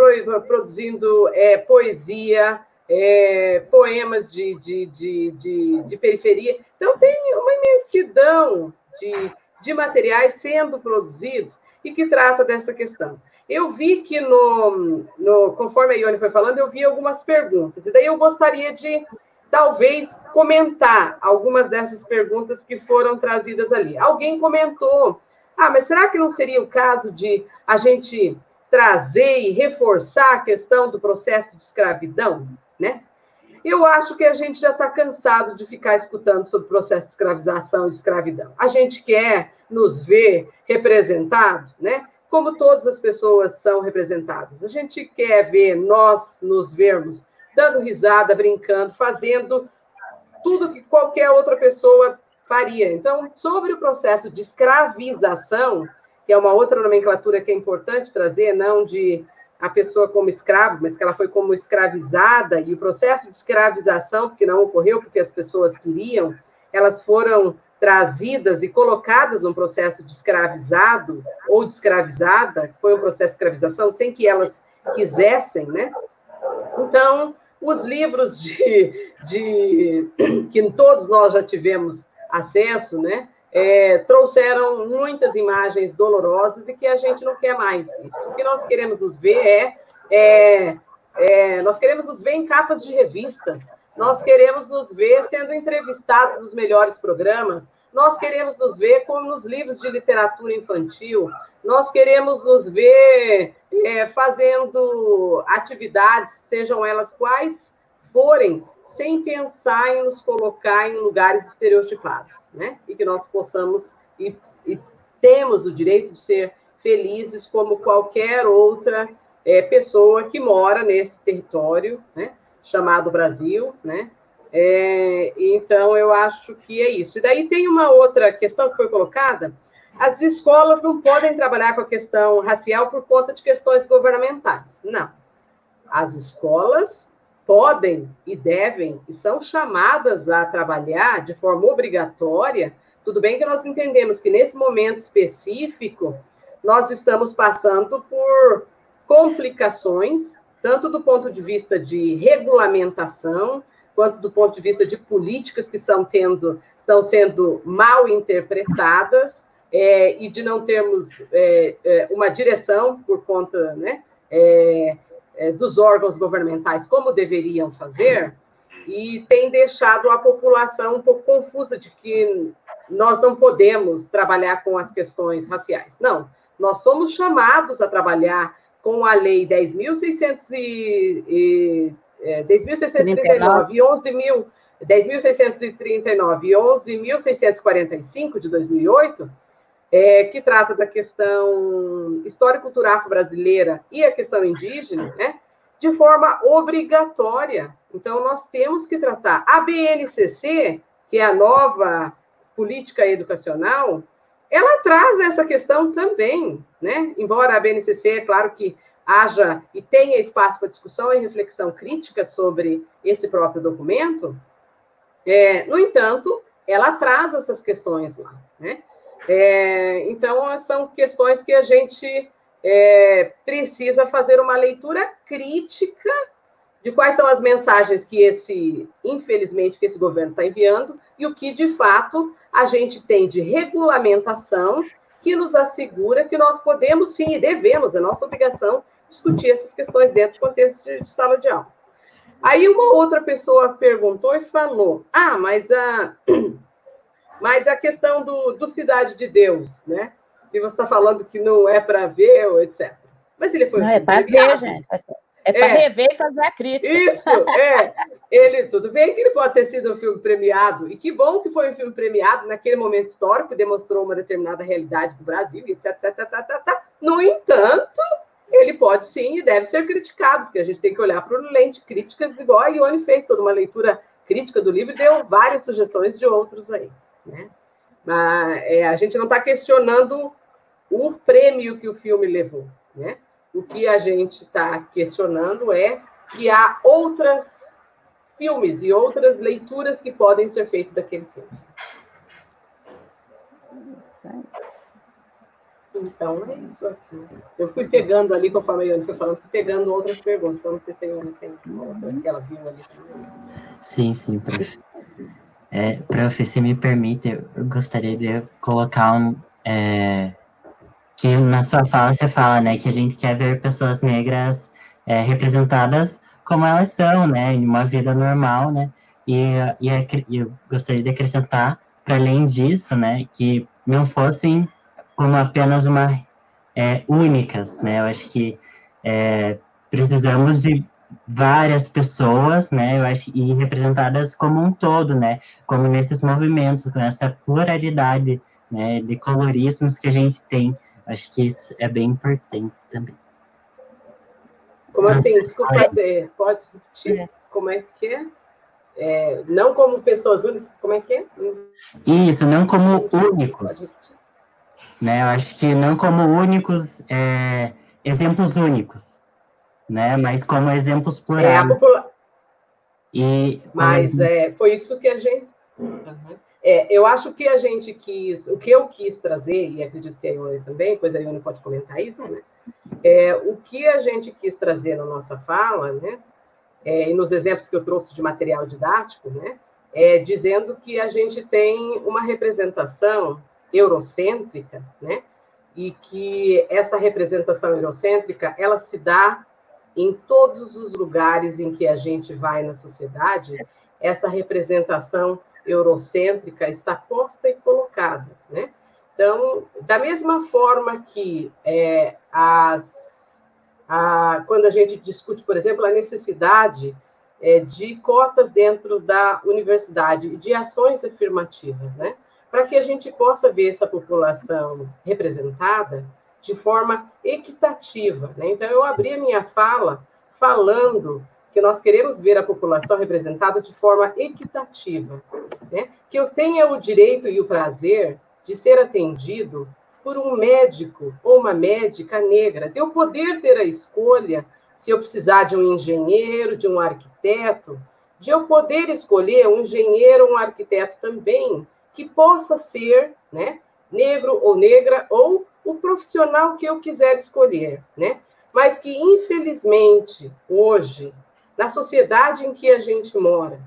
produzindo é, poesia, é, poemas de, de, de, de, periferia. Então, tem uma imensidão de, de materiais sendo produzidos e que trata dessa questão. Eu vi que, no, no, conforme a Ione foi falando, eu vi algumas perguntas, e daí eu gostaria de, talvez, comentar algumas dessas perguntas que foram trazidas ali. Alguém comentou, ah, mas será que não seria o caso de a gente trazer e reforçar a questão do processo de escravidão? né? Eu acho que a gente já está cansado de ficar escutando sobre o processo de escravização e escravidão. A gente quer nos ver representados, né? Como todas as pessoas são representadas. A gente quer ver nós nos vermos dando risada, brincando, fazendo tudo que qualquer outra pessoa faria. Então, sobre o processo de escravização, que é uma outra nomenclatura que é importante trazer, não de a pessoa como escravo, mas que ela foi como escravizada, e o processo de escravização, que não ocorreu porque as pessoas queriam, elas foram trazidas e colocadas num processo de escravizado ou de escravizada, foi um processo de escravização, sem que elas quisessem, né? Então, os livros de, de que todos nós já tivemos acesso, né? É, trouxeram muitas imagens dolorosas e que a gente não quer mais isso. O que nós queremos nos ver é, é, é nós queremos nos ver em capas de revistas, nós queremos nos ver sendo entrevistados nos melhores programas, nós queremos nos ver como nos livros de literatura infantil, nós queremos nos ver é, fazendo atividades, sejam elas quais forem, sem pensar em nos colocar em lugares estereotipados, né? E que nós possamos e, e temos o direito de ser felizes como qualquer outra é, pessoa que mora nesse território, né? Chamado Brasil, né? É, então, eu acho que é isso. E daí tem uma outra questão que foi colocada: as escolas não podem trabalhar com a questão racial por conta de questões governamentais. Não. As escolas podem e devem e são chamadas a trabalhar de forma obrigatória. Tudo bem que nós entendemos que nesse momento específico nós estamos passando por complicações, tanto do ponto de vista de regulamentação, quanto do ponto de vista de políticas que estão tendo, estão sendo mal interpretadas é, e de não termos é, é, uma direção por conta né, é, é, dos órgãos governamentais como deveriam fazer, e tem deixado a população um pouco confusa de que nós não podemos trabalhar com as questões raciais. Não, nós somos chamados a trabalhar com a Lei 10.639 é, 10.639 e 11.000, 10.639 e 11.645 de 2008, é, que trata da questão histórico-cultural afro-brasileira e a questão indígena, né, de forma obrigatória. Então, nós temos que tratar. A BNCC, que é a nova política educacional, ela traz essa questão também, né? Embora a BNCC, é claro que haja e tenha espaço para discussão e reflexão crítica sobre esse próprio documento, é, no entanto, ela traz essas questões lá, né? É, então, são questões que a gente é, precisa fazer uma leitura crítica de quais são as mensagens que esse, infelizmente, que esse governo está enviando e o que, de fato, a gente tem de regulamentação que nos assegura que nós podemos, sim, e devemos, é nossa obrigação, discutir essas questões dentro do contexto de, de sala de aula. Aí uma outra pessoa perguntou e falou: ah, mas a, mas a questão do, do Cidade de Deus, né? E você está falando que não é para ver, etc. Mas ele foi. Não, é para ver, gente. É para é, rever e fazer a crítica. Isso, é. Ele, tudo bem que ele pode ter sido um filme premiado, e que bom que foi um filme premiado naquele momento histórico, demonstrou uma determinada realidade do Brasil, etc, etc, etc, etc. No entanto, ele pode sim e deve ser criticado, porque a gente tem que olhar para o lente críticas, igual a Ione fez toda uma leitura crítica do livro e deu várias sugestões de outros aí. Né? Mas, é, a gente não está questionando o prêmio que o filme levou. Né? O que a gente está questionando é que há outras filmes e outras leituras que podem ser feitas daquele filme. Então, é isso aqui. Eu fui pegando ali, conforme a Ione foi falando, fui pegando outras perguntas. Então, não sei se a Ione tem outras que ela viu ali. Sim, sim, prof. É, prof, se me permite, eu gostaria de colocar um. É, que na sua fala você fala, né, que a gente quer ver pessoas negras é, representadas como elas são, né, em uma vida normal, né, e, e eu gostaria de acrescentar, para além disso, né, que não fossem como apenas uma é, únicas, né? Eu acho que é, precisamos de várias pessoas, né? Eu acho e representadas como um todo, né? Como nesses movimentos, com essa pluralidade, né? De colorismos que a gente tem. Acho que isso é bem importante também. Como assim? Desculpa, você pode repetir? Como é que é? é? Não como pessoas únicas, como é que é? Isso, não como únicos né? Eu acho que não como únicos, é, exemplos únicos, né? Mas como exemplos plurais. É, a popula... e, Mas é, foi isso que a gente. Uhum. É, eu acho que a gente quis, o que eu quis trazer, e acredito que a Ione também, pois a Ione pode comentar isso, né? É, o que a gente quis trazer na nossa fala, né? É, e nos exemplos que eu trouxe de material didático, né? É, dizendo que a gente tem uma representação eurocêntrica, né? E que essa representação eurocêntrica, ela se dá em todos os lugares em que a gente vai na sociedade, essa representação eurocêntrica está posta e colocada, né? Então, da mesma forma que é, as, a, quando a gente discute, por exemplo, a necessidade é, de cotas dentro da universidade, de ações afirmativas, né? Para que a gente possa ver essa população representada de forma equitativa. Né? Então, eu abri a minha fala falando que nós queremos ver a população representada de forma equitativa, né? que eu tenha o direito e o prazer de ser atendido por um médico ou uma médica negra, de eu poder ter a escolha se eu precisar de um engenheiro, de um arquiteto, de eu poder escolher um engenheiro ou um arquiteto também que possa ser, né, negro ou negra ou o profissional que eu quiser escolher, né? Mas que infelizmente hoje na sociedade em que a gente mora,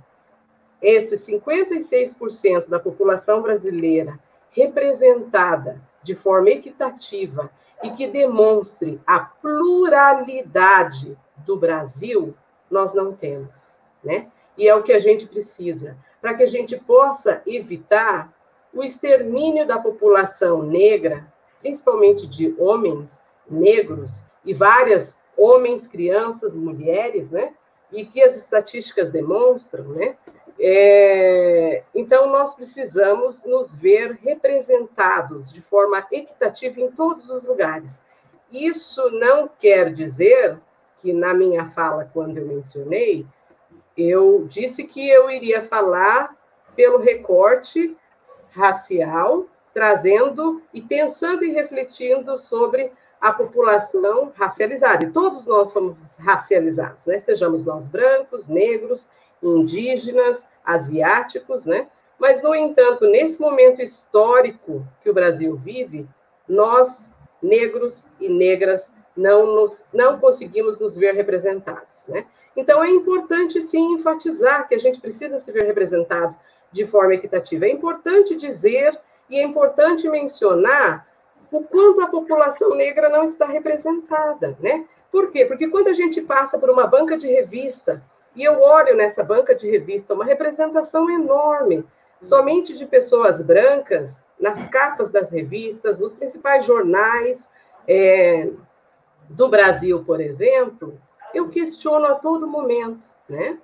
esse 56% da população brasileira representada de forma equitativa e que demonstre a pluralidade do Brasil, nós não temos, né? E é o que a gente precisa, para que a gente possa evitar o extermínio da população negra, principalmente de homens negros e várias homens, crianças, mulheres, né? e que as estatísticas demonstram, né? É, então, nós precisamos nos ver representados de forma equitativa em todos os lugares. Isso não quer dizer que, na minha fala, quando eu mencionei, eu disse que eu iria falar pelo recorte racial, trazendo e pensando e refletindo sobre a população racializada. E todos nós somos racializados, né? Sejamos nós brancos, negros, indígenas, asiáticos, né? Mas, no entanto, nesse momento histórico que o Brasil vive, nós, negros e negras, não, nos, não conseguimos nos ver representados, né? Então, é importante, sim, enfatizar que a gente precisa se ver representado de forma equitativa. É importante dizer e é importante mencionar o quanto a população negra não está representada, né? Por quê? Porque quando a gente passa por uma banca de revista, e eu olho nessa banca de revista uma representação enorme, somente de pessoas brancas, nas capas das revistas, nos principais jornais é, do Brasil, por exemplo, eu questiono a todo momento, né?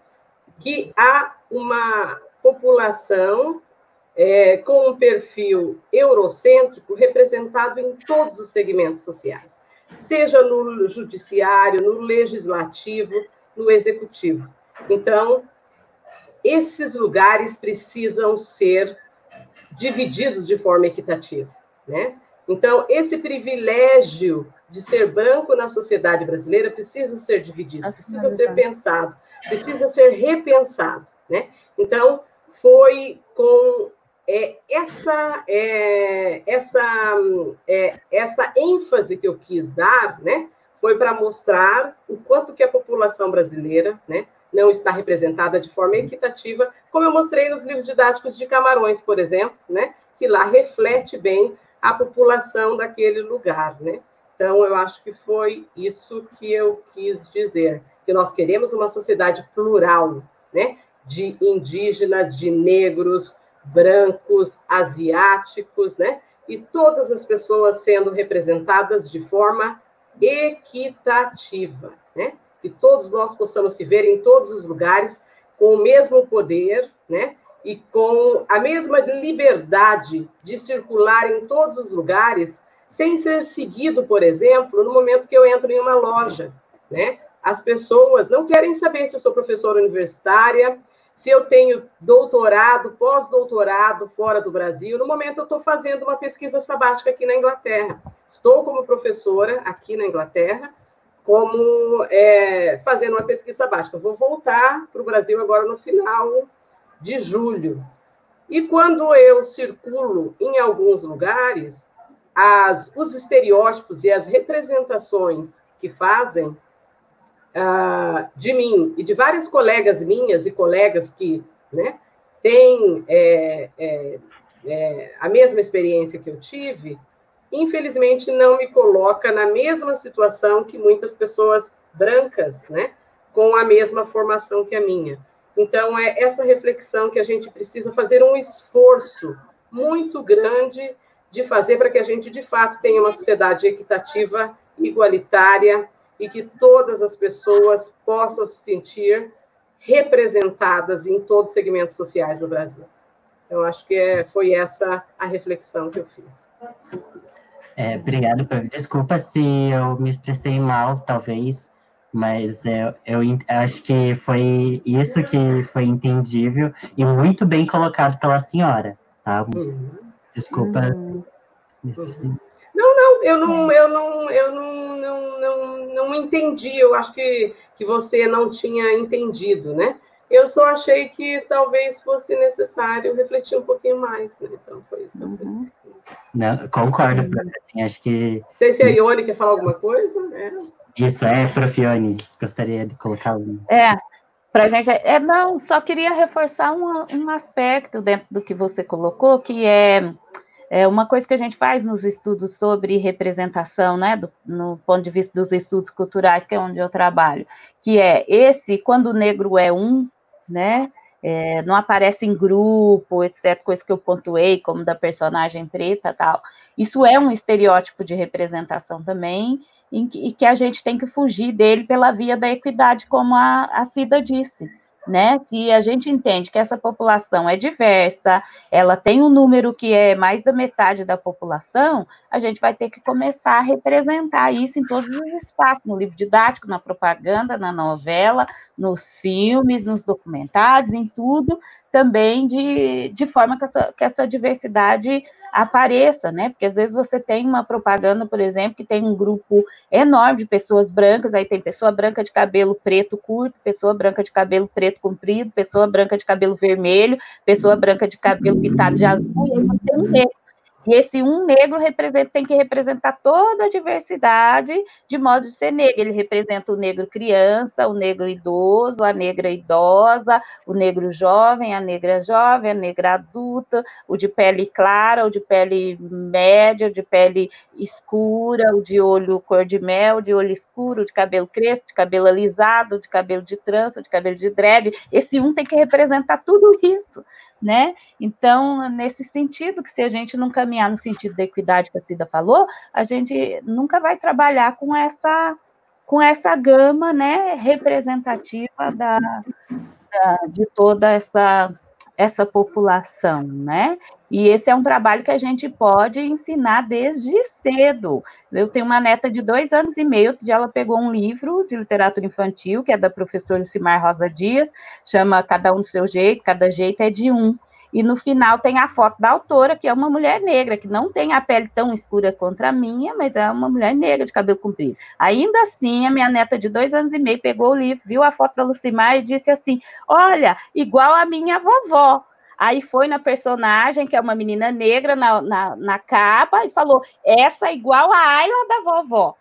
Que há uma população é, com um perfil eurocêntrico representado em todos os segmentos sociais, seja no judiciário, no legislativo, no executivo. Então, esses lugares precisam ser divididos de forma equitativa, né? Então, esse privilégio de ser branco na sociedade brasileira precisa ser dividido, precisa ser pensado, precisa ser repensado, né? Então, foi com é, essa, é, essa, é, essa ênfase que eu quis dar, né, foi para mostrar o quanto que a população brasileira, né, não está representada de forma equitativa, como eu mostrei nos livros didáticos de Camarões, por exemplo, né, que lá reflete bem a população daquele lugar, né? Então, eu acho que foi isso que eu quis dizer, que nós queremos uma sociedade plural, né, de indígenas, de negros, brancos, asiáticos, né? E todas as pessoas sendo representadas de forma equitativa, né? Que todos nós possamos se ver em todos os lugares com o mesmo poder, né? E com a mesma liberdade de circular em todos os lugares, sem ser seguido, por exemplo, no momento que eu entro em uma loja, né? As pessoas não querem saber se eu sou professora universitária, se eu tenho doutorado, pós-doutorado fora do Brasil. No momento, eu estou fazendo uma pesquisa sabática aqui na Inglaterra. Estou como professora aqui na Inglaterra, como é, fazendo uma pesquisa básica. Vou voltar para o Brasil agora no final de julho. E quando eu circulo em alguns lugares, as, os estereótipos e as representações que fazem uh, de mim e de várias colegas minhas e colegas que né, têm é, é, é, a mesma experiência que eu tive, infelizmente não me coloca na mesma situação que muitas pessoas brancas, né, com a mesma formação que a minha. Então, é essa reflexão que a gente precisa fazer um esforço muito grande de fazer para que a gente, de fato, tenha uma sociedade equitativa, igualitária e que todas as pessoas possam se sentir representadas em todos os segmentos sociais do Brasil. Então, acho que é, foi essa a reflexão que eu fiz. É, obrigado. Desculpa se eu me expressei mal, talvez, mas eu, eu, eu acho que foi isso que foi entendível e muito bem colocado pela senhora, tá? Uhum. Desculpa. Uhum. Não, não, eu não, eu não, eu não, não, não, não entendi. Eu acho que, que você não tinha entendido, né? Eu só achei que talvez fosse necessário refletir um pouquinho mais, né? Então foi isso que eu uhum. Não, concordo, assim, acho que. Não sei se a Ione quer falar alguma coisa. É. Isso, é, Profione. Gostaria de colocar um. É, para gente. É, não, só queria reforçar um, um aspecto dentro do que você colocou, que é é uma coisa que a gente faz nos estudos sobre representação, né, do, no ponto de vista dos estudos culturais, que é onde eu trabalho, que é esse, quando o negro é um, né, é, não aparece em grupo, etc., coisa que eu pontuei, como da personagem preta tal. Isso é um estereótipo de representação também, e que, e que a gente tem que fugir dele pela via da equidade, como a, a Cida disse né? Se a gente entende que essa população é diversa, ela tem um número que é mais da metade da população, a gente vai ter que começar a representar isso em todos os espaços, no livro didático, na propaganda, na novela, nos filmes, nos documentários, em tudo, também de, de forma que essa, que essa diversidade apareça, né? Porque às vezes você tem uma propaganda, por exemplo, que tem um grupo enorme de pessoas brancas, aí tem pessoa branca de cabelo preto curto, pessoa branca de cabelo preto comprido, pessoa branca de cabelo vermelho, pessoa branca de cabelo pintado de azul, e aí você tem um negro e esse um negro tem que representar toda a diversidade de modo de ser negro. Ele representa o negro criança, o negro idoso, a negra idosa, o negro jovem, a negra jovem, a negra adulta, o de pele clara, o de pele média, o de pele escura, o de olho cor de mel, de olho escuro, de cabelo crespo, de cabelo alisado, de cabelo de trança, de cabelo de dread. Esse um tem que representar tudo isso né? Então, nesse sentido, que se a gente não caminhar no sentido da equidade que a Cida falou, a gente nunca vai trabalhar com essa com essa gama, né, representativa da, da de toda essa essa população, né? E esse é um trabalho que a gente pode ensinar desde cedo. Eu tenho uma neta de dois anos e meio, que ela pegou um livro de literatura infantil, que é da professora Simar Rosa Dias, chama Cada um do seu jeito, cada jeito é de um e no final tem a foto da autora, que é uma mulher negra, que não tem a pele tão escura contra a minha, mas é uma mulher negra de cabelo comprido. Ainda assim, a minha neta de dois anos e meio pegou o livro, viu a foto da Lucimar e disse assim: Olha, igual a minha vovó. Aí foi na personagem, que é uma menina negra na, na, na capa, e falou: Essa é igual a Ayla da vovó.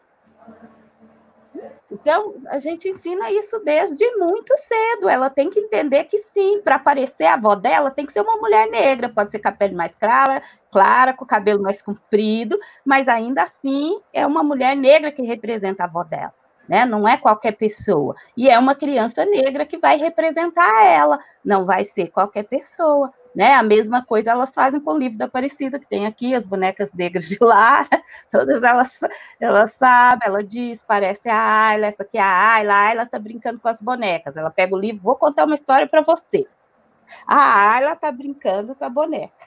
Então, a gente ensina isso desde muito cedo. Ela tem que entender que sim, para aparecer a avó dela, tem que ser uma mulher negra, pode ser com a pele mais clara, clara, com o cabelo mais comprido, mas ainda assim é uma mulher negra que representa a avó dela. Né? Não é qualquer pessoa. E é uma criança negra que vai representar ela, não vai ser qualquer pessoa. Né? A mesma coisa elas fazem com o livro da Aparecida, que tem aqui as bonecas negras de lá, todas elas, elas sabem, ela diz, parece a Ayla, essa aqui é a Ayla, a Ayla está brincando com as bonecas. Ela pega o livro, vou contar uma história para você. A Ayla está brincando com a boneca.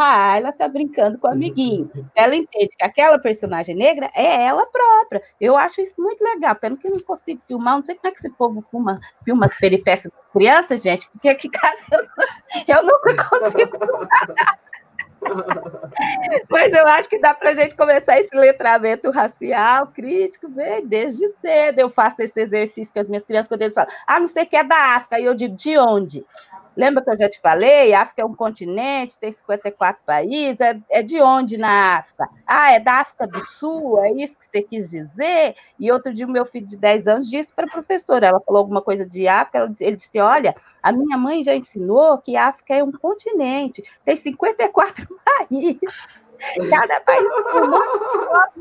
Ah, ela tá brincando com o amiguinho. Ela entende que aquela personagem negra é ela própria. Eu acho isso muito legal. Pelo que eu não consigo filmar, não sei como é que esse povo filma, filma as peripécias das crianças, gente, porque aqui em casa eu, eu nunca consigo filmar. Mas eu acho que dá para a gente começar esse letramento racial, crítico, bem, desde cedo. Eu faço esse exercício com as minhas crianças, quando eles falam, ah, não sei que é da África, e eu digo, de onde? Lembra que eu já te falei? A África é um continente, tem 54 países. É, é, de onde na África? Ah, é da África do Sul, é isso que você quis dizer? E outro dia, meu filho de 10 anos disse para a professora, ela falou alguma coisa de África, ele disse: Olha, a minha mãe já ensinou que a África é um continente, tem 54 países. Cada país tem um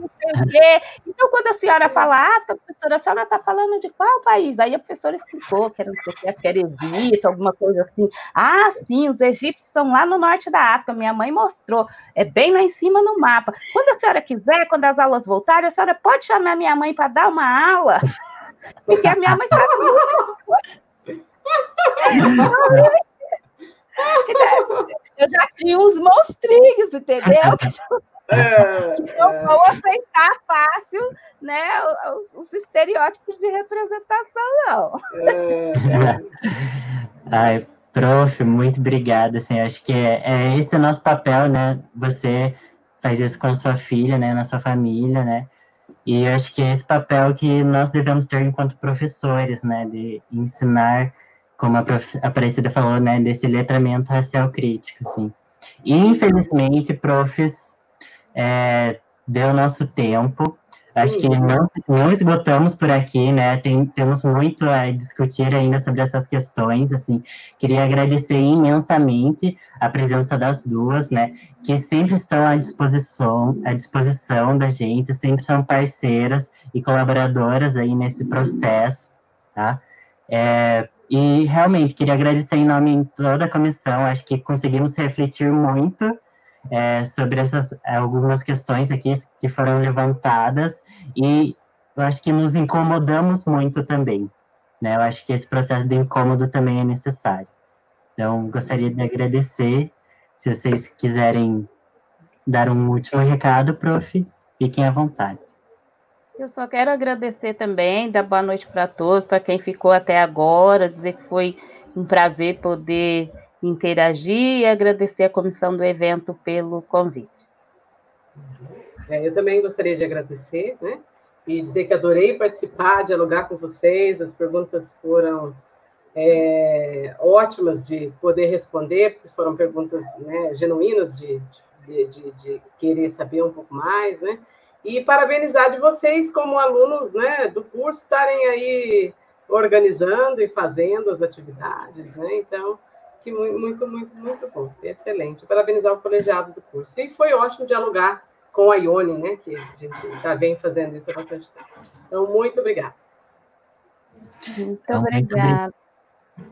o quê. Então, quando a senhora fala África, professora, a senhora está falando de qual país? Aí a professora explicou que era, que era Egito, alguma coisa assim. Ah, sim, os egípcios são lá no norte da África. Minha mãe mostrou. É bem lá em cima no mapa. Quando a senhora quiser, quando as aulas voltarem, a senhora pode chamar minha mãe para dar uma aula. Porque a minha mãe sabe muito. Então, eu já crio uns monstrinhos, entendeu? É, que não é. vão aceitar fácil né, os, os, estereótipos de representação, não. É, Ai, prof, muito obrigada. Assim, acho que é, é esse o nosso papel, né? Você faz isso com a sua filha, né, na sua família, né? E acho que é esse papel que nós devemos ter enquanto professores, né, de ensinar como a prof. Aparecida falou, né, desse letramento racial crítico, assim. E, infelizmente, profs, é, deu nosso tempo. Acho que não, não esgotamos por aqui, né? Tem, temos muito a discutir ainda sobre essas questões, assim. Queria agradecer imensamente a presença das duas, né? Que sempre estão à disposição, à disposição da gente, sempre são parceiras e colaboradoras aí nesse processo, tá? É, e realmente queria agradecer em nome de toda a comissão. Acho que conseguimos refletir muito é, sobre essas algumas questões aqui que foram levantadas e eu acho que nos incomodamos muito também. Né? Eu acho que esse processo de incômodo também é necessário. Então, gostaria de agradecer. Se vocês quiserem dar um último recado, prof, fiquem à vontade. Eu só quero agradecer também, dar boa noite para todos, para quem ficou até agora, dizer que foi um prazer poder interagir e agradecer a comissão do evento pelo convite. É, eu também gostaria de agradecer, né? E dizer que adorei participar, dialogar com vocês, as perguntas foram é, ótimas de poder responder, porque foram perguntas né, genuínas de, de, de, de querer saber um pouco mais, né? E parabenizar de vocês, como alunos né, do curso, estarem aí organizando e fazendo as atividades. Né? Então, que muito, muito, muito, muito bom. Excelente. Parabenizar o colegiado do curso. E foi ótimo dialogar com a Ione, né, que a gente já vem fazendo isso há bastante tempo. Então, muito obrigada. Muito então, obrigada.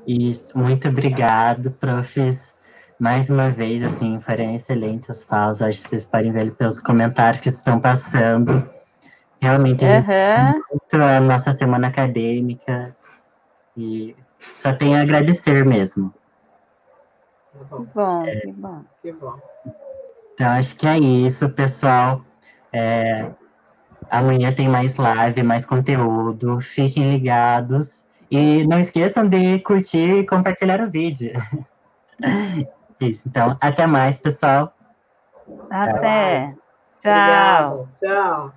E muito obrigado, profs mais uma vez, assim, foram excelentes as falas. Acho que vocês podem ver pelos comentários que estão passando. Realmente, uhum. muito a nossa semana acadêmica. E só tenho a agradecer mesmo. Que bom, é, que bom. Que bom. Então, acho que é isso, pessoal. É, amanhã tem mais live, mais conteúdo. Fiquem ligados. E não esqueçam de curtir e compartilhar o vídeo. Isso, então, até mais, pessoal. Até. Tchau. Tchau.